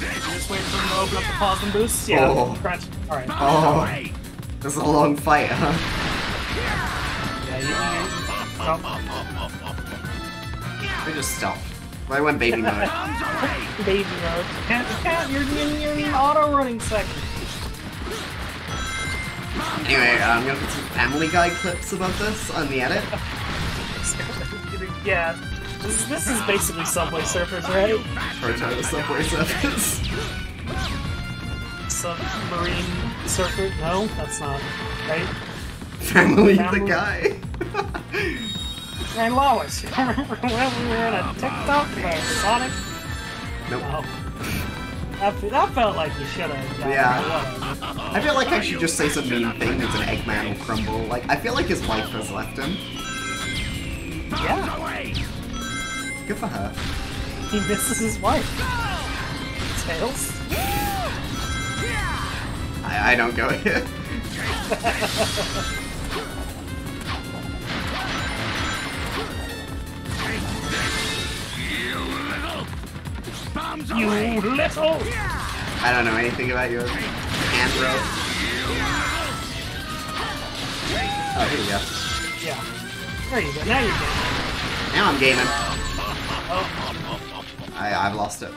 Just wait for him to open up the pause and boost. Yeah, Oh. grant. Alright. Oh, this is a long fight, huh? Yeah, you, you, oh, I just stopped. I went baby mode. baby mode. Can't, can't, you're, you're, you're auto running section. Anyway, uh, I'm gonna put some Family Guy clips about this on the edit. yeah. This, this is basically Subway Surfers, right? Proto the Subway Surfers. Submarine Surfer? No, that's not. Right? Family the Guy. And Lois, remember when we were in a TikTok about Sonic? Nope. Oh. That, that felt like you should have. Yeah. I feel like I should just say some mean thing that's an Eggman will crumble. Like, I feel like his wife has left him. Yeah. Good for her. He misses his wife. Tails? I, I don't go here. Bombs You away! little! I don't know anything about your hand rope. Oh, here we go. Yeah. There you go. Now you're good. Now I'm gaming. Oh, I, I've lost it.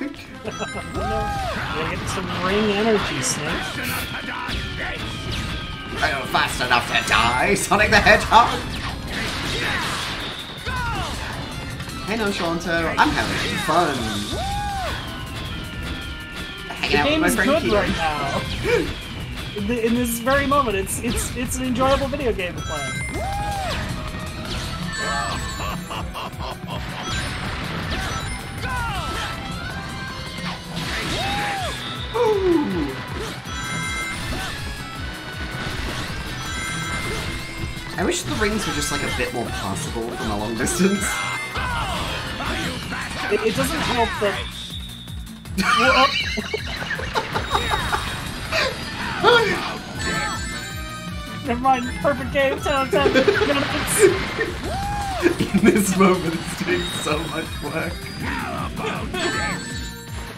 You gotta get some ring energy, Snake. Fast enough to die, Sonic the Hedgehog! Hey Nonchalonto, I'm having fun. Hanging The game is good Keith. right now. In, the, in this very moment, it's it's it's an enjoyable video game to play. Ooh. I wish the rings were just like a bit more passable from a long distance. It, it doesn't help that. Never mind. Perfect game. 10 out of 10. In this moment, it's doing so much work.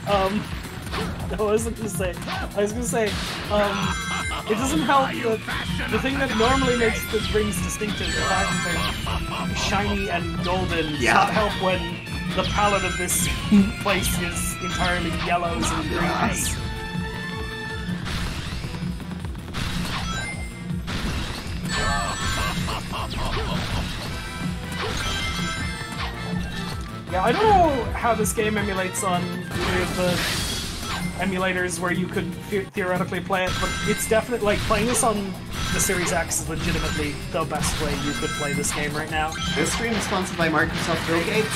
Um, I wasn't gonna say. I was gonna say. Um, it doesn't help that the thing that normally makes the rings distinctive, the fact that they're shiny and golden, does Yeah. not help when the palette of this place is entirely yellows and greens. Yeah, I don't know how this game emulates on either of the emulators where you could the- theoretically play it, but it's definitely like playing this on the Series X is legitimately the best way you could play this game right now. This stream is sponsored by Microsoft Bill Gates.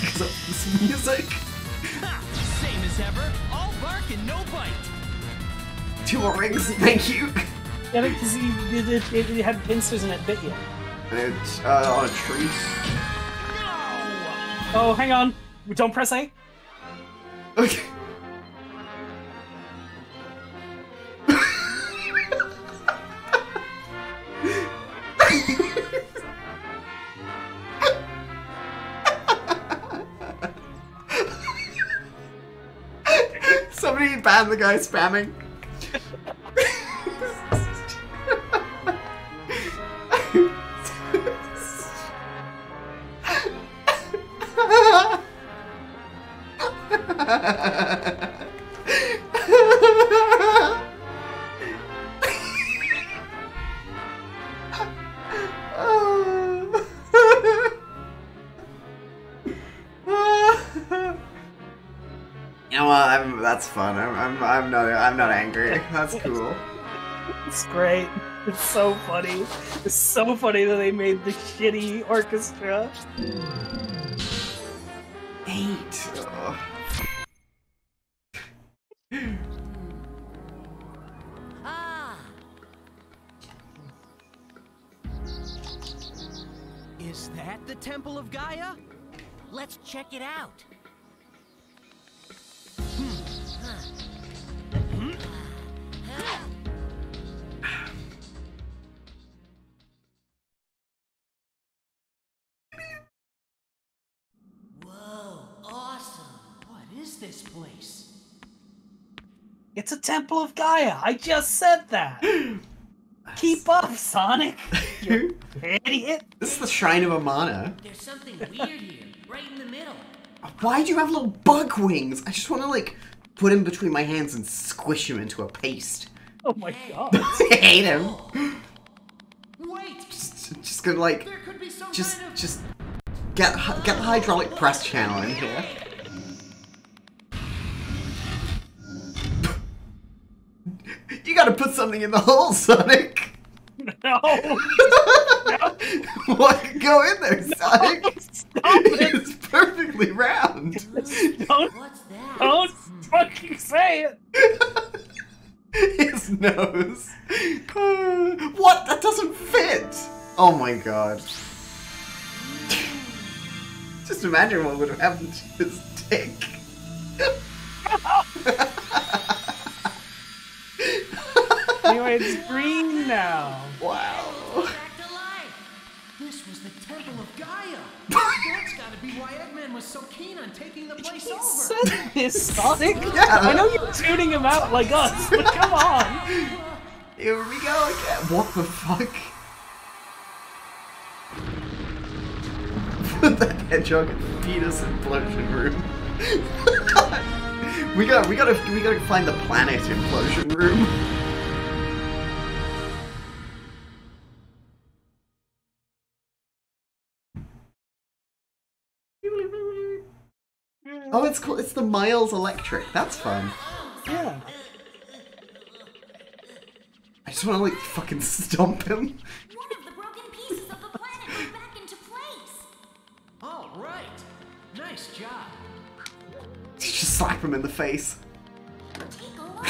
Because of this music. Same as ever, all bark and no bite. Two more rings, thank you. Yeah, because it, it, it, it had pincers and it bit you. And it's uh, on a tree. Oh, hang on. Don't press A. Okay. Somebody ban the guy spamming. I'm, I'm not. I'm not angry. That's cool. It's great. It's so funny. It's so funny that they made the shitty orchestra. Eight. Ugh. Ah, Is that the Temple of Gaia? let's check it out. Whoa, awesome. What is this place? It's a Temple of Gaia. I just said that. Keep up, Sonic. You idiot. This is the Shrine of Amana. There's something weird here, right in the middle. Why do you have little bug wings? I just want to like put him between my hands and squish him into a paste. Oh my god. I hate him. Wait! Just, just gonna like, There could be some just, kind of... just get get the hydraulic press channel in here. You gotta put something in the hole, Sonic. No. what could go in there, Sonic? Stop it. It's perfectly round. Don't, What's that? don't fucking say it. His nose. what? That doesn't fit. Oh my god. Just imagine what would have happened to his dick. Anyway, it's green now. wow. Back to life. This was the Temple of Gaia! That's gotta be why Eggman was so keen on taking the place He over! said this, Sonic. Yeah. I know you're tuning him out like us, but come on. Here we go again. What the fuck? Put that hedgehog in the penis implosion room. we got we gotta we gotta find the planet implosion room. Oh, it's cool. It's the Miles Electric. That's fun. Yeah. I just want to like fucking stomp him. One of the broken pieces of the planet went back into place. All right! Nice job! Just slap him in the face. Take a look.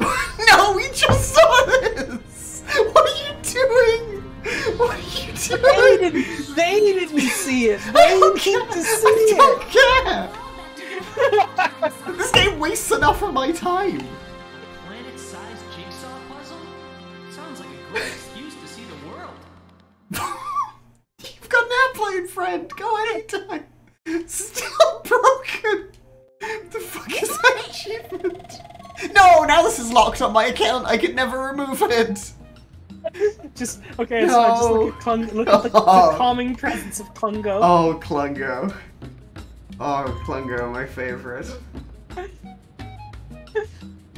we just saw this! What are you doing? What are you They doing? didn't, they didn't see it. They need to see I it. don't care! This game wastes enough of my time. Planet-sized jigsaw puzzle? Sounds like a great excuse to see the world. You've got an airplane friend. Go anytime. Still broken. The fuck is that achievement? No, now this is locked on my account. I can never remove it. Just okay. So just look at, Klung, look at the, the No. calming presence of Klungo. Oh, Klungo. Oh, Klungo, my favorite.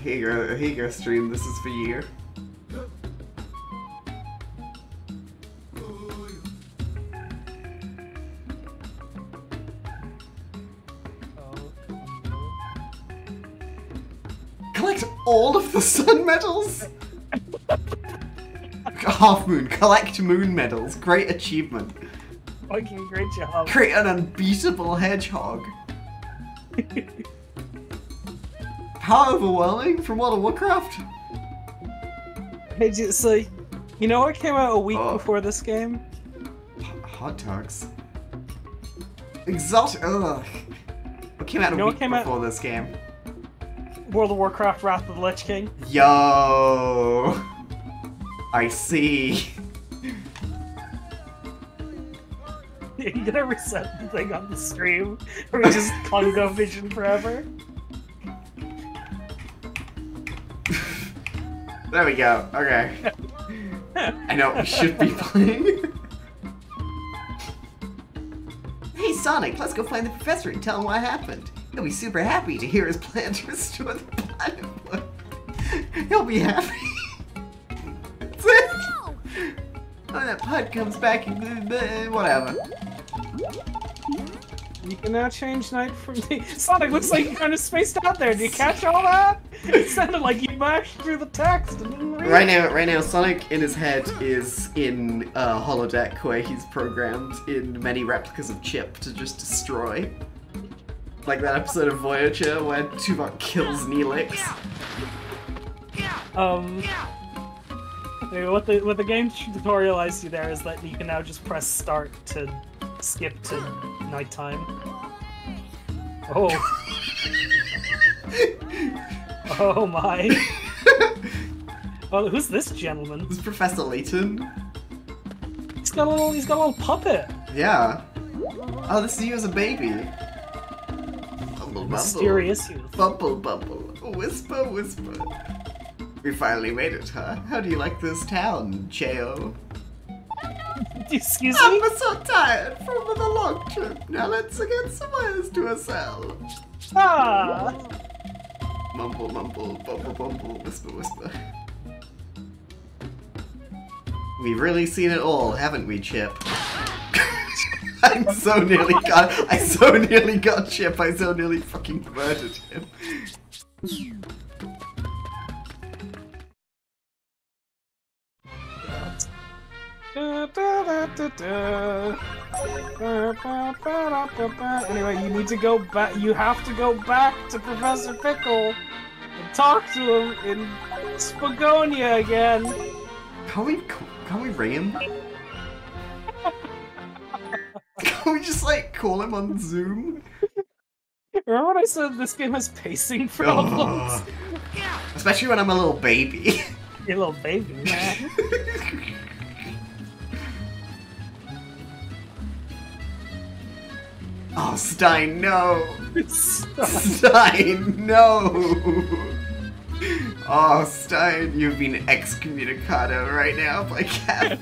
Here you go, here you stream. This is for you. Oh, Collect all of the sun medals. Half moon. Collect moon medals. Great achievement. Fucking great job. Create an unbeatable hedgehog. How overwhelming from World of Warcraft? Hey, ju- so you know what came out a week Oh. before this game? Hot dogs. Exotic. Ugh. What came out a You know week came out- before this game? World of Warcraft: Wrath of the Lich King. Yo. I see. you gonna reset the thing on the stream, or we just Klungo Vision forever? There we go. Okay. I know what we should be playing. hey Sonic, let's go find the professor and tell him what happened. He'll be super happy to hear his plan to restore the planet. He'll be happy. When that pod comes back and whatever. You can now change night from the Sonic. Looks like you kind of spaced out there. Did you catch all that? It sounded like you mashed through the text and didn't read. Right now, right now, Sonic in his head is in a holodeck where he's programmed in many replicas of Chip to just destroy. Like that episode of Voyager where Tuvok kills Neelix. Um, anyway, what the what the game tutorialized you there is that you can now just press start to skip to nighttime. Oh. oh my. Oh, who's this gentleman? This is Professor Layton. He's got a little. He's got a little puppet. Yeah. Oh, this is you as a baby. Bumble, bumble. Mysterious youth. Bumble, bumble. Whisper, whisper. We finally made it, huh? How do you like this town, Cheo? Excuse me. I'm so tired from the long trip. Now let's get some wares to ourselves. Ah. Mumble, mumble, bumble, bumble, whisper, whisper. We've really seen it all, haven't we, Chip? I so nearly got. I so nearly got Chip. I so nearly fucking murdered him. Anyway, you need to go back. You have to go back to Professor Pickle and talk to him in Spagonia again. Can we? Can we ring him? Can we just like call him on Zoom? Remember when I said this game has pacing problems? Especially when I'm a little baby. You're a little baby man. oh, Stein, no! Stein, no! Oh, Stein, you've been excommunicado right now by Cap.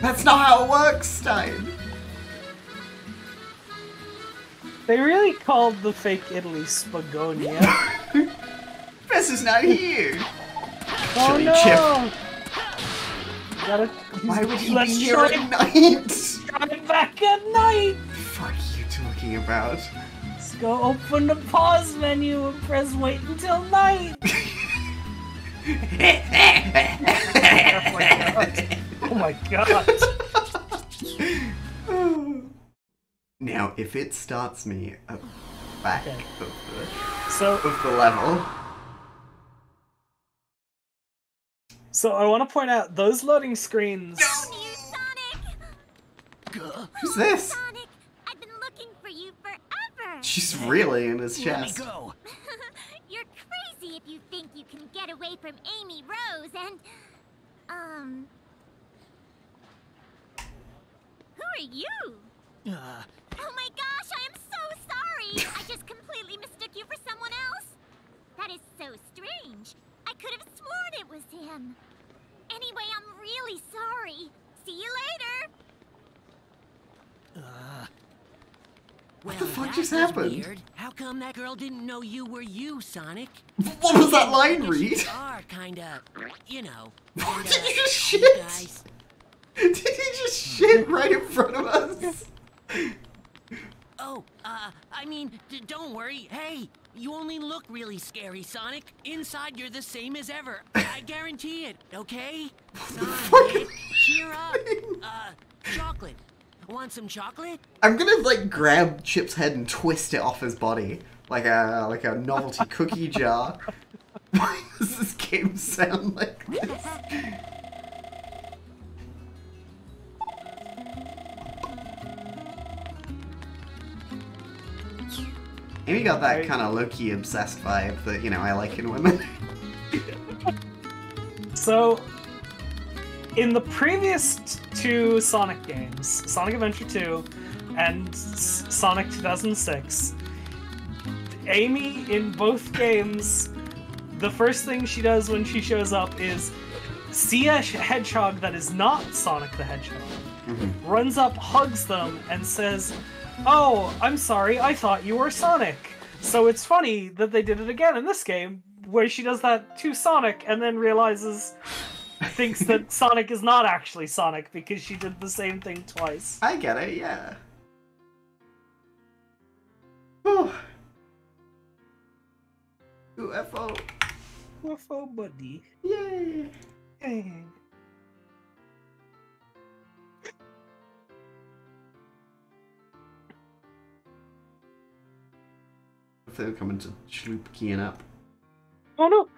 That's not how it works, Stein. they really called the fake Italy Spagonia. Professor's not here. oh Chili no! chip. Gotta, Why would he be here at night? try back at night. What the fuck you talking about? Let's go open the pause menu and press wait until night. Oh my god. Oh my god. now, if it starts me, back Okay. of, the, So of the level. So I want to point out those loading screens. Come! Who's this? Sonic, I've been looking for you forever! She's really in his chest. Let me chest. go. You're crazy if you think you can get away from Amy Rose and. Um. Who are you? Uh, Oh my gosh, I am so sorry! I just completely mistook you for someone else! That is so strange. I could have sworn it was him. Anyway, I'm really sorry. See you later! uh, Well, the fuck just was happened? Weird. How come that girl didn't know you were you, Sonic? What was that line read? You are kinda, you know. Kinda, did you just you shit? guys. Did he just shit right in front of us? Oh, uh, I mean, d- don't worry. Hey, you only look really scary, Sonic. Inside, you're the same as ever. I guarantee it. Okay? Sonic, cheer up. Uh, chocolate. Want some chocolate? I'm gonna like grab Chip's head and twist it off his body like a like a novelty cookie jar. Why does this game sound like this? Amy got that kind of low-key obsessed vibe that you know I like in women. So, in the previous two Sonic games, Sonic Adventure 2 and S- Sonic 2006, Amy in both games, the first thing she does when she shows up is see a hedgehog that is not Sonic the Hedgehog, mm-hmm. runs up, hugs them, and says, Oh, I'm sorry, I thought you were Sonic. So it's funny that they did it again in this game, where she does that to Sonic and then realizes, thinks that Sonic is not actually Sonic because she did the same thing twice. I get it, yeah. Whew. UFO. UFO buddy. Yay. Hey. They're coming to Schloop keying up. Oh no!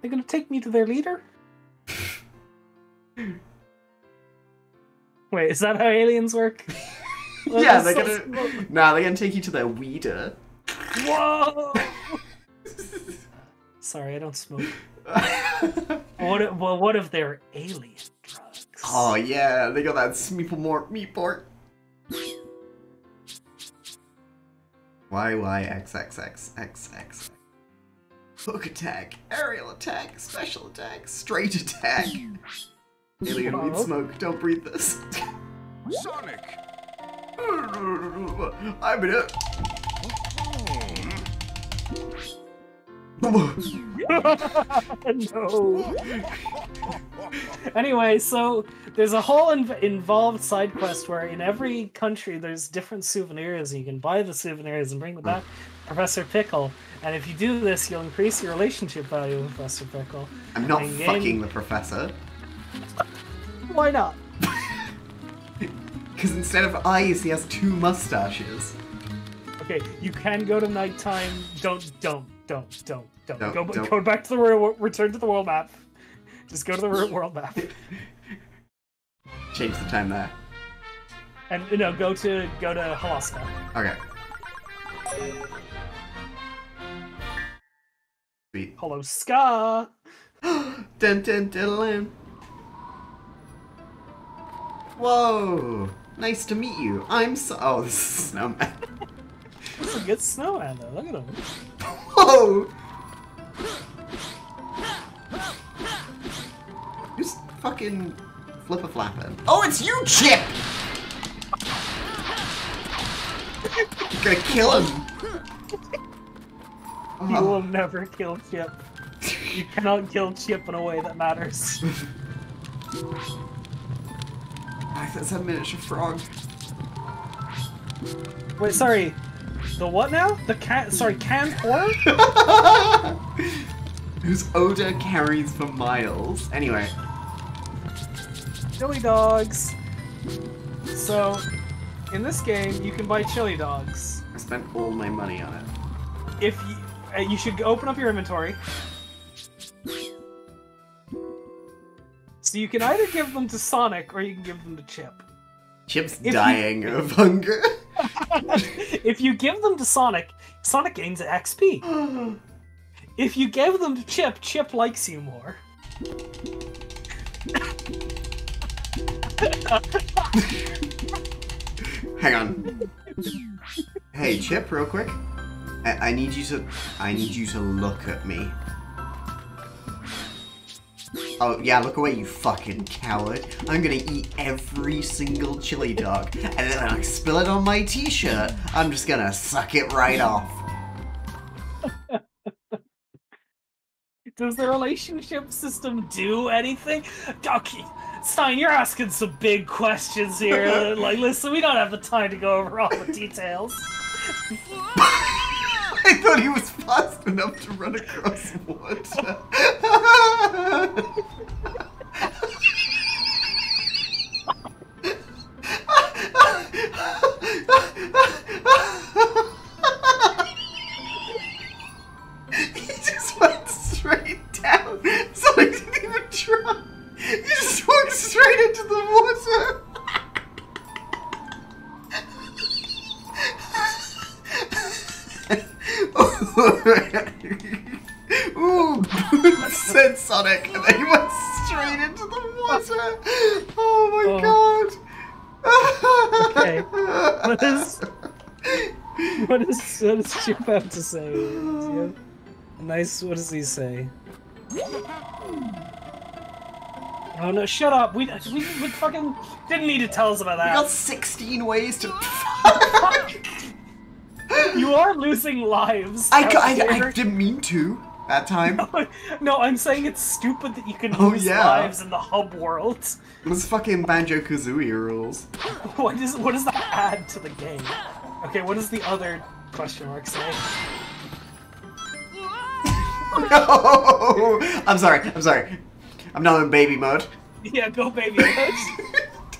They're gonna take me to their leader? Wait, is that how aliens work? Well, yeah, they're so gonna. Nah, they're gonna take you to their weeder. Whoa! Sorry, I don't smoke. What if, well, what if they're alien drugs? oh yeah, they got that Smeeple more meat. Y Y X X X X X. Hook attack, aerial attack, special attack, straight attack. Alien weed smoke, don't breathe this. Sonic! I'm in it. No. anyway, so there's a whole inv- involved side quest where in every country there's different souvenirs. and You can buy the souvenirs and bring them back. Professor Pickle, and if you do this, you'll increase your relationship value with Professor Pickle. I'm not In-game- fucking the professor. Why not? Because instead of eyes, he has two mustaches. Okay, you can go to nighttime. Don't, don't, don't, don't, don't. Don't- go, don't. go back to the world. Return to the world map. Just go to the world map, Change the time there. and you know, go to go to Holoska. Okay. Sweet. Hello, Ska. dun dun dun dun. Whoa! Nice to meet you. I'm so. Oh, this is Snowman. That's a good snowman though. Look at him. Whoa! Who's fucking flipper flapping? Oh, it's you, Chip! You're Gonna kill him. You Oh, will never kill Chip. You cannot kill Chip in a way that matters. That's a miniature frog. Wait, sorry. The what now? The cat? Sorry, canned horror? Whose odor carries for miles. Anyway, Chili dogs. So, in this game, you can buy chili dogs. I spent all my money on it. If you, uh, you should open up your inventory. So you can either give them to Sonic or you can give them to Chip. Chip's you- dying of hunger. if you give them to Sonic, Sonic gains XP. If you give them to Chip, Chip likes you more. Hang on. Hey, Chip, real quick. I, I need you to. I need you to look at me. Oh yeah, look away, you fucking coward! I'm gonna eat every single chili dog, and then when I spill it on my t-shirt, I'm just gonna suck it right off. Does the relationship system do anything? Okay, Stein, you're asking some big questions here. like, listen, we don't have the time to go over all the details. I thought he was fast enough to run across water. he just went straight down. So he didn't even try. He just walked straight into the water. Ooh, said Sonic, and then he went straight into the water. Oh my oh. god. Okay, what is what is what does Chip have to say? Does he have a nice. What does he say? Oh no! Shut up! We we, we fucking didn't need to tell us about that. We got 16 ways to. You are losing lives. I, I. I didn't mean to that time. No, I'm saying it's stupid that you can Oh, lose yeah. lives in the hub world. It was fucking Banjo Kazooie rules. What does what does that add to the game? Okay, what does the other question mark say? No! I'm sorry, I'm sorry. I'm now in baby mode. Yeah, go baby. Was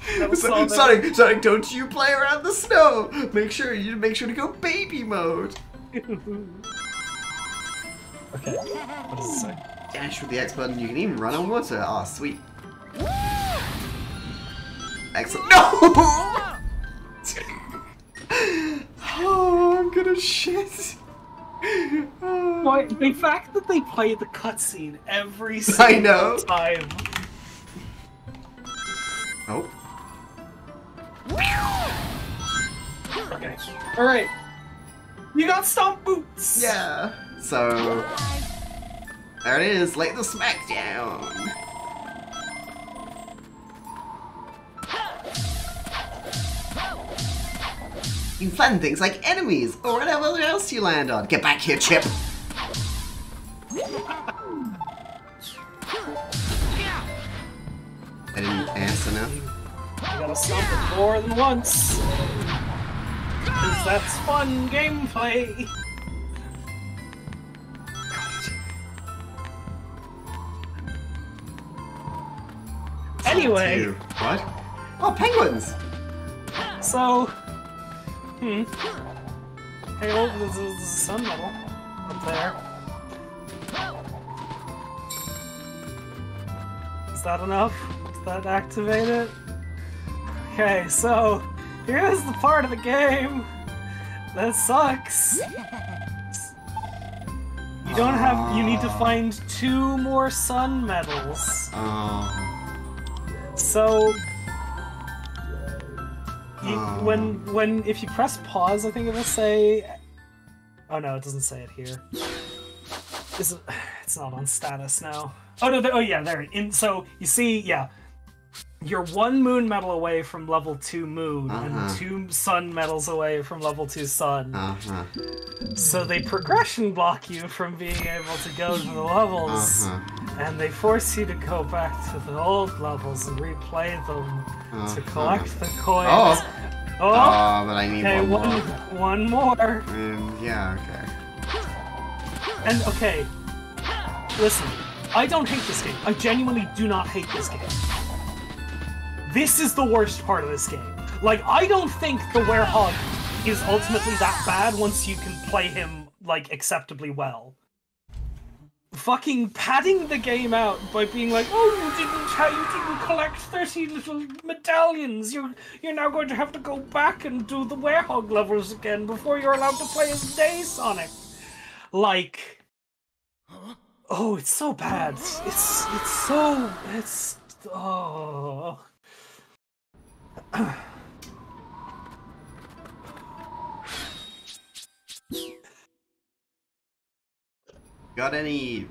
So- solid. Sonic, Sonic, don't you play around the snow. Make sure you make sure to go baby mode. okay, what does it say? Dash with the X button. You can even run on water. Ah, sweet. Excellent. No! oh, I'm gonna shit. Oh. Why, the fact that they play the cutscene every time. I know. time. Oh. Okay. Alright. You got stomp boots! Yeah. So there it is. Lay the smackdown. You flatten things like enemies or whatever else you land on. Get back here, Chip. I didn't answer enough. You gotta stomp it more than once. Cause that's fun gameplay. Anyway, Two. What? Oh, penguins! so. Hmm. Hey, look, there's a, there's a sun medal up there. Is that enough? Does that activate it? Okay, so here's the part of the game that sucks. You don't have. You need to find two more sun medals. Oh. Uh-huh. So, you, Oh. when when if you press pause, I think it will say. Oh no, it doesn't say it here. Is it? It's not on status now. Oh no! There, oh yeah, there. In so you see, yeah, you're one moon medal away from level two moon, Uh-huh. and two sun medals away from level two sun. Uh huh. So they progression block you from being able to go to the levels, Uh-huh. and they force you to go back to the old levels and replay them to Uh-huh. collect the coins. Oh. Oh, Oh, but I need okay, one one, more. one more. Um, yeah, okay. And okay, listen, I don't hate this game. I genuinely do not hate this game. This is the worst part of this game. Like, I don't think the werehog is ultimately that bad once you can play him like acceptably well. Fucking padding the game out by being like, "Oh, you didn't, you didn't collect thirty little medallions. You're you're now going to have to go back and do the werehog levels again before you're allowed to play as Day Sonic." Like, oh, it's so bad. It's it's so it's oh. Got any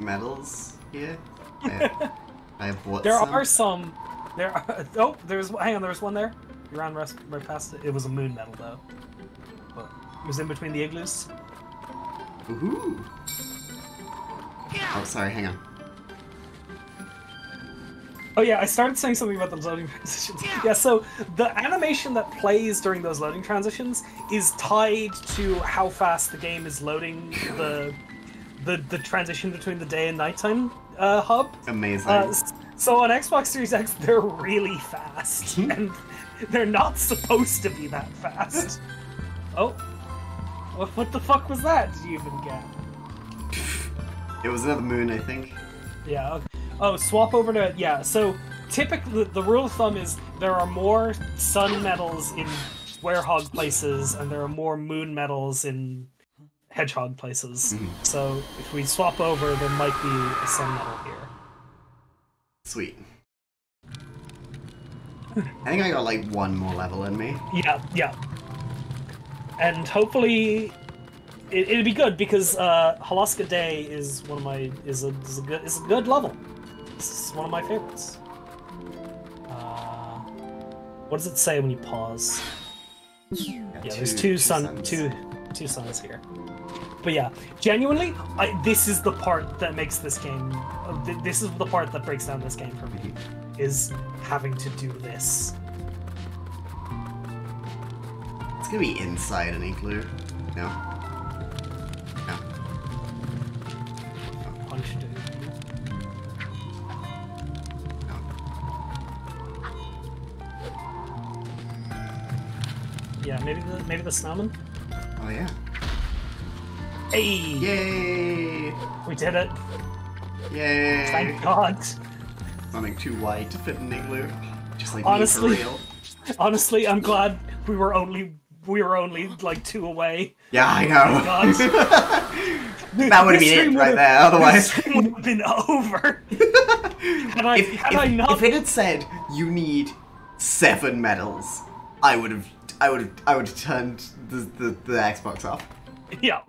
medals here? I, I bought There some. are some. There. Are, oh, there's. Hang on. There was one there. You ran rest, right past it. It was a moon medal though. But it was in between the igloos. Ooh. Oh, sorry. Hang on. Oh yeah, I started saying something about the loading transitions. Yeah, so the animation that plays during those loading transitions is tied to how fast the game is loading the the the transition between the day and nighttime uh, hub. Amazing. Uh, so on Xbox Series X, they're really fast, and they're not supposed to be that fast. Oh, what, what the fuck was that? Did you even get? it was another moon, I think. Yeah. okay. Oh, swap over to yeah. So typically, the, rule of thumb is there are more sun medals in werehog places, and there are more moon medals in hedgehog places. So if we swap over, there might be a sun medal here. Sweet. I think I got like one more level in me. Yeah, yeah. And hopefully, it, it'd be good because uh, Holoska Day is one of my is a is a good is a good level. This is one of my favorites. Uh, what does it say when you pause? Yeah, there's two, sun suns. two two suns here. But yeah, genuinely, I, this is the part that makes this game. uh, th- This is the part that breaks down this game for me, is having to do this. It's gonna be inside an igloo. No. Yeah, maybe the maybe the snowman. Oh yeah. Hey, Yay! we did it! Yay! Thank God. Something too wide to fit in igloo. Just like Honestly. me for real. Honestly, I'm glad we were only we were only like two away. Yeah, I know. That would have been it right there. Otherwise, this stream would have been over. had I if, had if, I not if it had said you need seven medals, I would have, I would have, I would have turned the, the, the Xbox off. yeah.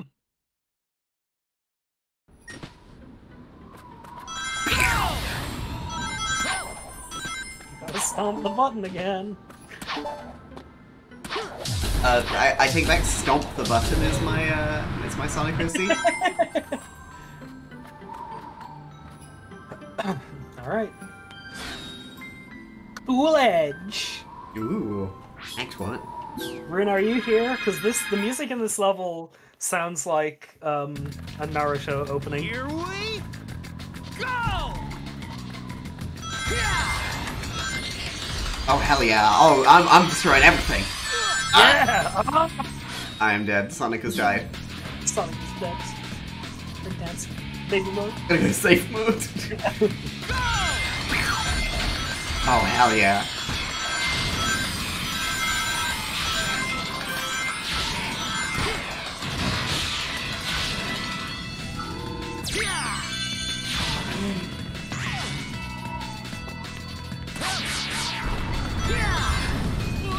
Gotta stomp the button again. Uh, I, I think that stomp the button is my uh, is my Sonic OC. All right. Cool Edge. Ooh, Act what? Rune, are you here? Because this the music in this level sounds like um, a Naruto opening. Here we go! Oh hell yeah! Oh, I'm I'm destroying everything. Yeah. uh-huh. I am dead. Sonic has died. Sonic is dead. Break dance. Baby mode. Gonna go safe mode. oh hell yeah!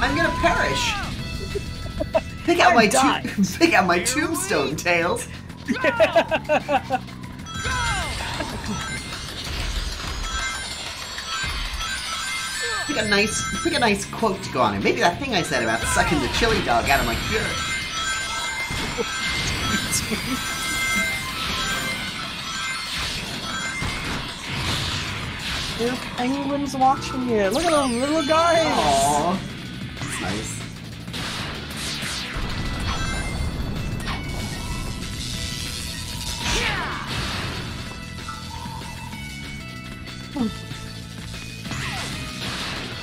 I'm gonna perish. Pick out my to- pick out my tombstone, Tails. Pick a nice, pick a nice quote to go on it. Maybe that thing I said about sucking the chili dog out of my shirt. Your penguins watching you. Look at them little guys. Aww, that's nice.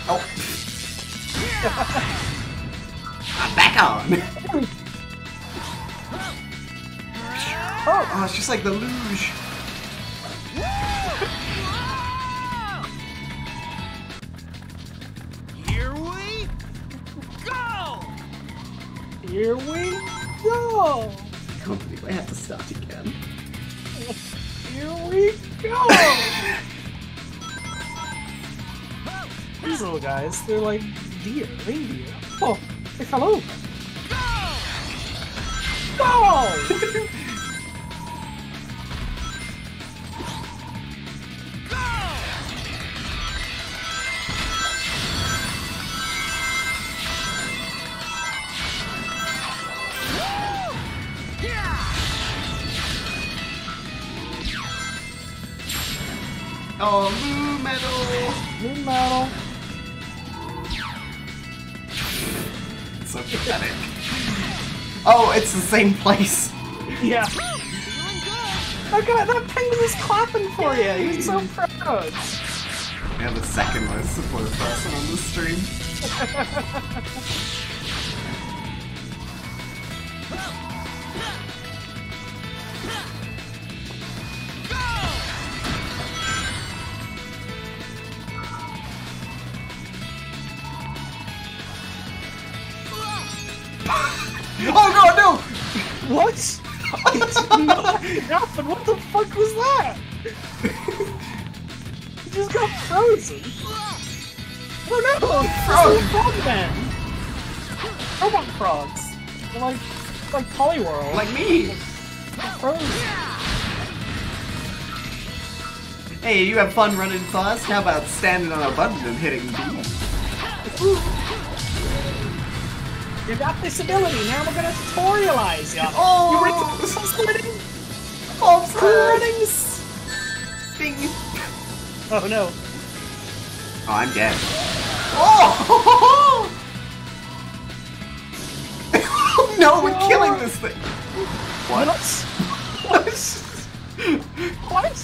Oh. I'm back on. Oh, oh, it's just like the luge. Here we go! I can't believe I have to start again. Here we go! These little guys, they're like deer, reindeer. Oh, hey, hello! Go! Oh, Moo Metal! Moon metal. So pathetic. Oh, it's the same place. Yeah. Oh god, that penguin is clapping for you. He's so proud. Yeah, the second most supportive person on the stream. like Polyworld. Like me! Hey, you have fun running fast? How about standing on a button and hitting B? You got this ability. Now we're gonna tutorialize you. Oh! You for some splitting? Oh, Splittings. Bing. Oh no. Oh, I'm dead. Oh! no, we're killing this thing. What? What? What?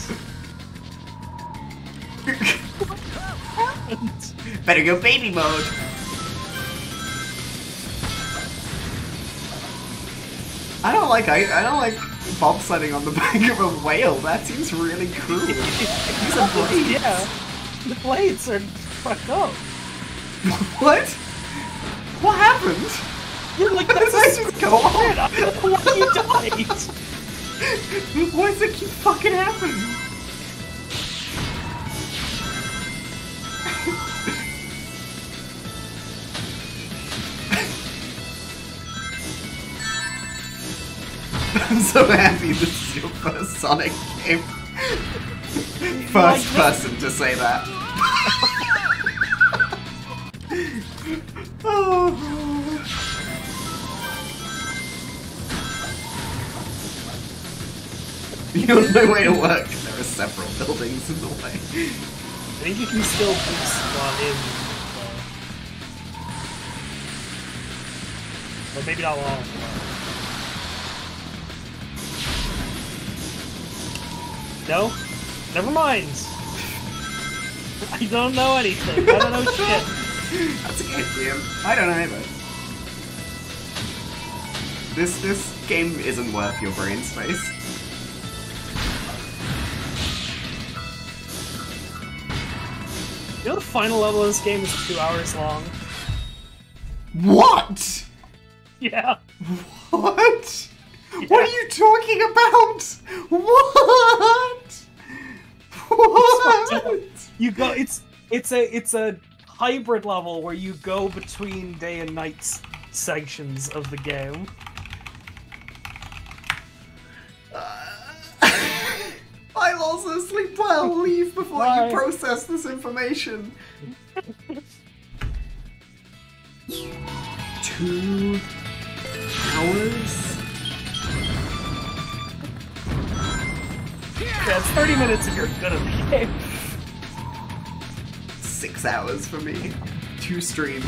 happened? Better go baby mode. I don't like I, I don't like bobsledding on the back of a whale. That seems really cruel. These are blades. Yeah. The blades are fucked up. What? What happened? You're like, that's a just go off? I don't know why you died. Why does it keep fucking happening? I'm so happy this is your first Sonic game. First person to say that. oh. You're on my way to work. There are several buildings in the way. I think you can still while in. though. Or maybe not while. No? Never mind. I don't know anything. I don't know shit. That's a good game. I don't either. This this game isn't worth your brain space. You know the final level of this game is two hours long? What? Yeah. What? What are you talking about? What? What? You go it's it's a it's a hybrid level where you go between day and night sections of the game. I'll also sleep well. Leave before Bye. you process this information. Two hours? Yeah, it's 30 minutes if you're gonna the game. Six hours for me. Two streams.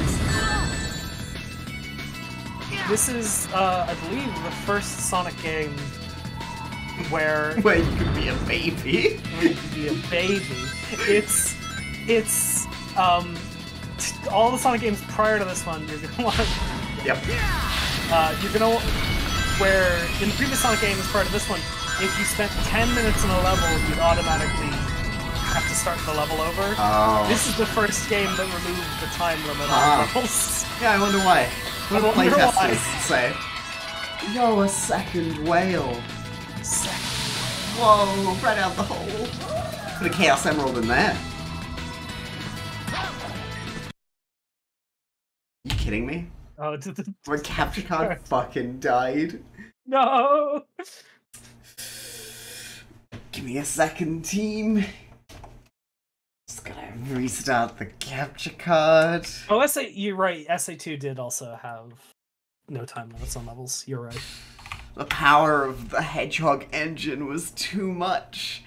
This is, uh, I believe, the first Sonic game where Where you could be a baby. where you could be a baby. It's, it's, um, t- all the Sonic games prior to this one, you're gonna want Yep. Uh, you're gonna where in the previous Sonic games part of this one, if you spent 10 minutes in a level, you'd automatically have to start the level over. Oh. This is the first game that removed the time limit Ah. on levels. Yeah, I wonder why. What do playtesters say? Yo, a second whale. Whoa, right out the hole. Put a Chaos Emerald in there. You kidding me? Oh, did the... My capture card fucking died. no! Give me a second, team. Just gotta restart the capture card. Oh, SA, you're right. SA2 did also have no time limits on levels. You're right. The power of the Hedgehog engine was too much.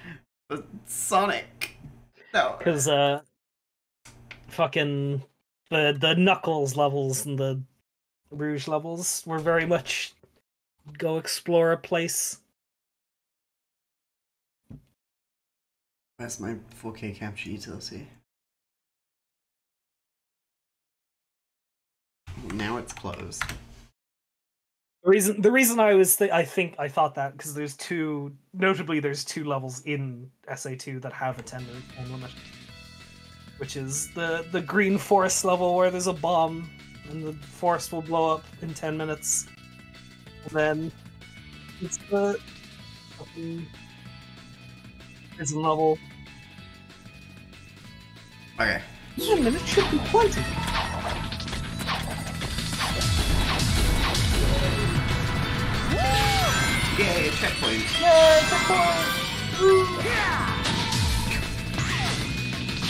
But Sonic. No. Because, uh, fucking the the Knuckles levels and the Rouge levels were very much go explore a place. Where's my 4K capture utility? Now it's closed. The reason the reason I was th- I think I thought that because there's two notably there's two levels in SA2 that have a 10 minute time limit, which is the the green forest level where there's a bomb and the forest will blow up in 10 minutes, and then it's the fucking prison level. Okay. 10 minutes should be plenty. Yay, checkpoint. Yay, checkpoint!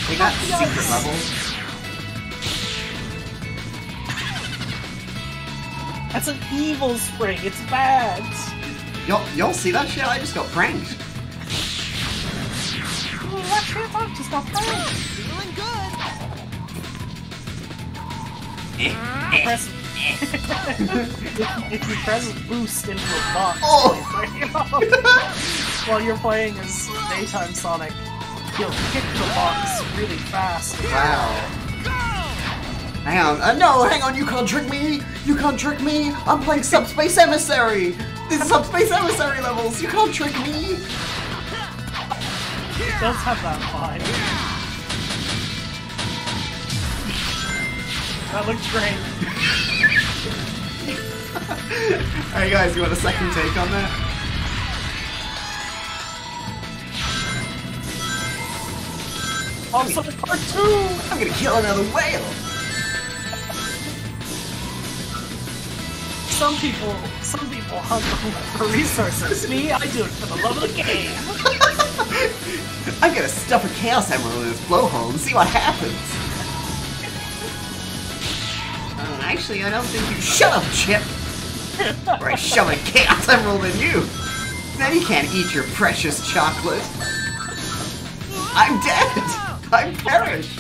We got secret levels. That's an evil spring. It's bad. Y'all, y'all see that shit? I just got pranked. Just got pranked. Feeling good. Eh, eh. press if, if you press boost into a box Oh. while you're playing as daytime Sonic, he'll kick the box really fast. Wow. Hang on. Uh, no, hang on. You can't trick me. You can't trick me. I'm playing Subspace Emissary. These are Subspace Emissary levels. You can't trick me. It does have that vibe. That looks great. Hey guys, you want a second take on that? Oh, Sonic Part 2! I'm gonna kill another whale. Some people, some people hunt for resources. Me, I do it for the love of the game. I'm gonna stuff a Chaos Emerald in his blowhole and see what happens. Actually, I don't think you. Shut up, Chip! or I shove a Chaos Emerald in you. Then you can't eat your precious chocolate. I'm dead. I'm perished.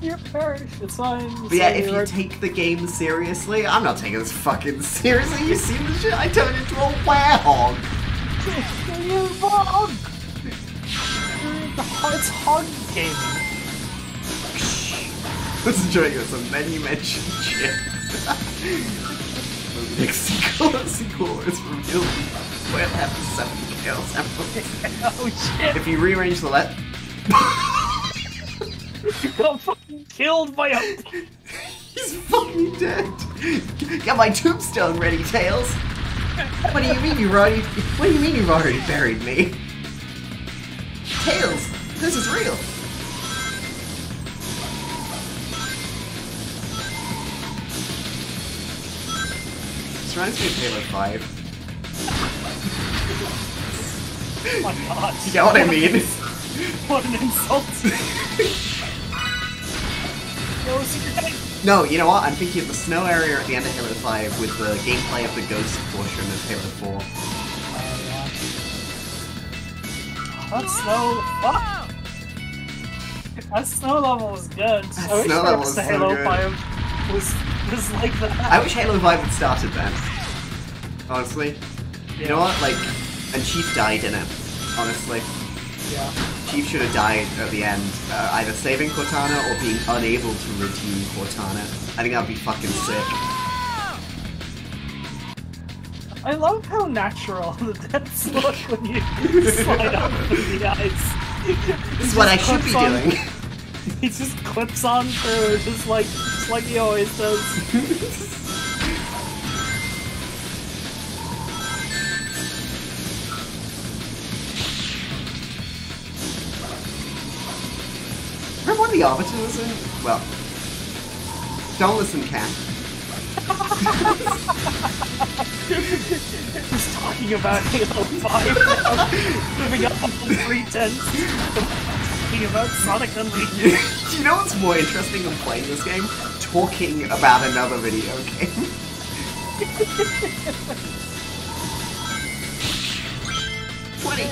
You're perished. It's fine. But yeah, if you take the game seriously, I'm not taking this fucking seriously. You see the shit? I turned into a werehog. You're wrong. The it's hard gaming. Let's enjoy this, and then you mention shit. the next sequel, sequel is revealed. Whale have seven emeralds. Oh shit! If you rearrange the let. You got fucking killed by a. He's fucking dead. Got my tombstone ready, Tails. What do you mean you've already? What do you mean you've already buried me? Tails, this is real. Reminds me of Halo 5. Oh my god. You get what I mean? What an insult. Yo, secret tank. No, you know what? I'm thinking of the snow area at the end of Halo 5 with the gameplay of the ghost portion of Halo 4. That snow. Fuck! That snow level was good. That I wish snow level was of so Halo good. 5 was, was like that. I wish Halo 5 had started then. Honestly. You know what? Like, and Chief died in it. Honestly. Yeah. Chief should have died at the end, uh, either saving Cortana or being unable to redeem Cortana. I think that'd be fucking sick. I love how natural the deaths look when you slide up the ice. This is what I should be doing. He just clips on through, just like just like he always does. Remember when the Arbiter was in? Well, don't listen, Cat. He's talking about Halo 5 now, moving up on three tenths. Talking about Sonic Unleashed. Do you know what's more interesting than playing this game? Talking about another video game. Twenty.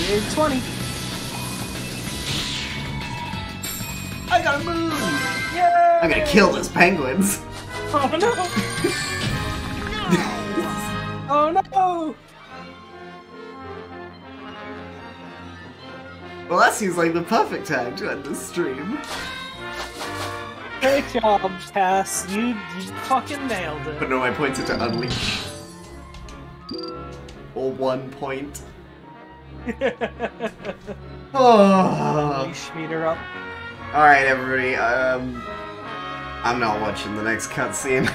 Here's 20. I gotta move. Yay! I'm gonna kill those penguins. Oh no! oh no! Well, that seems like the perfect time to end this stream. Great job, Cass. You, you fucking nailed it. But no, my points are to unleash. Or one point. Oh. Leash meter up. All right, everybody. Um, I'm not watching the next cutscene.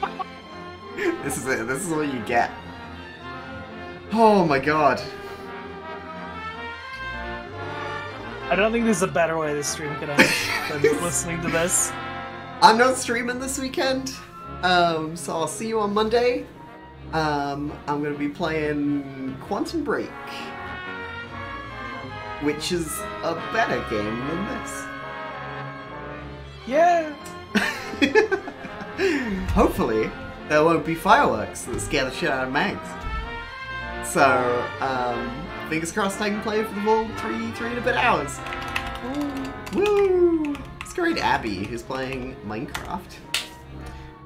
this is it. This is all you get. Oh my god. I don't think there's a better way this stream could end than listening to this. I'm not streaming this weekend, um, so I'll see you on Monday. Um, I'm gonna be playing Quantum Break, which is a better game than this. Yeah! Hopefully, there won't be fireworks that scare the shit out of Mags. So, um, fingers crossed I can play for the full three, three and a bit hours. Woo! It's great Abby, who's playing Minecraft.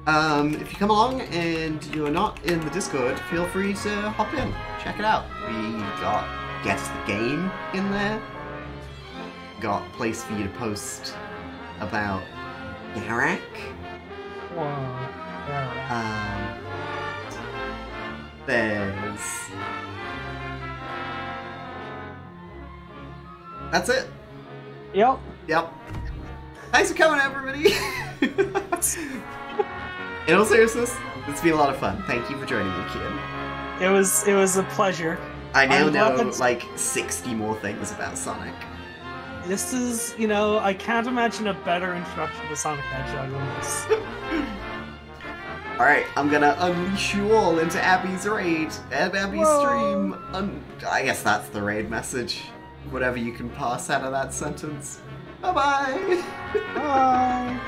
Um, if you come along and you're not in the Discord, feel free to hop in, check it out. We got Guess the Game in there. Got place for you to post about Garak. Whoa. Yeah. Um, there's. That's it. Yep. Yep. Thanks for coming, everybody. In all seriousness, it's been a lot of fun. Thank you for joining me, Kian. It was it was a pleasure. I now I'm know that's- like 60 more things about Sonic. This is, you know, I can't imagine a better introduction to Sonic Hedgehog than this. Alright, I'm gonna unleash you all into Abby's raid Abby's Whoa. stream. Un- I guess that's the raid message. Whatever you can pass out of that sentence. Bye bye. Bye.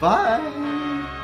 Bye.